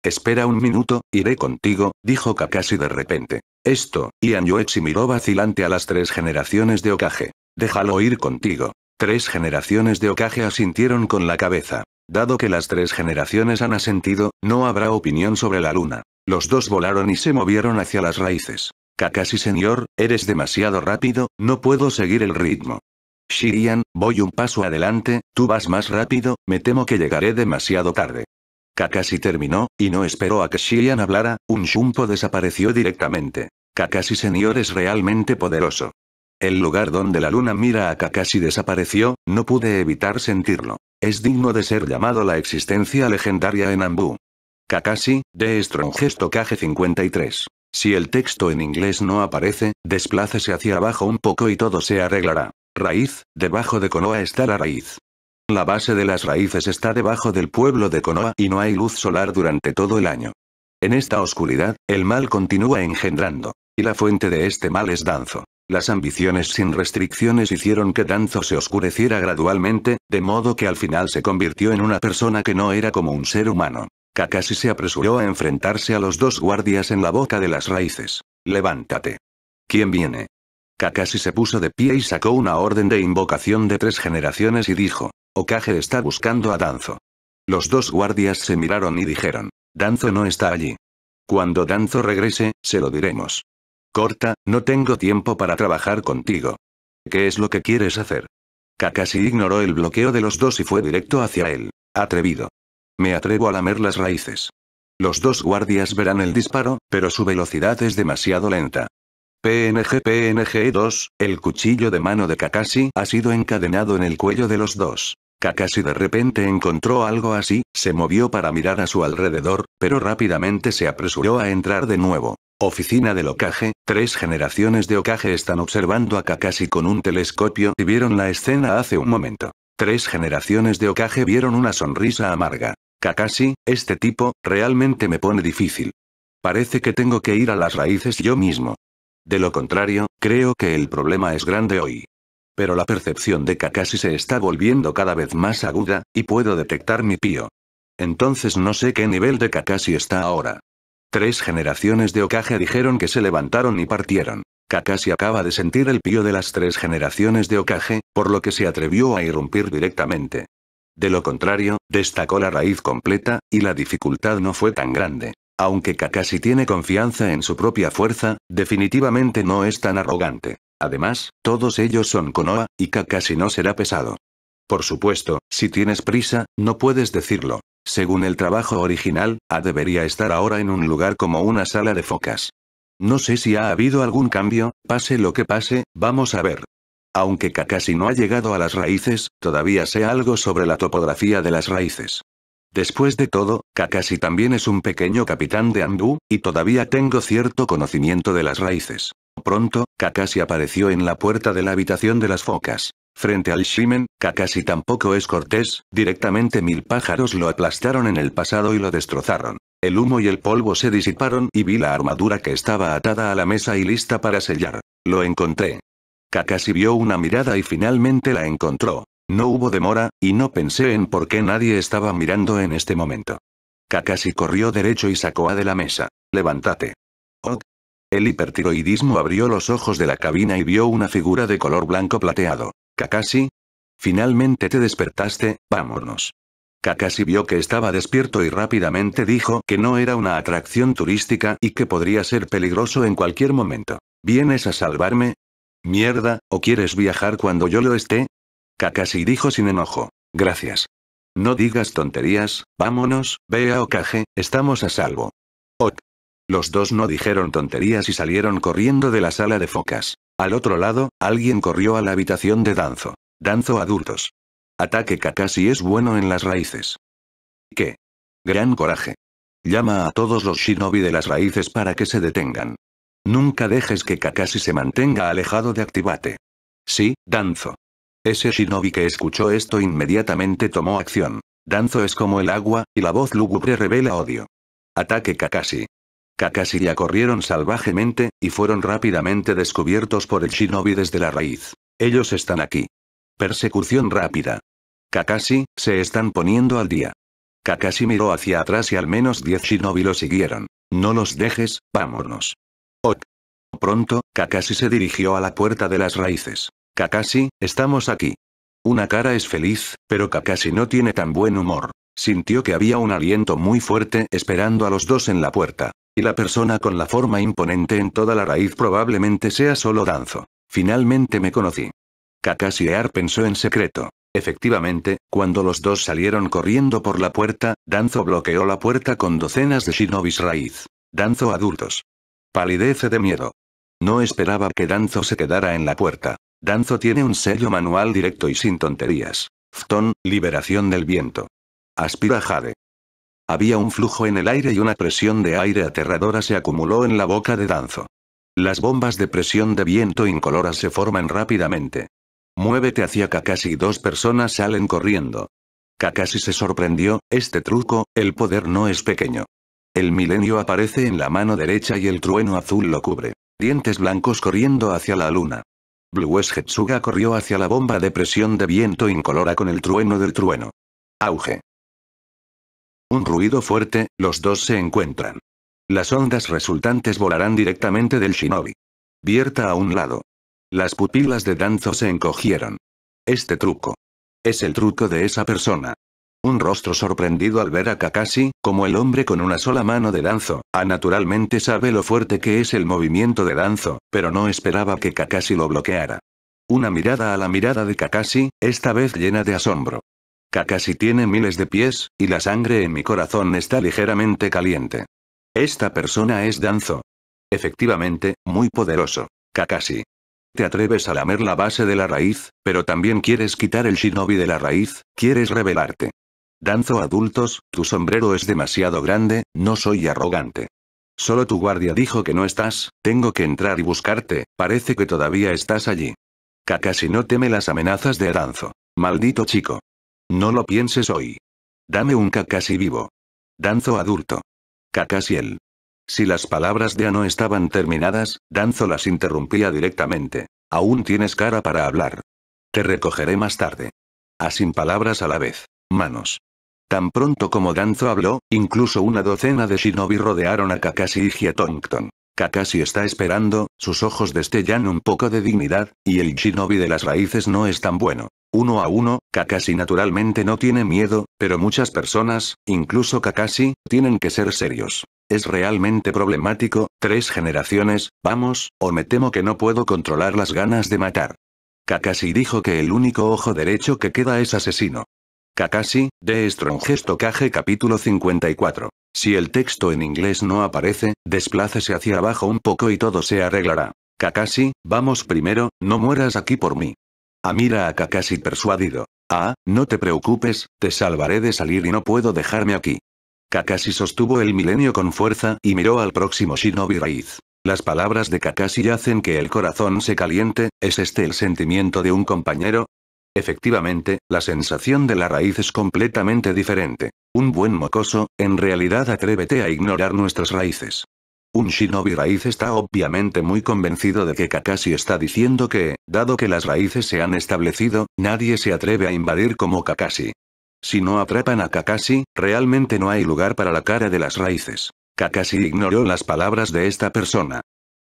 Espera un minuto, iré contigo, dijo Kakashi de repente. Esto, Ian Yoichi miró vacilante a las tres generaciones de Okage. Déjalo ir contigo. Tres generaciones de Okage asintieron con la cabeza. Dado que las tres generaciones han asentido, no habrá opinión sobre la luna. Los dos volaron y se movieron hacia las raíces. Kakashi señor, eres demasiado rápido, no puedo seguir el ritmo. Shirian, voy un paso adelante, tú vas más rápido, me temo que llegaré demasiado tarde. Kakashi terminó, y no esperó a que Shirian hablara, un Shumpo desapareció directamente. Kakashi señor es realmente poderoso. El lugar donde la luna mira a Kakashi desapareció, no pude evitar sentirlo. Es digno de ser llamado la existencia legendaria en Ambu. Kakashi, de Strongest Kage 53. Si el texto en inglés no aparece, desplácese hacia abajo un poco y todo se arreglará. Raíz, debajo de Konoha está la raíz. La base de las raíces está debajo del pueblo de Konoha y no hay luz solar durante todo el año. En esta oscuridad, el mal continúa engendrando. Y la fuente de este mal es Danzo. Las ambiciones sin restricciones hicieron que Danzo se oscureciera gradualmente, de modo que al final se convirtió en una persona que no era como un ser humano. Kakashi se apresuró a enfrentarse a los dos guardias en la boca de las raíces. Levántate. ¿Quién viene? Kakashi se puso de pie y sacó una orden de invocación de tres generaciones y dijo, Okage está buscando a Danzo. Los dos guardias se miraron y dijeron, Danzo no está allí. Cuando Danzo regrese, se lo diremos. Corta, no tengo tiempo para trabajar contigo. ¿Qué es lo que quieres hacer? Kakashi ignoró el bloqueo de los dos y fue directo hacia él. Atrevido. Me atrevo a lamer las raíces. Los dos guardias verán el disparo, pero su velocidad es demasiado lenta. PNG PNG 2, el cuchillo de mano de Kakashi ha sido encadenado en el cuello de los dos. Kakashi de repente encontró algo así, se movió para mirar a su alrededor, pero rápidamente se apresuró a entrar de nuevo. Oficina del Okage, tres generaciones de Okage están observando a Kakashi con un telescopio y vieron la escena hace un momento. Tres generaciones de Okage vieron una sonrisa amarga. Kakashi, este tipo, realmente me pone difícil. Parece que tengo que ir a las raíces yo mismo. De lo contrario, creo que el problema es grande hoy. Pero la percepción de Kakashi se está volviendo cada vez más aguda, y puedo detectar mi pío. Entonces no sé qué nivel de Kakashi está ahora. Tres generaciones de Okage dijeron que se levantaron y partieron. Kakashi acaba de sentir el pío de las tres generaciones de Okage, por lo que se atrevió a irrumpir directamente. De lo contrario, destacó la raíz completa, y la dificultad no fue tan grande. Aunque Kakashi tiene confianza en su propia fuerza, definitivamente no es tan arrogante. Además, todos ellos son Konoha, y Kakashi no será pesado. Por supuesto, si tienes prisa, no puedes decirlo. Según el trabajo original, A debería estar ahora en un lugar como una sala de focas. No sé si ha habido algún cambio, pase lo que pase, vamos a ver. Aunque Kakashi no ha llegado a las raíces, todavía sé algo sobre la topografía de las raíces. Después de todo, Kakashi también es un pequeño capitán de Anbu, y todavía tengo cierto conocimiento de las raíces. Pronto, Kakashi apareció en la puerta de la habitación de las focas. Frente al Shimen, Kakashi tampoco es cortés, directamente mil pájaros lo aplastaron en el pasado y lo destrozaron. El humo y el polvo se disiparon y vi la armadura que estaba atada a la mesa y lista para sellar. Lo encontré. Kakashi vio una mirada y finalmente la encontró. No hubo demora, y no pensé en por qué nadie estaba mirando en este momento. Kakashi corrió derecho y sacó a de la mesa. Levántate. Oh. El hipertiroidismo abrió los ojos de la cabina y vio una figura de color blanco plateado. Kakashi. Finalmente te despertaste, vámonos. Kakashi vio que estaba despierto y rápidamente dijo que no era una atracción turística y que podría ser peligroso en cualquier momento. ¿Vienes a salvarme? Mierda, ¿o quieres viajar cuando yo lo esté? Kakashi dijo sin enojo. Gracias. No digas tonterías, vámonos, ve a Okage, estamos a salvo. Ok. Los dos no dijeron tonterías y salieron corriendo de la sala de focas. Al otro lado, alguien corrió a la habitación de Danzo. Danzo adultos. Ataque Kakashi es bueno en las raíces. ¿Qué? Gran coraje. Llama a todos los shinobi de las raíces para que se detengan. Nunca dejes que Kakashi se mantenga alejado de Activate. Sí, Danzo. Ese shinobi que escuchó esto inmediatamente tomó acción. Danzo es como el agua, y la voz lúgubre revela odio. Ataque Kakashi. Kakashi corrieron salvajemente, y fueron rápidamente descubiertos por el shinobi desde la raíz. Ellos están aquí. Persecución rápida. Kakashi, se están poniendo al día. Kakashi miró hacia atrás y al menos 10 shinobi lo siguieron. No los dejes, vámonos. Ok. Pronto, Kakashi se dirigió a la puerta de las raíces. Kakashi, estamos aquí. Una cara es feliz, pero Kakashi no tiene tan buen humor. Sintió que había un aliento muy fuerte esperando a los dos en la puerta. Y la persona con la forma imponente en toda la raíz probablemente sea solo Danzo. Finalmente me conocí. Kakashi Ear pensó en secreto. Efectivamente, cuando los dos salieron corriendo por la puerta, Danzo bloqueó la puerta con docenas de shinobis raíz. Danzo adultos. Palidece de miedo. No esperaba que Danzo se quedara en la puerta. Danzo tiene un sello manual directo y sin tonterías. Fton, liberación del viento. Aspira Jade. Había un flujo en el aire y una presión de aire aterradora se acumuló en la boca de Danzo. Las bombas de presión de viento incoloras se forman rápidamente. Muévete hacia Kakashi y dos personas salen corriendo. Kakashi se sorprendió, este truco, el poder no es pequeño. El milenio aparece en la mano derecha y el trueno azul lo cubre. Dientes blancos corriendo hacia la luna. Blue Getsuga corrió hacia la bomba de presión de viento incolora con el trueno del trueno. Auge. Un ruido fuerte, los dos se encuentran. Las ondas resultantes volarán directamente del shinobi. Vierta a un lado. Las pupilas de Danzo se encogieron. Este truco. Es el truco de esa persona. Un rostro sorprendido al ver a Kakashi, como el hombre con una sola mano de Danzo, a naturalmente sabe lo fuerte que es el movimiento de Danzo, pero no esperaba que Kakashi lo bloqueara. Una mirada a la mirada de Kakashi, esta vez llena de asombro. Kakashi tiene miles de pies, y la sangre en mi corazón está ligeramente caliente. Esta persona es Danzo. Efectivamente, muy poderoso. Kakashi. Te atreves a lamer la base de la raíz, pero también quieres quitar el shinobi de la raíz, quieres rebelarte. Danzo adultos, tu sombrero es demasiado grande, no soy arrogante. Solo tu guardia dijo que no estás, tengo que entrar y buscarte, parece que todavía estás allí. Kakashi no teme las amenazas de Danzo. Maldito chico. No lo pienses hoy. Dame un Kakashi vivo. Danzo adulto. Kakashi él. Si las palabras de no estaban terminadas, Danzo las interrumpía directamente. Aún tienes cara para hablar. Te recogeré más tarde. A sin palabras a la vez. Manos. Tan pronto como Danzo habló, incluso una docena de shinobi rodearon a Kakashi y Hiatongton. Kakashi está esperando, sus ojos destellan un poco de dignidad, y el shinobi de las raíces no es tan bueno. Uno a uno, Kakashi naturalmente no tiene miedo, pero muchas personas, incluso Kakashi, tienen que ser serios. Es realmente problemático, tres generaciones, vamos, o me temo que no puedo controlar las ganas de matar. Kakashi dijo que el único ojo derecho que queda es asesino. Kakashi, de Strong Kage capítulo 54. Si el texto en inglés no aparece, desplácese hacia abajo un poco y todo se arreglará. Kakashi, vamos primero, no mueras aquí por mí. Amira a Kakashi persuadido. Ah, no te preocupes, te salvaré de salir y no puedo dejarme aquí. Kakashi sostuvo el milenio con fuerza y miró al próximo Shinobi Raíz. Las palabras de Kakashi hacen que el corazón se caliente, ¿es este el sentimiento de un compañero? Efectivamente, la sensación de la raíz es completamente diferente. Un buen mocoso, en realidad atrévete a ignorar nuestras raíces. Un shinobi raíz está obviamente muy convencido de que Kakashi está diciendo que, dado que las raíces se han establecido, nadie se atreve a invadir como Kakashi. Si no atrapan a Kakashi, realmente no hay lugar para la cara de las raíces. Kakashi ignoró las palabras de esta persona.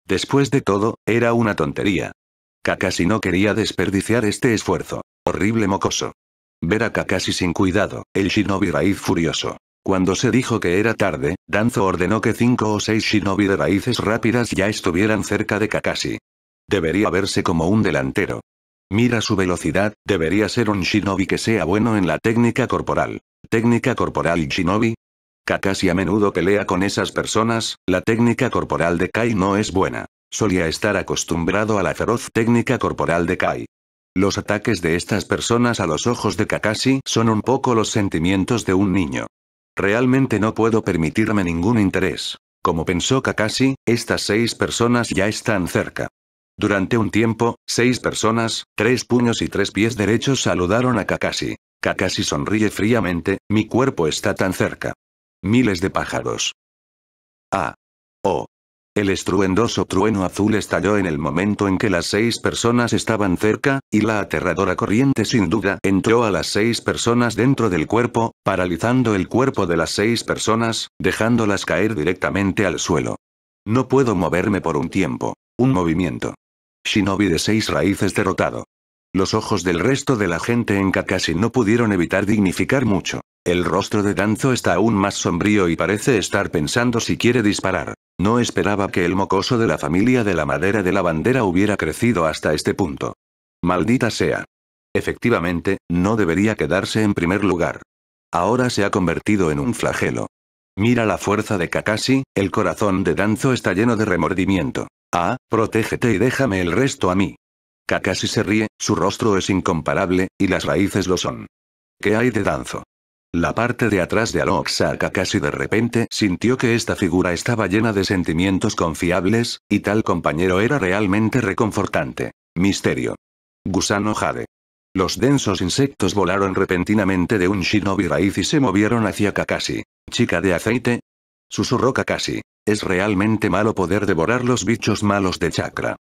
Después de todo, era una tontería. Kakashi no quería desperdiciar este esfuerzo. Horrible mocoso. Ver a Kakashi sin cuidado, el shinobi raíz furioso. Cuando se dijo que era tarde, Danzo ordenó que cinco o seis shinobi de raíces rápidas ya estuvieran cerca de Kakashi. Debería verse como un delantero. Mira su velocidad, debería ser un shinobi que sea bueno en la técnica corporal. ¿Técnica corporal shinobi? Kakashi a menudo pelea con esas personas, la técnica corporal de Kai no es buena. Solía estar acostumbrado a la feroz técnica corporal de Kai. Los ataques de estas personas a los ojos de Kakashi son un poco los sentimientos de un niño. Realmente no puedo permitirme ningún interés. Como pensó Kakashi, estas seis personas ya están cerca. Durante un tiempo, seis personas, tres puños y tres pies derechos saludaron a Kakashi. Kakashi sonríe fríamente, mi cuerpo está tan cerca. Miles de pájaros. Ah. Oh. El estruendoso trueno azul estalló en el momento en que las seis personas estaban cerca, y la aterradora corriente sin duda entró a las seis personas dentro del cuerpo, paralizando el cuerpo de las seis personas, dejándolas caer directamente al suelo. No puedo moverme por un tiempo. Un movimiento. Shinobi de seis raíces derrotado. Los ojos del resto de la gente en Kakashi no pudieron evitar dignificar mucho. El rostro de Danzo está aún más sombrío y parece estar pensando si quiere disparar. No esperaba que el mocoso de la familia de la madera de la bandera hubiera crecido hasta este punto. Maldita sea. Efectivamente, no debería quedarse en primer lugar. Ahora se ha convertido en un flagelo. Mira la fuerza de Kakashi, el corazón de Danzo está lleno de remordimiento. Ah, protégete y déjame el resto a mí. Kakashi se ríe, su rostro es incomparable, y las raíces lo son. ¿Qué hay de Danzo? La parte de atrás de Aloxaka casi de repente sintió que esta figura estaba llena de sentimientos confiables, y tal compañero era realmente reconfortante. Misterio. Gusano Jade. Los densos insectos volaron repentinamente de un shinobi raíz y se movieron hacia Kakashi. ¿Chica de aceite? Susurró Kakashi. es realmente malo poder devorar los bichos malos de chakra.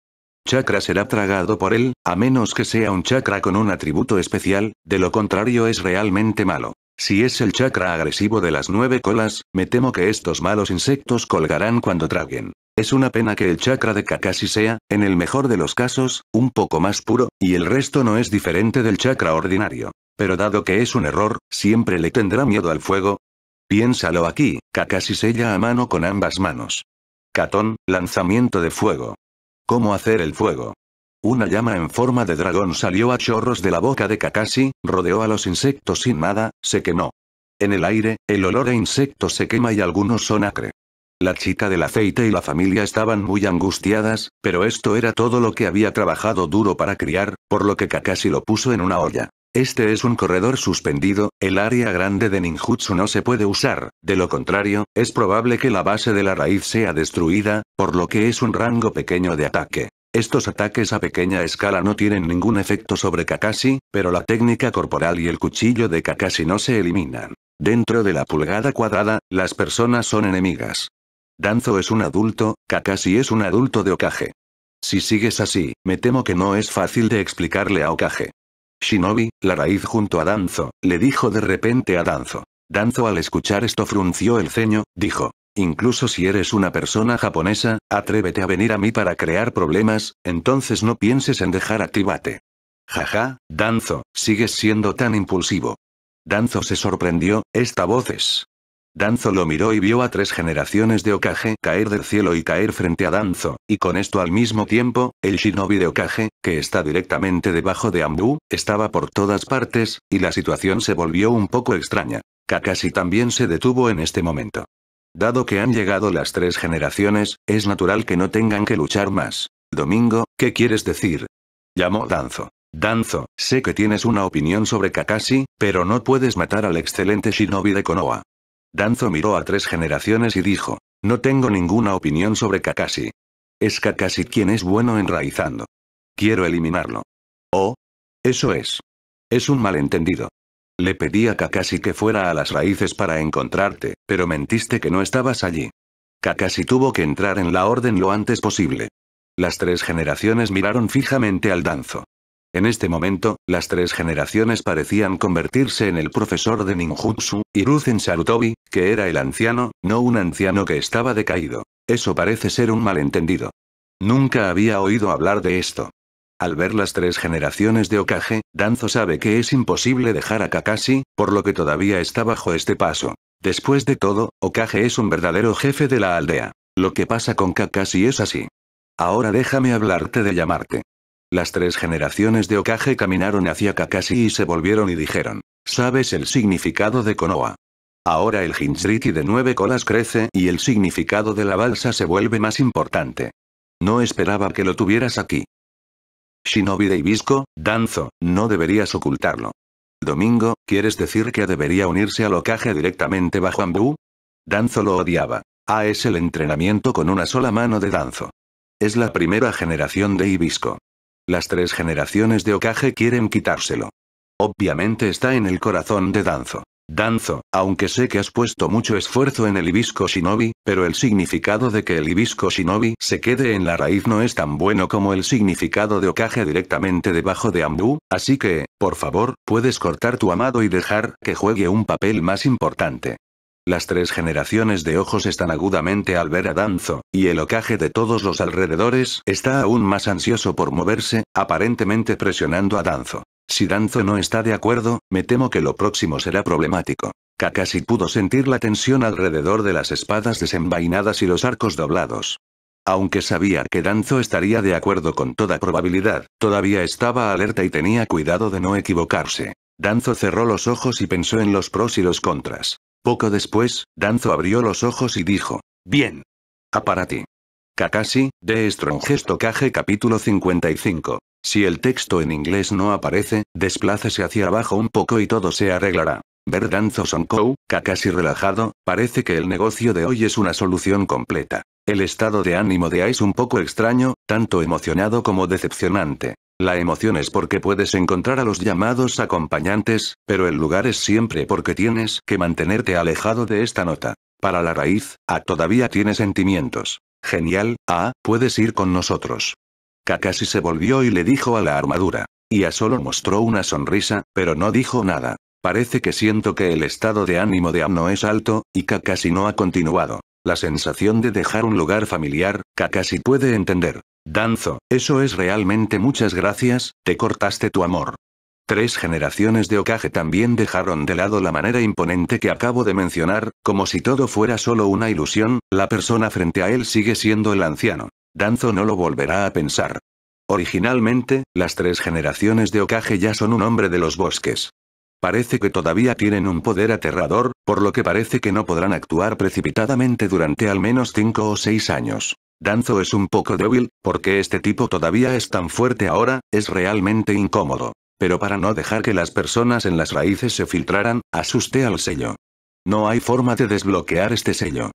Chakra será tragado por él, a menos que sea un chakra con un atributo especial, de lo contrario es realmente malo. Si es el chakra agresivo de las nueve colas, me temo que estos malos insectos colgarán cuando traguen. Es una pena que el chakra de Kakashi sea, en el mejor de los casos, un poco más puro, y el resto no es diferente del chakra ordinario. Pero dado que es un error, siempre le tendrá miedo al fuego. Piénsalo aquí, Kakashi sella a mano con ambas manos. Catón, lanzamiento de fuego. ¿Cómo hacer el fuego? Una llama en forma de dragón salió a chorros de la boca de Kakashi, rodeó a los insectos sin nada, se quemó. En el aire, el olor a insectos se quema y algunos son acre. La chica del aceite y la familia estaban muy angustiadas, pero esto era todo lo que había trabajado duro para criar, por lo que Kakashi lo puso en una olla. Este es un corredor suspendido, el área grande de ninjutsu no se puede usar, de lo contrario, es probable que la base de la raíz sea destruida, por lo que es un rango pequeño de ataque. Estos ataques a pequeña escala no tienen ningún efecto sobre Kakashi, pero la técnica corporal y el cuchillo de Kakashi no se eliminan. Dentro de la pulgada cuadrada, las personas son enemigas. Danzo es un adulto, Kakashi es un adulto de Okage. Si sigues así, me temo que no es fácil de explicarle a Okage. Shinobi, la raíz junto a Danzo, le dijo de repente a Danzo. Danzo al escuchar esto frunció el ceño, dijo. Incluso si eres una persona japonesa, atrévete a venir a mí para crear problemas, entonces no pienses en dejar activate. Jaja, Danzo, sigues siendo tan impulsivo. Danzo se sorprendió, esta voz es. Danzo lo miró y vio a tres generaciones de Okage caer del cielo y caer frente a Danzo, y con esto al mismo tiempo, el shinobi de Okage, que está directamente debajo de Ambu, estaba por todas partes, y la situación se volvió un poco extraña. Kakashi también se detuvo en este momento. Dado que han llegado las tres generaciones, es natural que no tengan que luchar más. Domingo, ¿qué quieres decir? Llamó Danzo. Danzo, sé que tienes una opinión sobre Kakashi, pero no puedes matar al excelente shinobi de Konoha. Danzo miró a tres generaciones y dijo, no tengo ninguna opinión sobre Kakashi. Es Kakashi quien es bueno enraizando. Quiero eliminarlo. Oh. Eso es. Es un malentendido. Le pedí a Kakashi que fuera a las raíces para encontrarte, pero mentiste que no estabas allí. Kakashi tuvo que entrar en la orden lo antes posible. Las tres generaciones miraron fijamente al danzo. En este momento, las tres generaciones parecían convertirse en el profesor de ninjutsu, Hiruzen Sarutobi, que era el anciano, no un anciano que estaba decaído. Eso parece ser un malentendido. Nunca había oído hablar de esto. Al ver las tres generaciones de Okage, Danzo sabe que es imposible dejar a Kakashi, por lo que todavía está bajo este paso. Después de todo, Okage es un verdadero jefe de la aldea. Lo que pasa con Kakashi es así. Ahora déjame hablarte de llamarte. Las tres generaciones de Okage caminaron hacia Kakashi y se volvieron y dijeron, ¿sabes el significado de Konoha? Ahora el Hinjriki de nueve colas crece y el significado de la balsa se vuelve más importante. No esperaba que lo tuvieras aquí. Shinobi de Ibisco, Danzo, no deberías ocultarlo. Domingo, ¿quieres decir que debería unirse al Okage directamente bajo Ambu? Danzo lo odiaba. A es el entrenamiento con una sola mano de Danzo. Es la primera generación de Ibisco. Las tres generaciones de Okage quieren quitárselo. Obviamente está en el corazón de Danzo. Danzo, aunque sé que has puesto mucho esfuerzo en el hibisco shinobi, pero el significado de que el hibisco shinobi se quede en la raíz no es tan bueno como el significado de Okage directamente debajo de Ambu, así que, por favor, puedes cortar tu amado y dejar que juegue un papel más importante. Las tres generaciones de ojos están agudamente al ver a Danzo, y el Okage de todos los alrededores está aún más ansioso por moverse, aparentemente presionando a Danzo. Si Danzo no está de acuerdo, me temo que lo próximo será problemático. Kakashi pudo sentir la tensión alrededor de las espadas desenvainadas y los arcos doblados. Aunque sabía que Danzo estaría de acuerdo con toda probabilidad, todavía estaba alerta y tenía cuidado de no equivocarse. Danzo cerró los ojos y pensó en los pros y los contras. Poco después, Danzo abrió los ojos y dijo, Bien. A para ti. Kakashi, de Kage capítulo 55. Si el texto en inglés no aparece, desplácese hacia abajo un poco y todo se arreglará. Ver Danzo Sonkou, Kakashi relajado, parece que el negocio de hoy es una solución completa. El estado de ánimo de A es un poco extraño, tanto emocionado como decepcionante. La emoción es porque puedes encontrar a los llamados acompañantes, pero el lugar es siempre porque tienes que mantenerte alejado de esta nota. Para la raíz, ah, todavía tiene sentimientos. Genial, ah, puedes ir con nosotros. Kakashi se volvió y le dijo a la armadura. Y a solo mostró una sonrisa, pero no dijo nada. Parece que siento que el estado de ánimo de Am no es alto, y Kakashi no ha continuado. La sensación de dejar un lugar familiar, Kakashi puede entender. Danzo, eso es realmente muchas gracias, te cortaste tu amor. Tres generaciones de Okage también dejaron de lado la manera imponente que acabo de mencionar, como si todo fuera solo una ilusión, la persona frente a él sigue siendo el anciano. Danzo no lo volverá a pensar. Originalmente, las tres generaciones de Okage ya son un hombre de los bosques. Parece que todavía tienen un poder aterrador, por lo que parece que no podrán actuar precipitadamente durante al menos cinco o seis años. Danzo es un poco débil, porque este tipo todavía es tan fuerte ahora, es realmente incómodo. Pero para no dejar que las personas en las raíces se filtraran, asusté al sello. No hay forma de desbloquear este sello.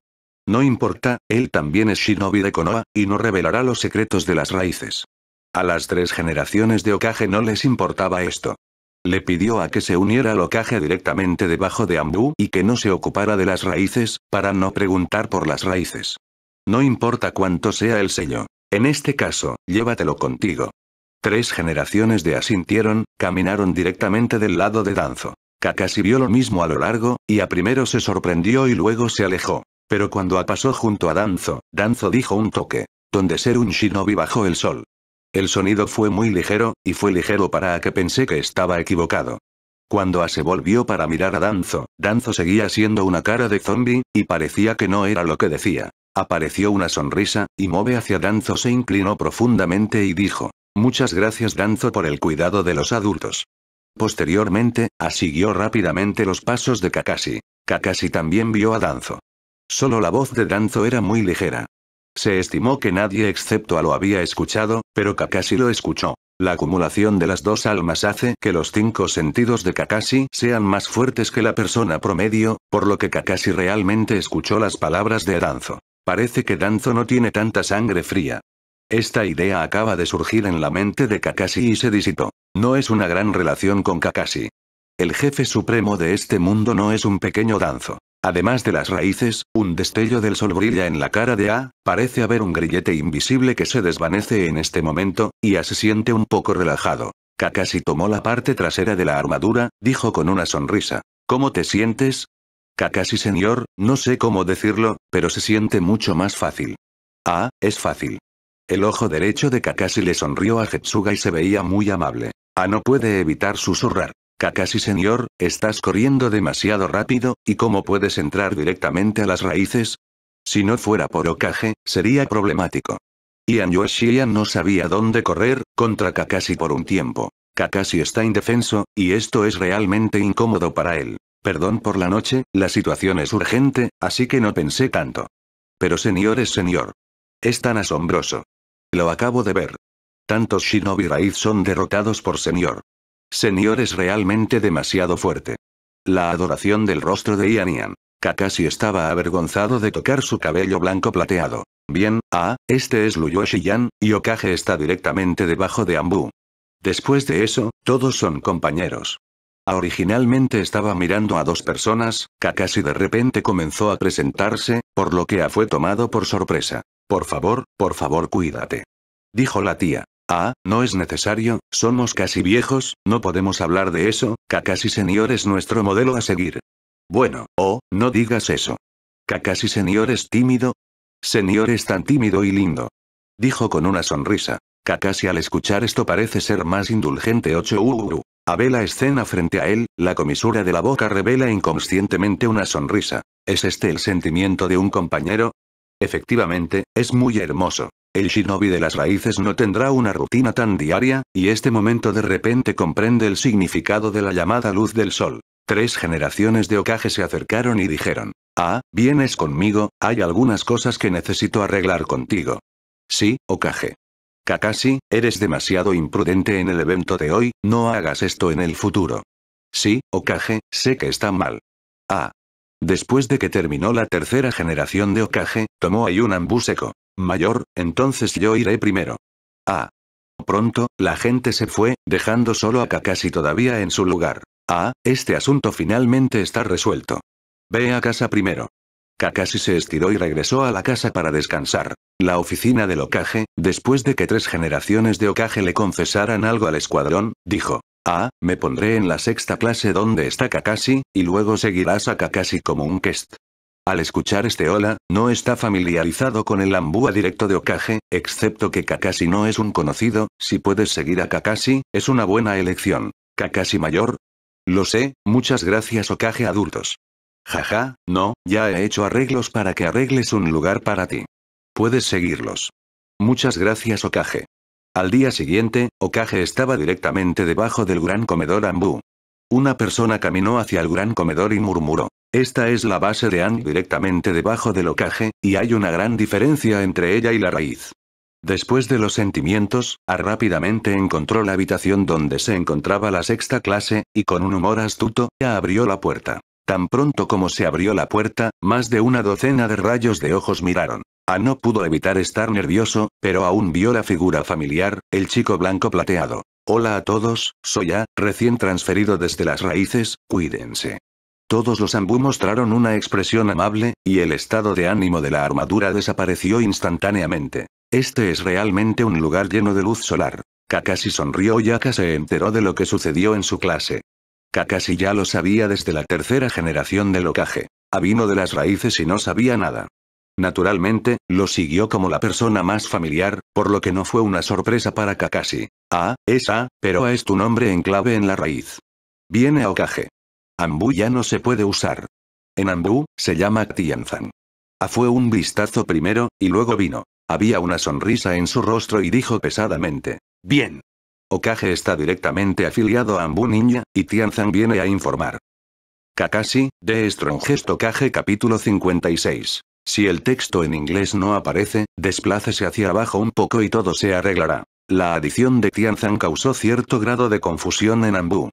No importa, él también es shinobi de Konoha, y no revelará los secretos de las raíces. A las tres generaciones de Okage no les importaba esto. Le pidió a que se uniera al Okage directamente debajo de Ambu y que no se ocupara de las raíces, para no preguntar por las raíces. No importa cuánto sea el sello. En este caso, llévatelo contigo. Tres generaciones de asintieron, caminaron directamente del lado de Danzo. Kakashi vio lo mismo a lo largo, y a primero se sorprendió y luego se alejó. Pero cuando pasó junto a Danzo, Danzo dijo un toque. Donde ser un shinobi bajo el sol. El sonido fue muy ligero, y fue ligero para que pensé que estaba equivocado. Cuando A se volvió para mirar a Danzo, Danzo seguía siendo una cara de zombie, y parecía que no era lo que decía. Apareció una sonrisa, y Mobe hacia Danzo se inclinó profundamente y dijo, Muchas gracias Danzo por el cuidado de los adultos. Posteriormente, asiguió rápidamente los pasos de Kakashi. Kakashi también vio a Danzo. Solo la voz de Danzo era muy ligera. Se estimó que nadie excepto a lo había escuchado, pero Kakashi lo escuchó. La acumulación de las dos almas hace que los cinco sentidos de Kakashi sean más fuertes que la persona promedio, por lo que Kakashi realmente escuchó las palabras de Danzo. Parece que Danzo no tiene tanta sangre fría. Esta idea acaba de surgir en la mente de Kakashi y se disipó. No es una gran relación con Kakashi. El jefe supremo de este mundo no es un pequeño danzo. Además de las raíces, un destello del sol brilla en la cara de A, parece haber un grillete invisible que se desvanece en este momento, y A se siente un poco relajado. Kakashi tomó la parte trasera de la armadura, dijo con una sonrisa. ¿Cómo te sientes? Kakashi señor, no sé cómo decirlo, pero se siente mucho más fácil. Ah, es fácil. El ojo derecho de Kakashi le sonrió a Jetsuga y se veía muy amable. Ah no puede evitar susurrar. Kakashi señor, estás corriendo demasiado rápido, ¿y cómo puedes entrar directamente a las raíces? Si no fuera por Okage, sería problemático. Ian Yoshian no sabía dónde correr, contra Kakashi por un tiempo. Kakashi está indefenso, y esto es realmente incómodo para él. Perdón por la noche, la situación es urgente, así que no pensé tanto. Pero señor es señor. Es tan asombroso. Lo acabo de ver. Tantos Shinobi Raíz son derrotados por Señor. Señor es realmente demasiado fuerte. La adoración del rostro de Ian Kakashi estaba avergonzado de tocar su cabello blanco plateado. Bien, ah, este es Luyoshi-yan, y Okage está directamente debajo de Ambu. Después de eso, todos son compañeros. A originalmente estaba mirando a dos personas, Kakashi de repente comenzó a presentarse, por lo que A fue tomado por sorpresa. Por favor, por favor cuídate. Dijo la tía. Ah, no es necesario, somos casi viejos, no podemos hablar de eso, Kakashi Senior es nuestro modelo a seguir. Bueno, oh, no digas eso. Kakashi Senior es tímido. Senior es tan tímido y lindo. Dijo con una sonrisa. Kakashi al escuchar esto parece ser más indulgente 8 uru. A ver la escena frente a él, la comisura de la boca revela inconscientemente una sonrisa. ¿Es este el sentimiento de un compañero? Efectivamente, es muy hermoso. El shinobi de las raíces no tendrá una rutina tan diaria, y este momento de repente comprende el significado de la llamada luz del sol. Tres generaciones de Okage se acercaron y dijeron, Ah, vienes conmigo, hay algunas cosas que necesito arreglar contigo. Sí, Okage. Kakashi, eres demasiado imprudente en el evento de hoy, no hagas esto en el futuro. Sí, Okage, sé que está mal. Ah, Después de que terminó la tercera generación de Okage, tomó a Yunambu seco. Mayor, entonces yo iré primero. Ah. Pronto, la gente se fue, dejando solo a Kakashi todavía en su lugar. Ah, este asunto finalmente está resuelto. Ve a casa primero. Kakashi se estiró y regresó a la casa para descansar. La oficina del Okage, después de que tres generaciones de Okage le confesaran algo al escuadrón, dijo. Ah, me pondré en la sexta clase donde está Kakashi, y luego seguirás a Kakashi como un Kest. Al escuchar este hola, no está familiarizado con el Ambúa directo de Okage, excepto que Kakashi no es un conocido, si puedes seguir a Kakashi, es una buena elección. ¿Kakashi mayor? Lo sé, muchas gracias Okage adultos. Jaja, no, ya he hecho arreglos para que arregles un lugar para ti. Puedes seguirlos. Muchas gracias Okage. Al día siguiente, Okage estaba directamente debajo del gran comedor Ambu. Una persona caminó hacia el gran comedor y murmuró. Esta es la base de An directamente debajo del Okage, y hay una gran diferencia entre ella y la raíz. Después de los sentimientos, A rápidamente encontró la habitación donde se encontraba la sexta clase, y con un humor astuto, A abrió la puerta. Tan pronto como se abrió la puerta, más de una docena de rayos de ojos miraron. A no pudo evitar estar nervioso, pero aún vio la figura familiar, el chico blanco plateado. Hola a todos, soy A, recién transferido desde las raíces, cuídense. Todos los ambú mostraron una expresión amable, y el estado de ánimo de la armadura desapareció instantáneamente. Este es realmente un lugar lleno de luz solar. Kakashi sonrió y Aka se enteró de lo que sucedió en su clase. Kakashi ya lo sabía desde la tercera generación del Okage. Vino de las raíces y no sabía nada. Naturalmente, lo siguió como la persona más familiar, por lo que no fue una sorpresa para Kakashi. Ah, es A, pero A es tu nombre en clave en la raíz. Viene a Okage. Ambu ya no se puede usar. En Ambu, se llama Tianzan. A fue un vistazo primero, y luego vino. Había una sonrisa en su rostro y dijo pesadamente. Bien. Okage está directamente afiliado a Ambu Ninja, y Tianzan viene a informar. Kakashi, de Strongest Okage capítulo 56. Si el texto en inglés no aparece, desplácese hacia abajo un poco y todo se arreglará. La adición de Tianzan causó cierto grado de confusión en Ambu.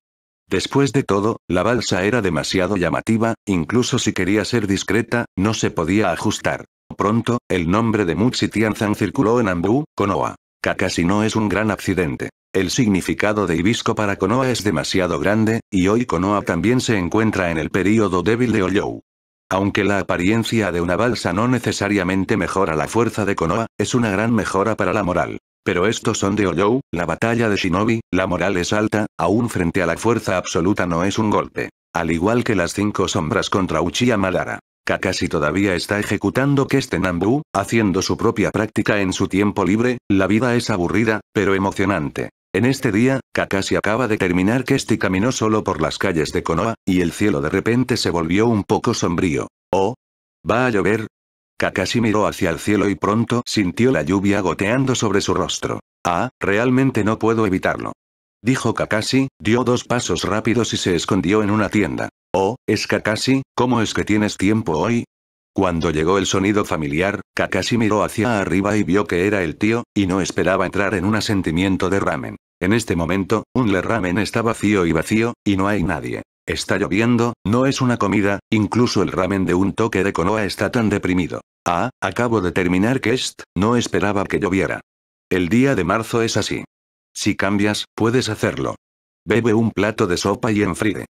Después de todo, la balsa era demasiado llamativa, incluso si quería ser discreta, no se podía ajustar. Pronto, el nombre de Muxi Tianzan circuló en Ambu, Konoha. Kakashi no es un gran accidente. El significado de Hibisco para Konoha es demasiado grande, y hoy Konoha también se encuentra en el período débil de Oyou. Aunque la apariencia de una balsa no necesariamente mejora la fuerza de Konoha, es una gran mejora para la moral. Pero estos son de Oyou, la batalla de Shinobi, la moral es alta, aún frente a la fuerza absoluta no es un golpe. Al igual que las cinco sombras contra Uchiha Madara. Kakashi todavía está ejecutando Kestenambu, haciendo su propia práctica en su tiempo libre, la vida es aburrida, pero emocionante. En este día, Kakashi acaba de terminar que este caminó solo por las calles de Konoha, y el cielo de repente se volvió un poco sombrío. ¿Oh? ¿Va a llover? Kakashi miró hacia el cielo y pronto sintió la lluvia goteando sobre su rostro. Ah, realmente no puedo evitarlo. Dijo Kakashi, dio dos pasos rápidos y se escondió en una tienda. Oh, es Kakashi, ¿cómo es que tienes tiempo hoy? Cuando llegó el sonido familiar, Kakashi miró hacia arriba y vio que era el tío, y no esperaba entrar en un asentimiento de ramen. En este momento, un le ramen está vacío y vacío, y no hay nadie. Está lloviendo, no es una comida, incluso el ramen de un toque de Konoha está tan deprimido. Ah, acabo de terminar que est, no esperaba que lloviera. El día de marzo es así. Si cambias, puedes hacerlo. Bebe un plato de sopa y enfríe.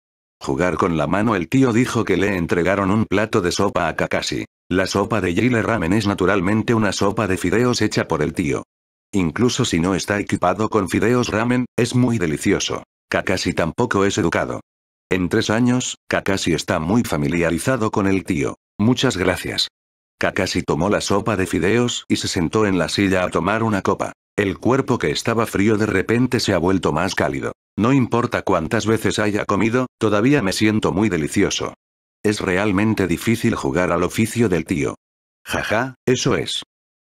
Jugar con la mano el tío dijo que le entregaron un plato de sopa a Kakashi. La sopa de Yile Ramen es naturalmente una sopa de fideos hecha por el tío. Incluso si no está equipado con fideos ramen, es muy delicioso. Kakashi tampoco es educado. En tres años, Kakashi está muy familiarizado con el tío. Muchas gracias. Kakashi tomó la sopa de fideos y se sentó en la silla a tomar una copa. El cuerpo que estaba frío de repente se ha vuelto más cálido. No importa cuántas veces haya comido, todavía me siento muy delicioso. Es realmente difícil jugar al oficio del tío. Jaja, eso es.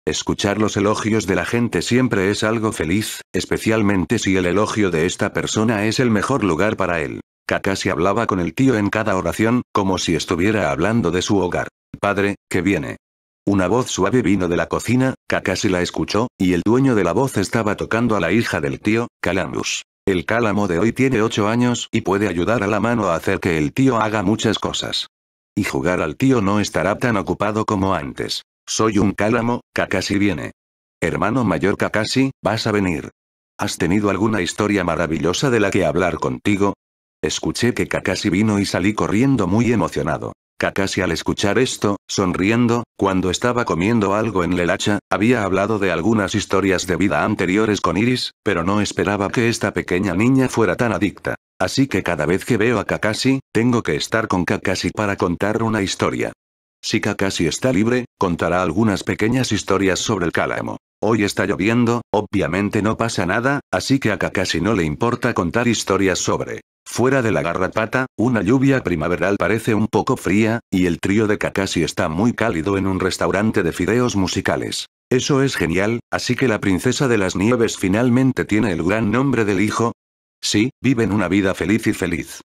Escuchar los elogios de la gente siempre es algo feliz, especialmente si el elogio de esta persona es el mejor lugar para él. Kakashi hablaba con el tío en cada oración, como si estuviera hablando de su hogar. Padre, que viene. Una voz suave vino de la cocina, Kakashi la escuchó, y el dueño de la voz estaba tocando a la hija del tío, Calamus. El cálamo de hoy tiene 8 años y puede ayudar a la mano a hacer que el tío haga muchas cosas. Y jugar al tío no estará tan ocupado como antes. Soy un cálamo, Kakashi viene. Hermano mayor Kakashi, vas a venir. ¿Has tenido alguna historia maravillosa de la que hablar contigo? Escuché que Kakashi vino y salí corriendo muy emocionado. Kakashi al escuchar esto, sonriendo, cuando estaba comiendo algo en el hacha, había hablado de algunas historias de vida anteriores con Iris, pero no esperaba que esta pequeña niña fuera tan adicta. Así que cada vez que veo a Kakashi, tengo que estar con Kakashi para contar una historia. Si Kakashi está libre, contará algunas pequeñas historias sobre el cálamo. Hoy está lloviendo, obviamente no pasa nada, así que a Kakashi no le importa contar historias sobre. Fuera de la garrapata, una lluvia primaveral parece un poco fría, y el trío de Kakashi está muy cálido en un restaurante de fideos musicales. Eso es genial, así que la princesa de las nieves finalmente tiene el gran nombre del hijo. Sí, viven una vida feliz y feliz.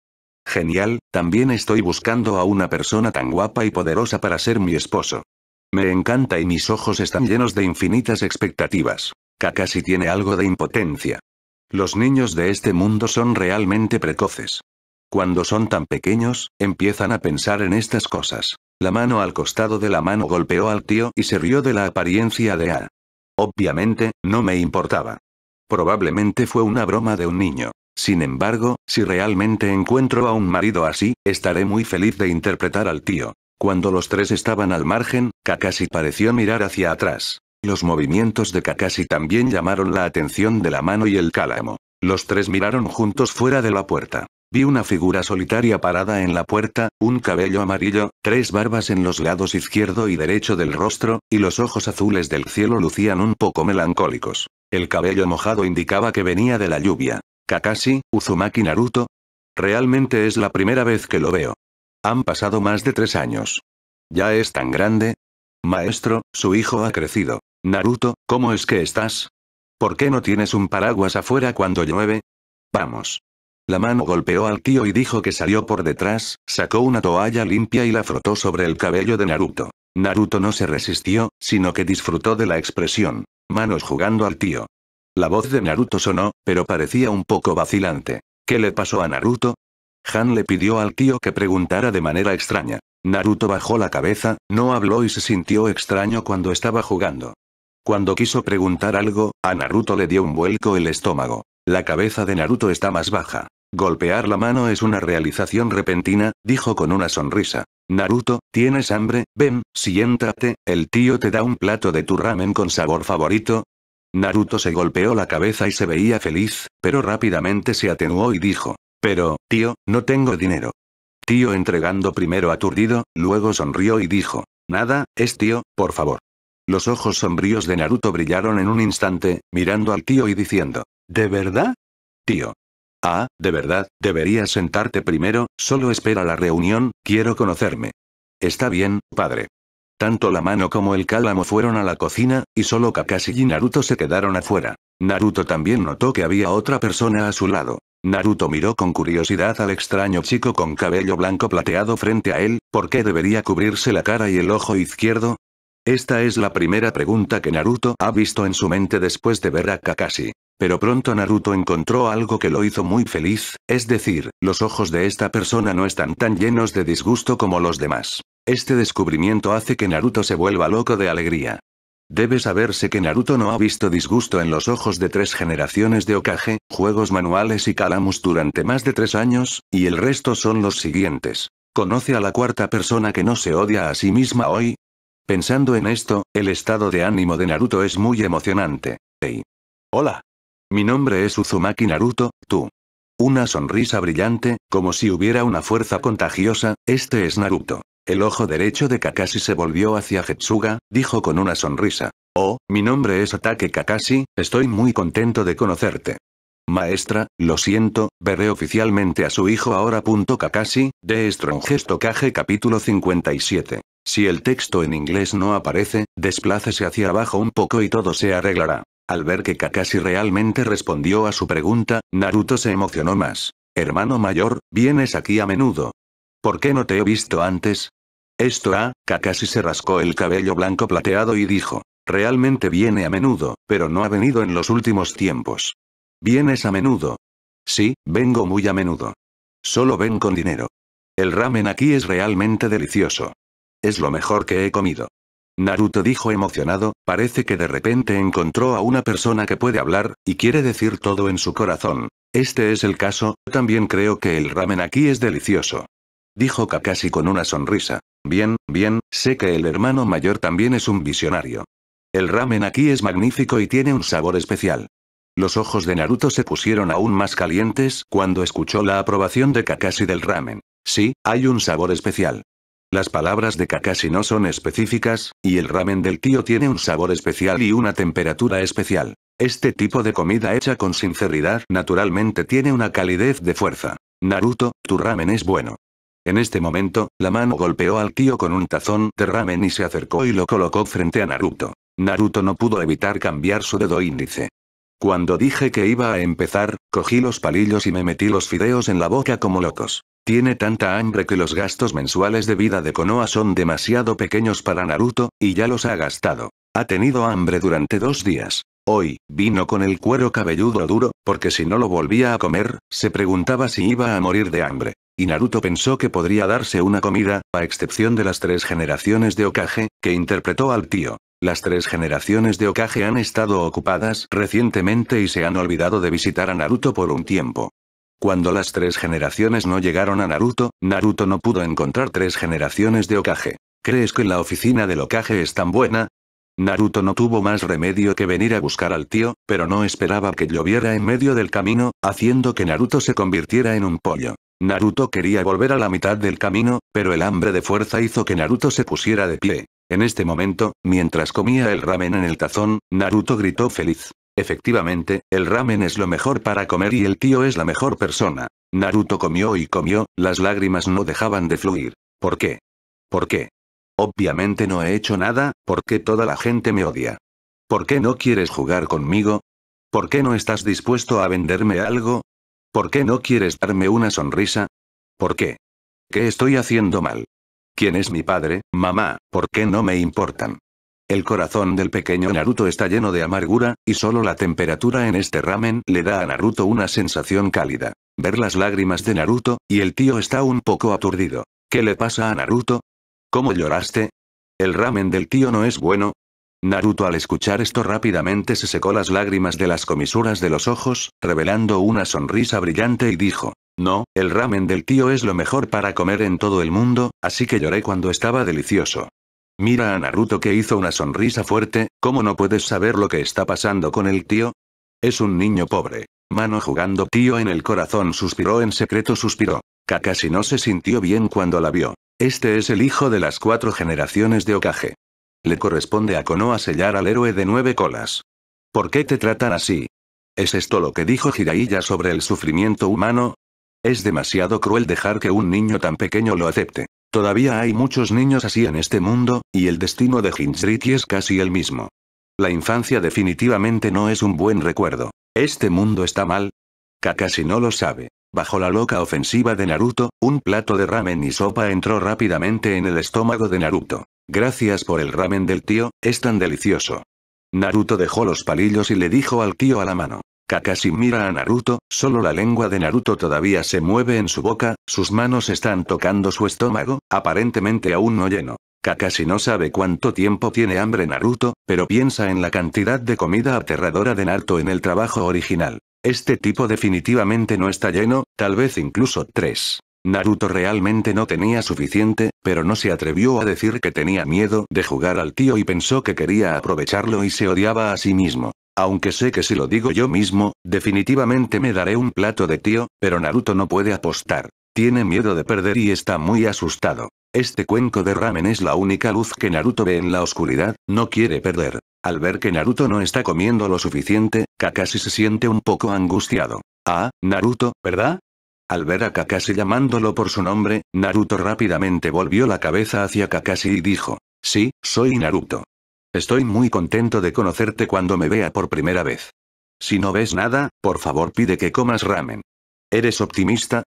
Genial, también estoy buscando a una persona tan guapa y poderosa para ser mi esposo. Me encanta y mis ojos están llenos de infinitas expectativas. Kakashi tiene algo de impotencia. Los niños de este mundo son realmente precoces. Cuando son tan pequeños, empiezan a pensar en estas cosas. La mano al costado de la mano golpeó al tío y se rió de la apariencia de A. Obviamente, no me importaba. Probablemente fue una broma de un niño. Sin embargo, si realmente encuentro a un marido así, estaré muy feliz de interpretar al tío. Cuando los tres estaban al margen, Kakashi pareció mirar hacia atrás. Los movimientos de Kakashi también llamaron la atención de la mano y el cálamo. Los tres miraron juntos fuera de la puerta. Vi una figura solitaria parada en la puerta, un cabello amarillo, tres barbas en los lados izquierdo y derecho del rostro, y los ojos azules del cielo lucían un poco melancólicos. El cabello mojado indicaba que venía de la lluvia. Kakashi, Uzumaki Naruto. Realmente es la primera vez que lo veo. Han pasado más de tres años. ¿Ya es tan grande? Maestro, su hijo ha crecido. Naruto, ¿cómo es que estás? ¿Por qué no tienes un paraguas afuera cuando llueve? Vamos. La mano golpeó al tío y dijo que salió por detrás, sacó una toalla limpia y la frotó sobre el cabello de Naruto. Naruto no se resistió, sino que disfrutó de la expresión. Manos jugando al tío. La voz de Naruto sonó, pero parecía un poco vacilante. ¿Qué le pasó a Naruto? Han le pidió al tío que preguntara de manera extraña. Naruto bajó la cabeza, no habló y se sintió extraño cuando estaba jugando. Cuando quiso preguntar algo, a Naruto le dio un vuelco el estómago. La cabeza de Naruto está más baja. Golpear la mano es una realización repentina, dijo con una sonrisa. Naruto, ¿tienes hambre? Ven, siéntate, el tío te da un plato de tu ramen con sabor favorito, Naruto se golpeó la cabeza y se veía feliz, pero rápidamente se atenuó y dijo. Pero, tío, no tengo dinero. Tío entregando primero aturdido, luego sonrió y dijo. Nada, es tío, por favor. Los ojos sombríos de Naruto brillaron en un instante, mirando al tío y diciendo. ¿De verdad? Tío. Ah, de verdad, deberías sentarte primero, solo espera la reunión, quiero conocerme. Está bien, padre. Tanto la mano como el cálamo fueron a la cocina, y solo Kakashi y Naruto se quedaron afuera. Naruto también notó que había otra persona a su lado. Naruto miró con curiosidad al extraño chico con cabello blanco plateado frente a él, ¿por qué debería cubrirse la cara y el ojo izquierdo? Esta es la primera pregunta que Naruto ha visto en su mente después de ver a Kakashi. Pero pronto Naruto encontró algo que lo hizo muy feliz, es decir, los ojos de esta persona no están tan llenos de disgusto como los demás. Este descubrimiento hace que Naruto se vuelva loco de alegría. Debe saberse que Naruto no ha visto disgusto en los ojos de tres generaciones de Okage, juegos manuales y Calamus durante más de tres años, y el resto son los siguientes. ¿Conoce a la cuarta persona que no se odia a sí misma hoy? Pensando en esto, el estado de ánimo de Naruto es muy emocionante. Hey. Hola. Mi nombre es Uzumaki Naruto, tú. Una sonrisa brillante, como si hubiera una fuerza contagiosa, este es Naruto. El ojo derecho de Kakashi se volvió hacia Jetsuga, dijo con una sonrisa. Oh, mi nombre es Atake Kakashi, estoy muy contento de conocerte. Maestra, lo siento, veré oficialmente a su hijo ahora. Kakashi, de Strongest Kage capítulo 57. Si el texto en inglés no aparece, desplácese hacia abajo un poco y todo se arreglará. Al ver que Kakashi realmente respondió a su pregunta, Naruto se emocionó más. Hermano mayor, vienes aquí a menudo. ¿Por qué no te he visto antes? Esto ah, Kakashi se rascó el cabello blanco plateado y dijo. Realmente viene a menudo, pero no ha venido en los últimos tiempos. ¿Vienes a menudo? Sí, vengo muy a menudo. Solo ven con dinero. El ramen aquí es realmente delicioso. Es lo mejor que he comido. Naruto dijo emocionado, parece que de repente encontró a una persona que puede hablar, y quiere decir todo en su corazón. Este es el caso, también creo que el ramen aquí es delicioso. Dijo Kakashi con una sonrisa. Bien, bien, sé que el hermano mayor también es un visionario. El ramen aquí es magnífico y tiene un sabor especial. Los ojos de Naruto se pusieron aún más calientes cuando escuchó la aprobación de Kakashi del ramen. Sí, hay un sabor especial. Las palabras de Kakashi no son específicas, y el ramen del tío tiene un sabor especial y una temperatura especial. Este tipo de comida hecha con sinceridad naturalmente tiene una calidez de fuerza. Naruto, tu ramen es bueno. En este momento, la mano golpeó al tío con un tazón de ramen y se acercó y lo colocó frente a Naruto. Naruto no pudo evitar cambiar su dedo índice. Cuando dije que iba a empezar, cogí los palillos y me metí los fideos en la boca como locos. Tiene tanta hambre que los gastos mensuales de vida de Konoha son demasiado pequeños para Naruto, y ya los ha gastado. Ha tenido hambre durante dos días. Hoy, vino con el cuero cabelludo duro, porque si no lo volvía a comer, se preguntaba si iba a morir de hambre. Y Naruto pensó que podría darse una comida, a excepción de las tres generaciones de Okage, que interpretó al tío. Las tres generaciones de Okage han estado ocupadas recientemente y se han olvidado de visitar a Naruto por un tiempo. Cuando las tres generaciones no llegaron a Naruto, Naruto no pudo encontrar tres generaciones de Okage. ¿Crees que la oficina del Okage es tan buena? Naruto no tuvo más remedio que venir a buscar al tío, pero no esperaba que lloviera en medio del camino, haciendo que Naruto se convirtiera en un pollo. Naruto quería volver a la mitad del camino, pero el hambre de fuerza hizo que Naruto se pusiera de pie. En este momento, mientras comía el ramen en el tazón, Naruto gritó feliz. Efectivamente, el ramen es lo mejor para comer y el tío es la mejor persona. Naruto comió y comió, las lágrimas no dejaban de fluir. ¿Por qué? ¿Por qué? Obviamente no he hecho nada, porque toda la gente me odia. ¿Por qué no quieres jugar conmigo? ¿Por qué no estás dispuesto a venderme algo? ¿Por qué no quieres darme una sonrisa? ¿Por qué? ¿Qué estoy haciendo mal? ¿Quién es mi padre, mamá, por qué no me importan? El corazón del pequeño Naruto está lleno de amargura, y solo la temperatura en este ramen le da a Naruto una sensación cálida. Ver las lágrimas de Naruto, y el tío está un poco aturdido. ¿Qué le pasa a Naruto? ¿Cómo lloraste? ¿El ramen del tío no es bueno? Naruto al escuchar esto rápidamente se secó las lágrimas de las comisuras de los ojos, revelando una sonrisa brillante y dijo, no, el ramen del tío es lo mejor para comer en todo el mundo, así que lloré cuando estaba delicioso. Mira a Naruto que hizo una sonrisa fuerte, ¿cómo no puedes saber lo que está pasando con el tío? Es un niño pobre. Mano jugando tío en el corazón suspiró en secreto suspiró. Kakashi no se sintió bien cuando la vio. Este es el hijo de las cuatro generaciones de Okage. Le corresponde a Konoha sellar al héroe de nueve colas. ¿Por qué te tratan así? ¿Es esto lo que dijo Jiraiya sobre el sufrimiento humano? Es demasiado cruel dejar que un niño tan pequeño lo acepte. Todavía hay muchos niños así en este mundo, y el destino de Hinjiriki es casi el mismo. La infancia definitivamente no es un buen recuerdo. ¿Este mundo está mal? Kakashi no lo sabe. Bajo la loca ofensiva de Naruto, un plato de ramen y sopa entró rápidamente en el estómago de Naruto. Gracias por el ramen del tío, es tan delicioso. Naruto dejó los palillos y le dijo al tío a la mano. Kakashi mira a Naruto, solo la lengua de Naruto todavía se mueve en su boca, sus manos están tocando su estómago, aparentemente aún no lleno. Kakashi no sabe cuánto tiempo tiene hambre Naruto, pero piensa en la cantidad de comida aterradora de Naruto en el trabajo original. Este tipo definitivamente no está lleno, tal vez incluso tres. Naruto realmente no tenía suficiente, pero no se atrevió a decir que tenía miedo de jugar al tío y pensó que quería aprovecharlo y se odiaba a sí mismo. Aunque sé que si lo digo yo mismo, definitivamente me daré un plato de tío, pero Naruto no puede apostar. Tiene miedo de perder y está muy asustado. Este cuenco de ramen es la única luz que Naruto ve en la oscuridad, no quiere perder. Al ver que Naruto no está comiendo lo suficiente, Kakashi se siente un poco angustiado. Ah, Naruto, ¿verdad? Al ver a Kakashi llamándolo por su nombre, Naruto rápidamente volvió la cabeza hacia Kakashi y dijo, sí, soy Naruto. Estoy muy contento de conocerte cuando me vea por primera vez. Si no ves nada, por favor pide que comas ramen. ¿Eres optimista?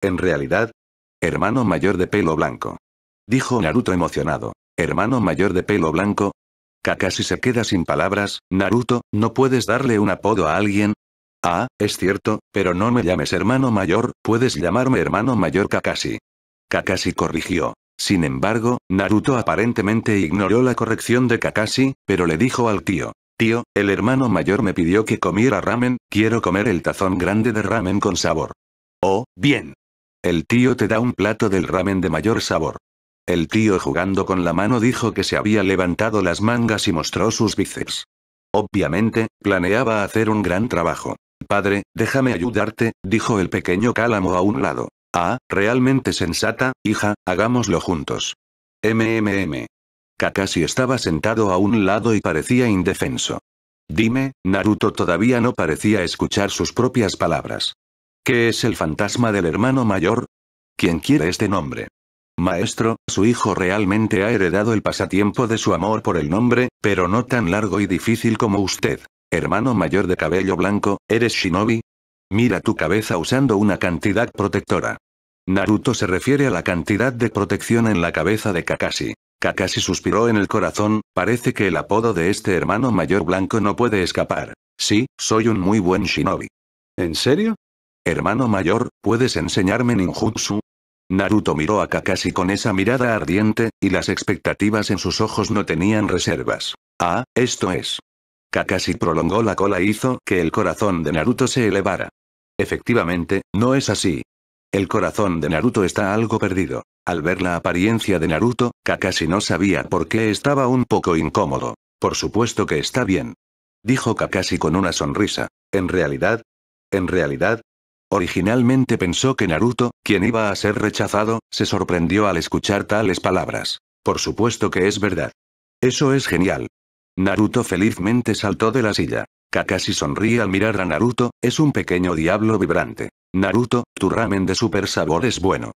En realidad. Hermano mayor de pelo blanco. Dijo Naruto emocionado. Hermano mayor de pelo blanco. Kakashi se queda sin palabras, Naruto, ¿no puedes darle un apodo a alguien? Ah, es cierto, pero no me llames hermano mayor, puedes llamarme hermano mayor Kakashi. Kakashi corrigió. Sin embargo, Naruto aparentemente ignoró la corrección de Kakashi, pero le dijo al tío. Tío, el hermano mayor me pidió que comiera ramen, quiero comer el tazón grande de ramen con sabor. Oh, bien. El tío te da un plato del ramen de mayor sabor. El tío jugando con la mano dijo que se había levantado las mangas y mostró sus bíceps. Obviamente, planeaba hacer un gran trabajo. Padre, déjame ayudarte, dijo el pequeño cálamo a un lado. Ah, realmente sensata, hija, hagámoslo juntos. MMM. Kakashi estaba sentado a un lado y parecía indefenso. Dime, Naruto todavía no parecía escuchar sus propias palabras. ¿Qué es el fantasma del hermano mayor? ¿Quién quiere este nombre? Maestro, su hijo realmente ha heredado el pasatiempo de su amor por el nombre, pero no tan largo y difícil como usted. Hermano mayor de cabello blanco, ¿eres shinobi? Mira tu cabeza usando una cantidad protectora. Naruto se refiere a la cantidad de protección en la cabeza de Kakashi. Kakashi suspiró en el corazón, parece que el apodo de este hermano mayor blanco no puede escapar. Sí, soy un muy buen shinobi. ¿En serio? Hermano mayor, ¿puedes enseñarme ninjutsu? Naruto miró a Kakashi con esa mirada ardiente, y las expectativas en sus ojos no tenían reservas. Ah, esto es. Kakashi prolongó la cola e hizo que el corazón de Naruto se elevara. Efectivamente, no es así. El corazón de Naruto está algo perdido. Al ver la apariencia de Naruto, Kakashi no sabía por qué estaba un poco incómodo. Por supuesto que está bien. Dijo Kakashi con una sonrisa. ¿En realidad? ¿En realidad? Originalmente pensó que Naruto, quien iba a ser rechazado, se sorprendió al escuchar tales palabras. Por supuesto que es verdad. Eso es genial. Naruto felizmente saltó de la silla. Kakashi sonríe al mirar a Naruto, es un pequeño diablo vibrante. Naruto, tu ramen de super sabor es bueno.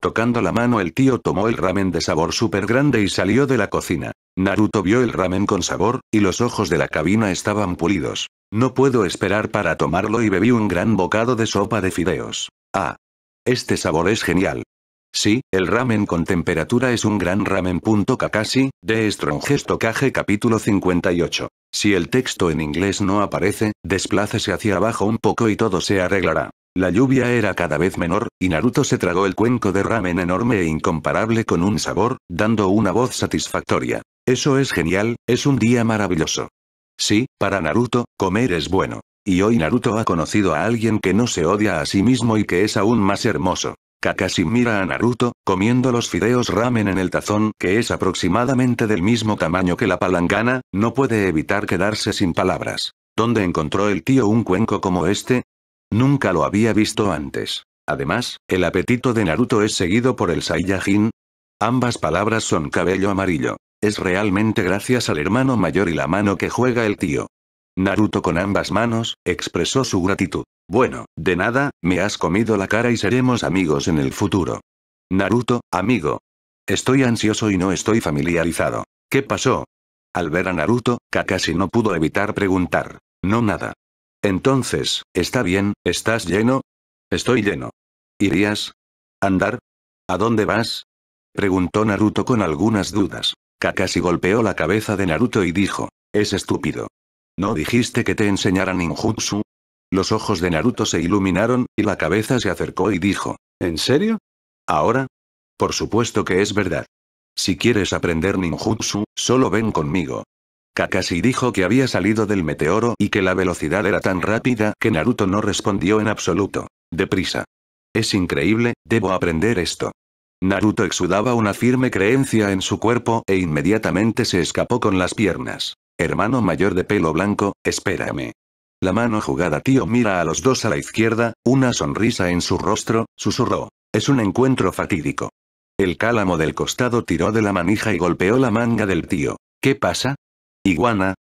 Tocando la mano el tío tomó el ramen de sabor super grande y salió de la cocina. Naruto vio el ramen con sabor, y los ojos de la cabina estaban pulidos. No puedo esperar para tomarlo y bebí un gran bocado de sopa de fideos. Ah. Este sabor es genial. Sí, el ramen con temperatura es un gran ramen. Kakashi, de Strongest capítulo 58. Si el texto en inglés no aparece, desplácese hacia abajo un poco y todo se arreglará. La lluvia era cada vez menor, y Naruto se tragó el cuenco de ramen enorme e incomparable con un sabor, dando una voz satisfactoria. Eso es genial, es un día maravilloso. Sí, para Naruto, comer es bueno. Y hoy Naruto ha conocido a alguien que no se odia a sí mismo y que es aún más hermoso. Kakashi mira a Naruto, comiendo los fideos ramen en el tazón que es aproximadamente del mismo tamaño que la palangana, no puede evitar quedarse sin palabras. ¿Dónde encontró el tío un cuenco como este? Nunca lo había visto antes. Además, el apetito de Naruto es seguido por el Saiyajin. Ambas palabras son cabello amarillo. Es realmente gracias al hermano mayor y la mano que juega el tío. Naruto con ambas manos, expresó su gratitud. Bueno, de nada, me has comido la cara y seremos amigos en el futuro. Naruto, amigo. Estoy ansioso y no estoy familiarizado. ¿Qué pasó? Al ver a Naruto, Kakashi no pudo evitar preguntar. No nada. Entonces, está bien, ¿estás lleno? Estoy lleno. ¿Irías? ¿Andar? ¿A dónde vas? Preguntó Naruto con algunas dudas. Kakashi golpeó la cabeza de Naruto y dijo. Es estúpido. ¿No dijiste que te enseñara ninjutsu? Los ojos de Naruto se iluminaron, y la cabeza se acercó y dijo. ¿En serio? ¿Ahora? Por supuesto que es verdad. Si quieres aprender ninjutsu, solo ven conmigo. Kakashi dijo que había salido del meteoro y que la velocidad era tan rápida que Naruto no respondió en absoluto. Deprisa. Es increíble, debo aprender esto. Naruto exudaba una firme creencia en su cuerpo e inmediatamente se escapó con las piernas. Hermano mayor de pelo blanco, espérame. La mano jugada tío mira a los dos a la izquierda, una sonrisa en su rostro, susurró. Es un encuentro fatídico. El cálamo del costado tiró de la manija y golpeó la manga del tío. ¿Qué pasa? Iguana.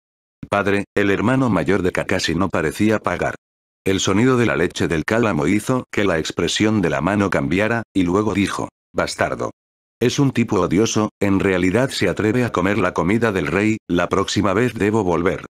Padre, el hermano mayor de Kakashi no parecía pagar. El sonido de la leche del cálamo hizo que la expresión de la mano cambiara, y luego dijo, bastardo. Es un tipo odioso, en realidad se atreve a comer la comida del rey, la próxima vez debo volver.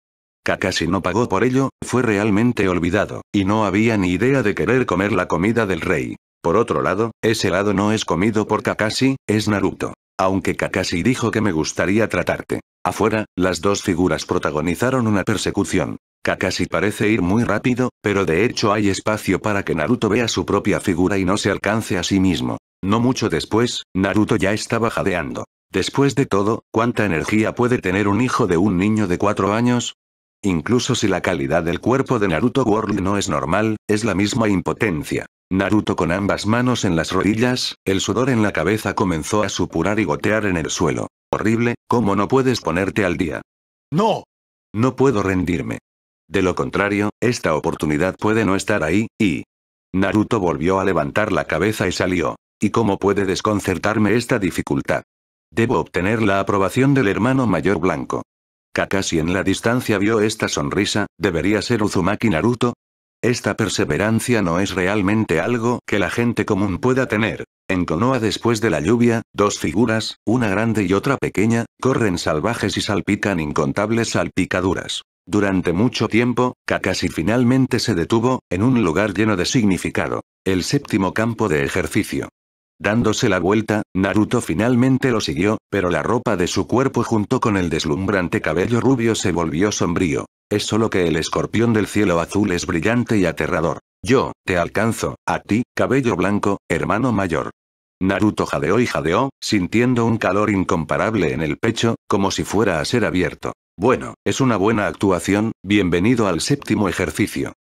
Kakashi no pagó por ello, fue realmente olvidado, y no había ni idea de querer comer la comida del rey. Por otro lado, ese lado no es comido por Kakashi, es Naruto. Aunque Kakashi dijo que me gustaría tratarte. Afuera, las dos figuras protagonizaron una persecución. Kakashi parece ir muy rápido, pero de hecho hay espacio para que Naruto vea su propia figura y no se alcance a sí mismo. No mucho después, Naruto ya estaba jadeando. Después de todo, ¿cuánta energía puede tener un hijo de un niño de cuatro años? Incluso si la calidad del cuerpo de Naruto World no es normal, es la misma impotencia. Naruto con ambas manos en las rodillas, el sudor en la cabeza comenzó a supurar y gotear en el suelo. Horrible, ¿cómo no puedes ponerte al día?
¡No!
No puedo rendirme. De lo contrario, esta oportunidad puede no estar ahí, y... Naruto volvió a levantar la cabeza y salió. ¿Y cómo puede desconcertarme esta dificultad? Debo obtener la aprobación del hermano mayor blanco. Kakashi en la distancia vio esta sonrisa, ¿debería ser Uzumaki Naruto? Esta perseverancia no es realmente algo que la gente común pueda tener. En Konoha después de la lluvia, dos figuras, una grande y otra pequeña, corren salvajes y salpican incontables salpicaduras. Durante mucho tiempo, Kakashi finalmente se detuvo, en un lugar lleno de significado. El séptimo campo de ejercicio. Dándose la vuelta, Naruto finalmente lo siguió, pero la ropa de su cuerpo junto con el deslumbrante cabello rubio se volvió sombrío. Es solo que el escorpión del cielo azul es brillante y aterrador. Yo, te alcanzo, a ti, cabello blanco, hermano mayor. Naruto jadeó y jadeó, sintiendo un calor incomparable en el pecho, como si fuera a ser abierto. Bueno, es una buena actuación, bienvenido al séptimo ejercicio.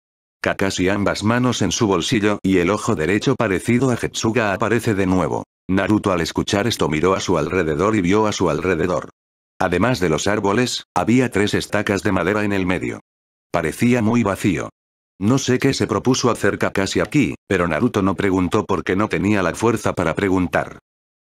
Kakashi ambas manos en su bolsillo y el ojo derecho parecido a Jetsuga aparece de nuevo. Naruto al escuchar esto miró a su alrededor y vio a su alrededor. Además de los árboles, había tres estacas de madera en el medio. Parecía muy vacío. No sé qué se propuso hacer Kakashi aquí, pero Naruto no preguntó porque no tenía la fuerza para preguntar.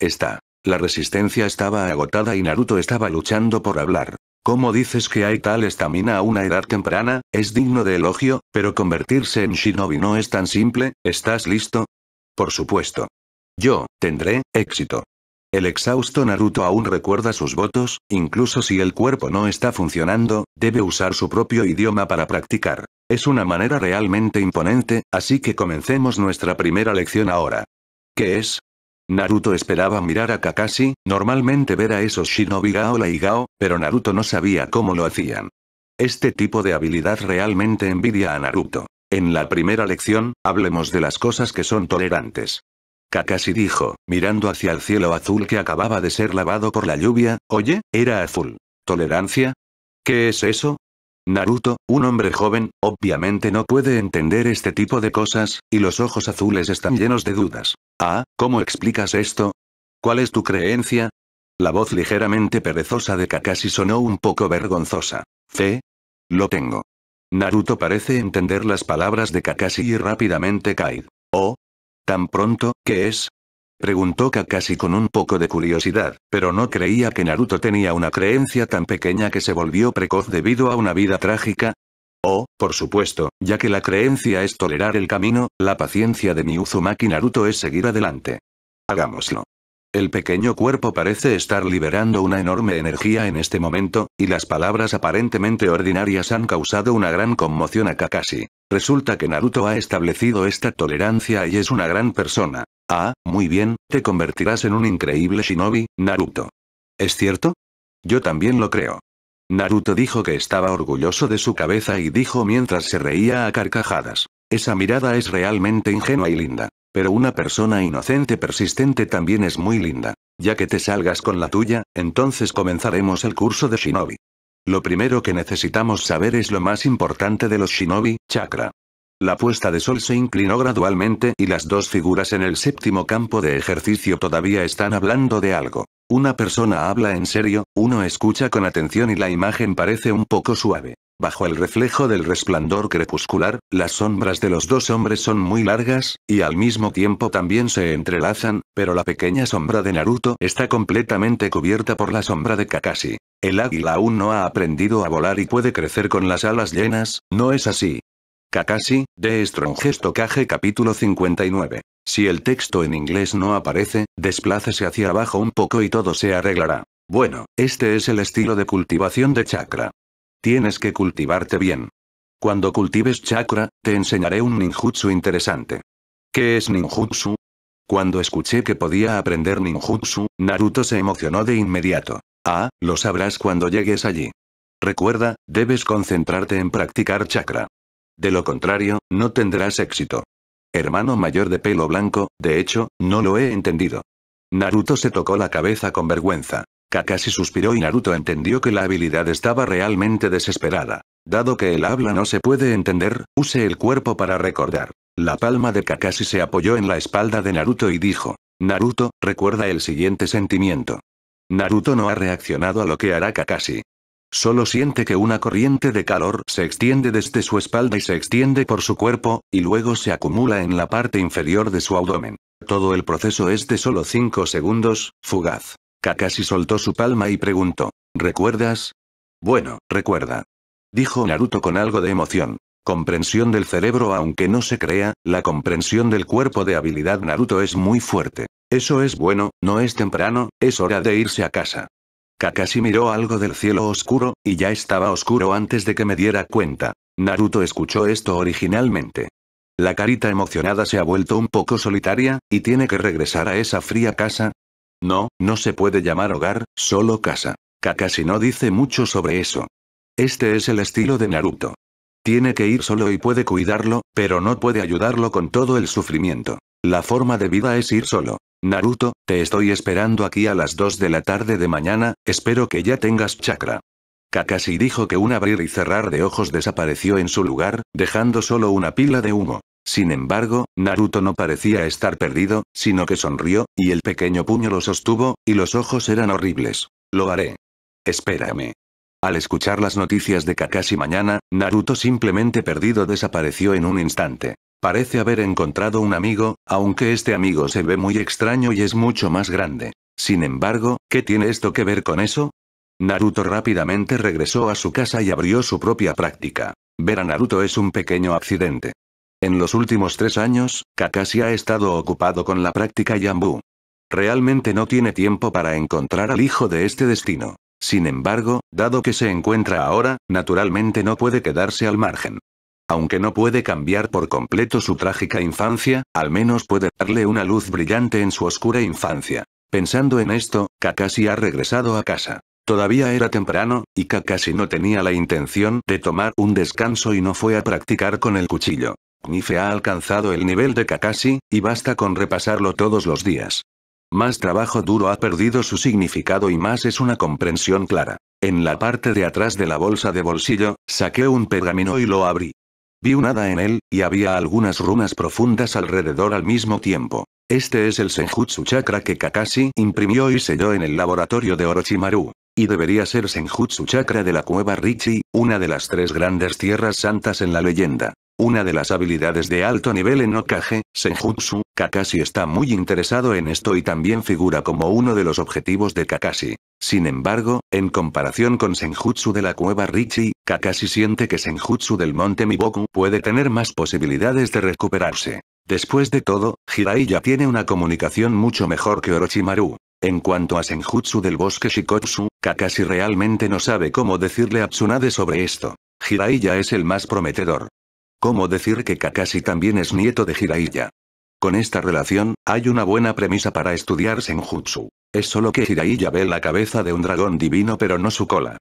Está. La resistencia estaba agotada y Naruto estaba luchando por hablar. ¿Cómo dices que hay tal estamina a una edad temprana? Es digno de elogio, pero convertirse en shinobi no es tan simple, ¿estás listo? Por supuesto. Yo, tendré, éxito. El exhausto Naruto aún recuerda sus votos, incluso si el cuerpo no está funcionando, debe usar su propio idioma para practicar. Es una manera realmente imponente, así que comencemos nuestra primera lección ahora. ¿Qué es? Naruto esperaba mirar a Kakashi, normalmente ver a esos shinobi Gao y Gao, pero Naruto no sabía cómo lo hacían. Este tipo de habilidad realmente envidia a Naruto. En la primera lección, hablemos de las cosas que son tolerantes. Kakashi dijo, mirando hacia el cielo azul que acababa de ser lavado por la lluvia, oye, era azul. ¿Tolerancia? ¿Qué es eso? Naruto, un hombre joven, obviamente no puede entender este tipo de cosas, y los ojos azules están llenos de dudas. Ah, ¿cómo explicas esto? ¿Cuál es tu creencia? La voz ligeramente perezosa de Kakashi sonó un poco vergonzosa. Fe? Lo tengo. Naruto parece entender las palabras de Kakashi y rápidamente cae. Oh, ¿Tan pronto, qué es? Preguntó Kakashi con un poco de curiosidad, pero no creía que Naruto tenía una creencia tan pequeña que se volvió precoz debido a una vida trágica. Oh, por supuesto, ya que la creencia es tolerar el camino, la paciencia de mi Uzumaki Naruto es seguir adelante. Hagámoslo. El pequeño cuerpo parece estar liberando una enorme energía en este momento, y las palabras aparentemente ordinarias han causado una gran conmoción a Kakashi. Resulta que Naruto ha establecido esta tolerancia y es una gran persona. Ah, muy bien, te convertirás en un increíble shinobi, Naruto. ¿Es cierto? Yo también lo creo. Naruto dijo que estaba orgulloso de su cabeza y dijo mientras se reía a carcajadas. Esa mirada es realmente ingenua y linda. Pero una persona inocente persistente también es muy linda. Ya que te salgas con la tuya, entonces comenzaremos el curso de Shinobi. Lo primero que necesitamos saber es lo más importante de los Shinobi, chakra. La puesta de sol se inclinó gradualmente y las dos figuras en el séptimo campo de ejercicio todavía están hablando de algo. Una persona habla en serio, uno escucha con atención y la imagen parece un poco suave. Bajo el reflejo del resplandor crepuscular, las sombras de los dos hombres son muy largas, y al mismo tiempo también se entrelazan, pero la pequeña sombra de Naruto está completamente cubierta por la sombra de Kakashi. El águila aún no ha aprendido a volar y puede crecer con las alas llenas, ¿no es así? Kakashi, de Strongest Kage capítulo 59. Si el texto en inglés no aparece, desplácese hacia abajo un poco y todo se arreglará. Bueno, este es el estilo de cultivación de chakra. Tienes que cultivarte bien. Cuando cultives chakra, te enseñaré un ninjutsu interesante. ¿Qué es ninjutsu? Cuando escuché que podía aprender ninjutsu, Naruto se emocionó de inmediato. Ah, lo sabrás cuando llegues allí. Recuerda, debes concentrarte en practicar chakra. De lo contrario, no tendrás éxito. Hermano mayor de pelo blanco, de hecho, no lo he entendido. Naruto se tocó la cabeza con vergüenza. Kakashi suspiró y Naruto entendió que la habilidad estaba realmente desesperada. Dado que el habla no se puede entender, use el cuerpo para recordar. La palma de Kakashi se apoyó en la espalda de Naruto y dijo, Naruto, recuerda el siguiente sentimiento. Naruto no ha reaccionado a lo que hará Kakashi. Solo siente que una corriente de calor se extiende desde su espalda y se extiende por su cuerpo, y luego se acumula en la parte inferior de su abdomen. Todo el proceso es de solo 5 segundos, fugaz. Kakashi soltó su palma y preguntó, ¿recuerdas? Bueno, recuerda. Dijo Naruto con algo de emoción. Comprensión del cerebro aunque no se crea, la comprensión del cuerpo de habilidad Naruto es muy fuerte. Eso es bueno, no es temprano, es hora de irse a casa. Kakashi miró algo del cielo oscuro, y ya estaba oscuro antes de que me diera cuenta. Naruto escuchó esto originalmente. La carita emocionada se ha vuelto un poco solitaria, y tiene que regresar a esa fría casa. No, no se puede llamar hogar, solo casa. Kakashi no dice mucho sobre eso. Este es el estilo de Naruto. Tiene que ir solo y puede cuidarlo, pero no puede ayudarlo con todo el sufrimiento. La forma de vida es ir solo. Naruto, te estoy esperando aquí a las 2 de la tarde de mañana, espero que ya tengas chakra. Kakashi dijo que un abrir y cerrar de ojos desapareció en su lugar, dejando solo una pila de humo. Sin embargo, Naruto no parecía estar perdido, sino que sonrió, y el pequeño puño lo sostuvo, y los ojos eran horribles. Lo haré. Espérame. Al escuchar las noticias de Kakashi mañana, Naruto simplemente perdido desapareció en un instante. Parece haber encontrado un amigo, aunque este amigo se ve muy extraño y es mucho más grande. Sin embargo, ¿qué tiene esto que ver con eso? Naruto rápidamente regresó a su casa y abrió su propia práctica. Ver a Naruto es un pequeño accidente. En los últimos tres años, Kakashi ha estado ocupado con la práctica Yambu. Realmente no tiene tiempo para encontrar al hijo de este destino. Sin embargo, dado que se encuentra ahora, naturalmente no puede quedarse al margen. Aunque no puede cambiar por completo su trágica infancia, al menos puede darle una luz brillante en su oscura infancia. Pensando en esto, Kakashi ha regresado a casa. Todavía era temprano, y Kakashi no tenía la intención de tomar un descanso y no fue a practicar con el cuchillo. Nife ha alcanzado el nivel de Kakashi, y basta con repasarlo todos los días. Más trabajo duro ha perdido su significado y más es una comprensión clara. En la parte de atrás de la bolsa de bolsillo, saqué un pergamino y lo abrí. Vi un hada en él, y había algunas runas profundas alrededor al mismo tiempo. Este es el Senjutsu Chakra que Kakashi imprimió y selló en el laboratorio de Orochimaru. Y debería ser Senjutsu Chakra de la cueva Richi, una de las tres grandes tierras santas en la leyenda. Una de las habilidades de alto nivel en Okage, Senjutsu, Kakashi está muy interesado en esto y también figura como uno de los objetivos de Kakashi. Sin embargo, en comparación con Senjutsu de la cueva Richi, Kakashi siente que Senjutsu del monte Miboku puede tener más posibilidades de recuperarse. Después de todo, Jiraiya tiene una comunicación mucho mejor que Orochimaru. En cuanto a Senjutsu del bosque Shikotsu, Kakashi realmente no sabe cómo decirle a Tsunade sobre esto. Jiraiya es el más prometedor. ¿Cómo decir que Kakashi también es nieto de Jiraiya? Con esta relación, hay una buena premisa para estudiar Senjutsu. Es solo que Jiraiya ve la cabeza de un dragón divino pero no su cola.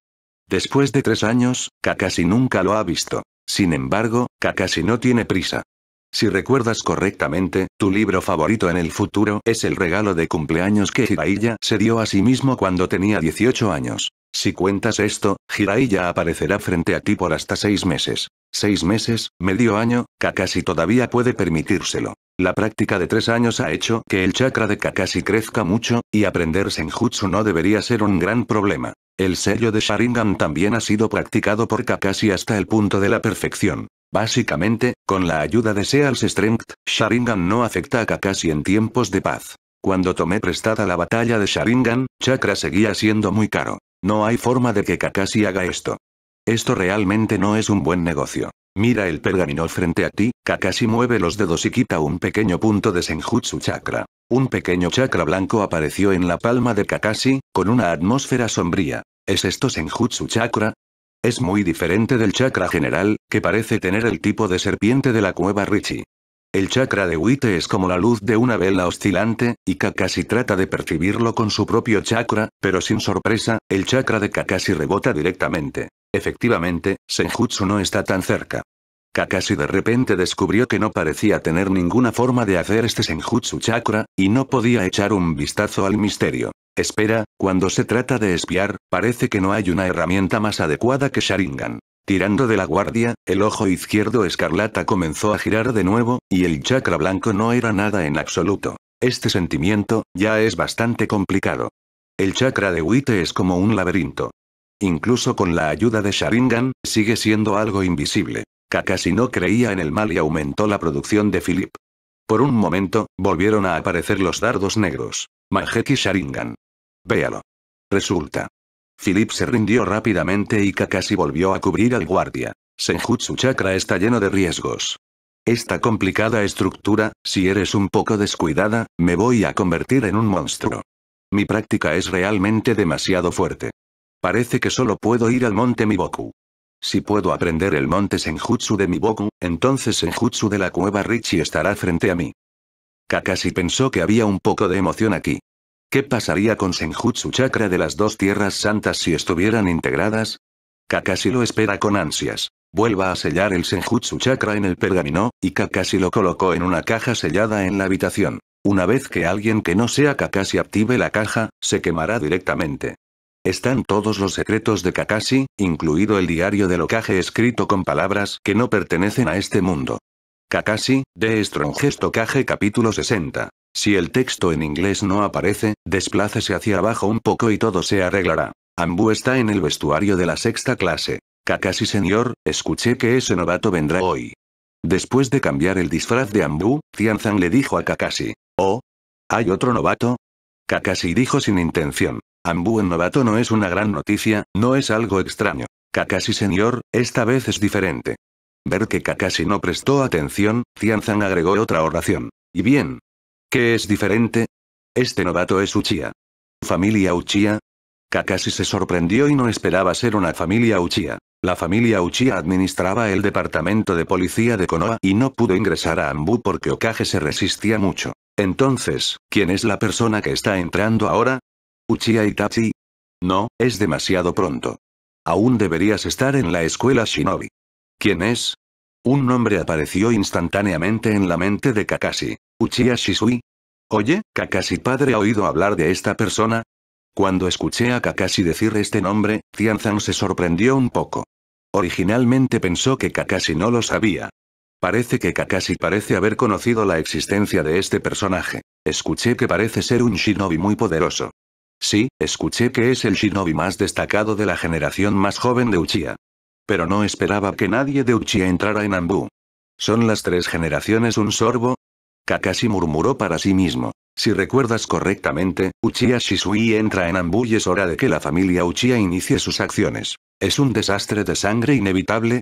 Después de tres años, Kakashi nunca lo ha visto. Sin embargo, Kakashi no tiene prisa. Si recuerdas correctamente, tu libro favorito en el futuro es el regalo de cumpleaños que Jiraiya se dio a sí mismo cuando tenía 18 años. Si cuentas esto, Jiraiya aparecerá frente a ti por hasta seis meses. Seis meses, medio año, Kakashi todavía puede permitírselo. La práctica de tres años ha hecho que el chakra de Kakashi crezca mucho, y aprender Senjutsu no debería ser un gran problema. El sello de Sharingan también ha sido practicado por Kakashi hasta el punto de la perfección. Básicamente, con la ayuda de Seal's Strength, Sharingan no afecta a Kakashi en tiempos de paz. Cuando tomé prestada la batalla de Sharingan, chakra seguía siendo muy caro. No hay forma de que Kakashi haga esto. Esto realmente no es un buen negocio. Mira el pergamino frente a ti, Kakashi mueve los dedos y quita un pequeño punto de Senjutsu Chakra. Un pequeño chakra blanco apareció en la palma de Kakashi, con una atmósfera sombría. ¿Es esto Senjutsu Chakra? Es muy diferente del chakra general, que parece tener el tipo de serpiente de la cueva Richi. El chakra de Wite es como la luz de una vela oscilante, y Kakashi trata de percibirlo con su propio chakra, pero sin sorpresa, el chakra de Kakashi rebota directamente. Efectivamente, Senjutsu no está tan cerca. Kakashi de repente descubrió que no parecía tener ninguna forma de hacer este Senjutsu chakra, y no podía echar un vistazo al misterio. Espera, cuando se trata de espiar, parece que no hay una herramienta más adecuada que Sharingan. Tirando de la guardia, el ojo izquierdo escarlata comenzó a girar de nuevo, y el chakra blanco no era nada en absoluto. Este sentimiento, ya es bastante complicado. El chakra de Wite es como un laberinto. Incluso con la ayuda de Sharingan, sigue siendo algo invisible. Kakashi no creía en el mal y aumentó la producción de Philip. Por un momento, volvieron a aparecer los dardos negros. Manjeki Sharingan. Véalo. Resulta. Philip se rindió rápidamente y Kakashi volvió a cubrir al guardia. Senjutsu Chakra está lleno de riesgos. Esta complicada estructura, si eres un poco descuidada, me voy a convertir en un monstruo. Mi práctica es realmente demasiado fuerte. Parece que solo puedo ir al monte Miboku. Si puedo aprender el monte Senjutsu de Miboku, entonces Senjutsu de la cueva Richie estará frente a mí. Kakashi pensó que había un poco de emoción aquí. ¿Qué pasaría con Senjutsu Chakra de las dos tierras santas si estuvieran integradas? Kakashi lo espera con ansias. Vuelva a sellar el Senjutsu Chakra en el pergamino, y Kakashi lo colocó en una caja sellada en la habitación. Una vez que alguien que no sea Kakashi active la caja, se quemará directamente. Están todos los secretos de Kakashi, incluido el diario del Okage escrito con palabras que no pertenecen a este mundo. Kakashi, de Strongest capítulo 60. Si el texto en inglés no aparece, desplácese hacia abajo un poco y todo se arreglará. Ambu está en el vestuario de la sexta clase. Kakashi señor, escuché que ese novato vendrá hoy. Después de cambiar el disfraz de Ambu, Tianzan le dijo a Kakashi. Oh. ¿Hay otro novato? Kakashi dijo sin intención. Ambu en novato no es una gran noticia, no es algo extraño. Kakashi señor, esta vez es diferente. Ver que Kakashi no prestó atención, Tianzan agregó otra oración. Y bien, ¿Qué es diferente? Este novato es Uchiha. ¿Familia Uchiha? Kakashi se sorprendió y no esperaba ser una familia Uchiha. La familia Uchiha administraba el departamento de policía de Konoha y no pudo ingresar a Ambu porque Okage se resistía mucho. Entonces, ¿quién es la persona que está entrando ahora? ¿Uchiha Itachi? No, es demasiado pronto. Aún deberías estar en la escuela Shinobi. ¿Quién es? Un nombre apareció instantáneamente en la mente de Kakashi. Uchiha Shisui. Oye, Kakashi padre ha oído hablar de esta persona. Cuando escuché a Kakashi decir este nombre, Tianzan se sorprendió un poco. Originalmente pensó que Kakashi no lo sabía. Parece que Kakashi parece haber conocido la existencia de este personaje. Escuché que parece ser un shinobi muy poderoso. Sí, escuché que es el shinobi más destacado de la generación más joven de Uchiha. Pero no esperaba que nadie de Uchiha entrara en Ambu. ¿Son las tres generaciones un sorbo? Kakashi murmuró para sí mismo. Si recuerdas correctamente, Uchiha Shisui entra en Ambu y es hora de que la familia Uchiha inicie sus acciones. ¿Es un desastre de sangre inevitable?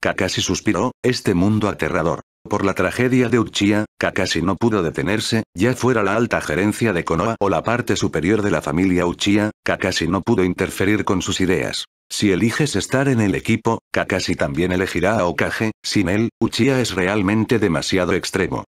Kakashi suspiró, este mundo aterrador. Por la tragedia de Uchiha, Kakashi no pudo detenerse, ya fuera la alta gerencia de Konoha o la parte superior de la familia Uchiha, Kakashi no pudo interferir con sus ideas. Si eliges estar en el equipo, Kakashi también elegirá a Okage, sin él, Uchiha es realmente demasiado extremo.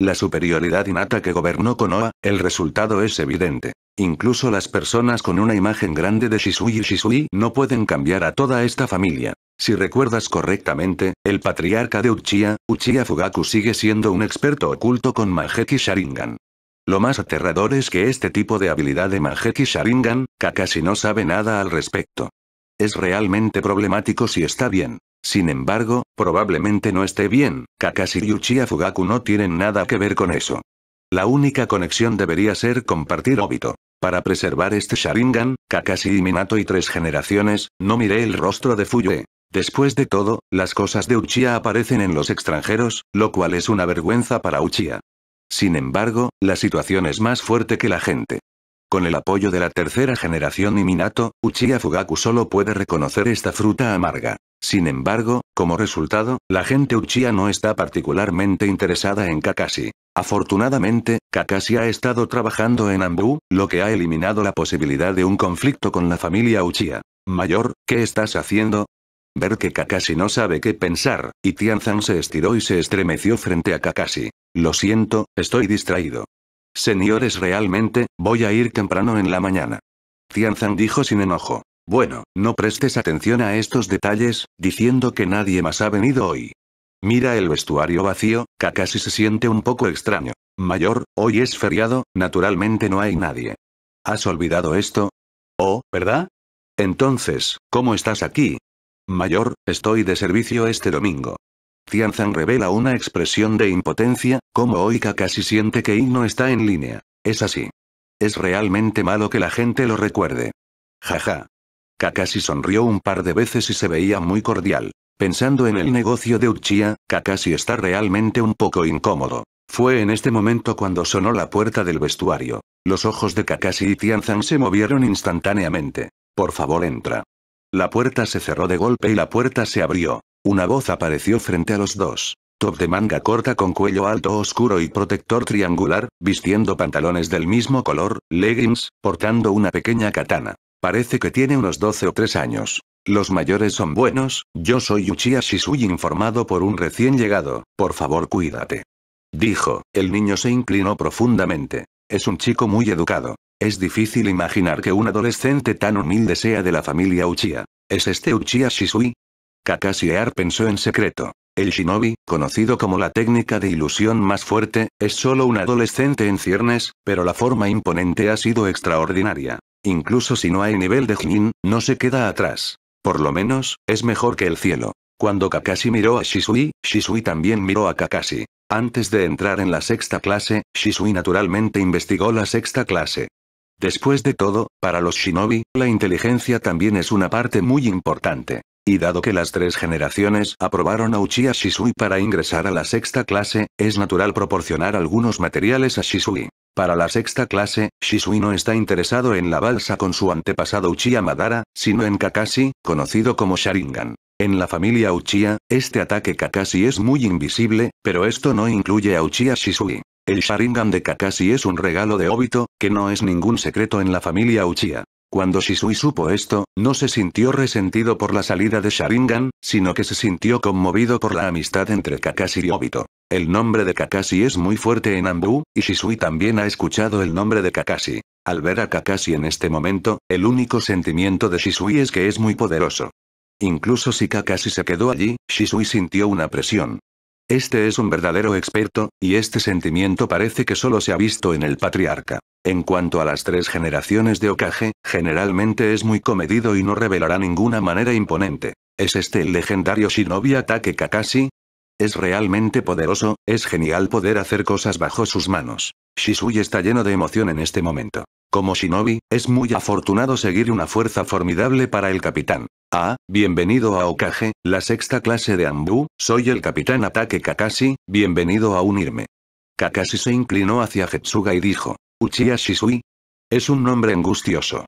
La superioridad innata que gobernó Konoha, el resultado es evidente. Incluso las personas con una imagen grande de Shisui y Shisui no pueden cambiar a toda esta familia. Si recuerdas correctamente, el patriarca de Uchiha, Uchiha Fugaku sigue siendo un experto oculto con Manjeki Sharingan. Lo más aterrador es que este tipo de habilidad de Manjeki Sharingan, Kakashi no sabe nada al respecto. Es realmente problemático si está bien. Sin embargo, probablemente no esté bien, Kakashi y Uchiha Fugaku no tienen nada que ver con eso. La única conexión debería ser compartir Obito. Para preservar este Sharingan, Kakashi y Minato y tres generaciones, no miré el rostro de Fuyue. Después de todo, las cosas de Uchiha aparecen en los extranjeros, lo cual es una vergüenza para Uchiha. Sin embargo, la situación es más fuerte que la gente. Con el apoyo de la tercera generación y Minato, Uchiha Fugaku solo puede reconocer esta fruta amarga. Sin embargo, como resultado, la gente Uchiha no está particularmente interesada en Kakashi. Afortunadamente, Kakashi ha estado trabajando en Ambu, lo que ha eliminado la posibilidad de un conflicto con la familia Uchiha. Mayor, ¿qué estás haciendo? Ver que Kakashi no sabe qué pensar, y Tianzan se estiró y se estremeció frente a Kakashi. Lo siento, estoy distraído. Señores realmente, voy a ir temprano en la mañana. Tianzan dijo sin enojo. Bueno, no prestes atención a estos detalles, diciendo que nadie más ha venido hoy. Mira el vestuario vacío, Kakashi se siente un poco extraño. Mayor, hoy es feriado, naturalmente no hay nadie. ¿Has olvidado esto? Oh, ¿verdad? Entonces, ¿cómo estás aquí? Mayor, estoy de servicio este domingo. Tianzan revela una expresión de impotencia, como hoy Kakashi siente que In no está en línea. Es así. Es realmente malo que la gente lo recuerde. Jaja. Kakashi sonrió un par de veces y se veía muy cordial. Pensando en el negocio de Uchiha, Kakashi está realmente un poco incómodo. Fue en este momento cuando sonó la puerta del vestuario. Los ojos de Kakashi y Tianzan se movieron instantáneamente. Por favor entra. La puerta se cerró de golpe y la puerta se abrió. Una voz apareció frente a los dos. Top de manga corta con cuello alto oscuro y protector triangular, vistiendo pantalones del mismo color, leggings, portando una pequeña katana. Parece que tiene unos 12 o 3 años. Los mayores son buenos, yo soy Uchiha Shisui informado por un recién llegado, por favor cuídate. Dijo, el niño se inclinó profundamente. Es un chico muy educado. Es difícil imaginar que un adolescente tan humilde sea de la familia Uchiha. ¿Es este Uchiha Shisui? Kakashi Ear pensó en secreto. El shinobi, conocido como la técnica de ilusión más fuerte, es solo un adolescente en ciernes, pero la forma imponente ha sido extraordinaria. Incluso si no hay nivel de Jin, no se queda atrás. Por lo menos, es mejor que el cielo. Cuando Kakashi miró a Shisui, Shisui también miró a Kakashi. Antes de entrar en la sexta clase, Shisui naturalmente investigó la sexta clase. Después de todo, para los shinobi, la inteligencia también es una parte muy importante. Y dado que las tres generaciones aprobaron a Uchiha Shisui para ingresar a la sexta clase, es natural proporcionar algunos materiales a Shisui. Para la sexta clase, Shisui no está interesado en la balsa con su antepasado Uchiha Madara, sino en Kakashi, conocido como Sharingan. En la familia Uchiha, este ataque Kakashi es muy invisible, pero esto no incluye a Uchiha Shisui. El Sharingan de Kakashi es un regalo de Obito, que no es ningún secreto en la familia Uchiha. Cuando Shisui supo esto, no se sintió resentido por la salida de Sharingan, sino que se sintió conmovido por la amistad entre Kakashi y Obito. El nombre de Kakashi es muy fuerte en Ambu, y Shisui también ha escuchado el nombre de Kakashi. Al ver a Kakashi en este momento, el único sentimiento de Shisui es que es muy poderoso. Incluso si Kakashi se quedó allí, Shisui sintió una presión. Este es un verdadero experto, y este sentimiento parece que solo se ha visto en el patriarca. En cuanto a las tres generaciones de Okage, generalmente es muy comedido y no revelará ninguna manera imponente. ¿Es este el legendario Shinobi Ataque Kakashi? Es realmente poderoso, es genial poder hacer cosas bajo sus manos. Shisui está lleno de emoción en este momento. Como shinobi, es muy afortunado seguir una fuerza formidable para el capitán. Ah, bienvenido a Okage, la sexta clase de Ambu, soy el capitán Ataque Kakashi, bienvenido a unirme. Kakashi se inclinó hacia Jetsuga y dijo, Uchiha Shisui. Es un nombre angustioso.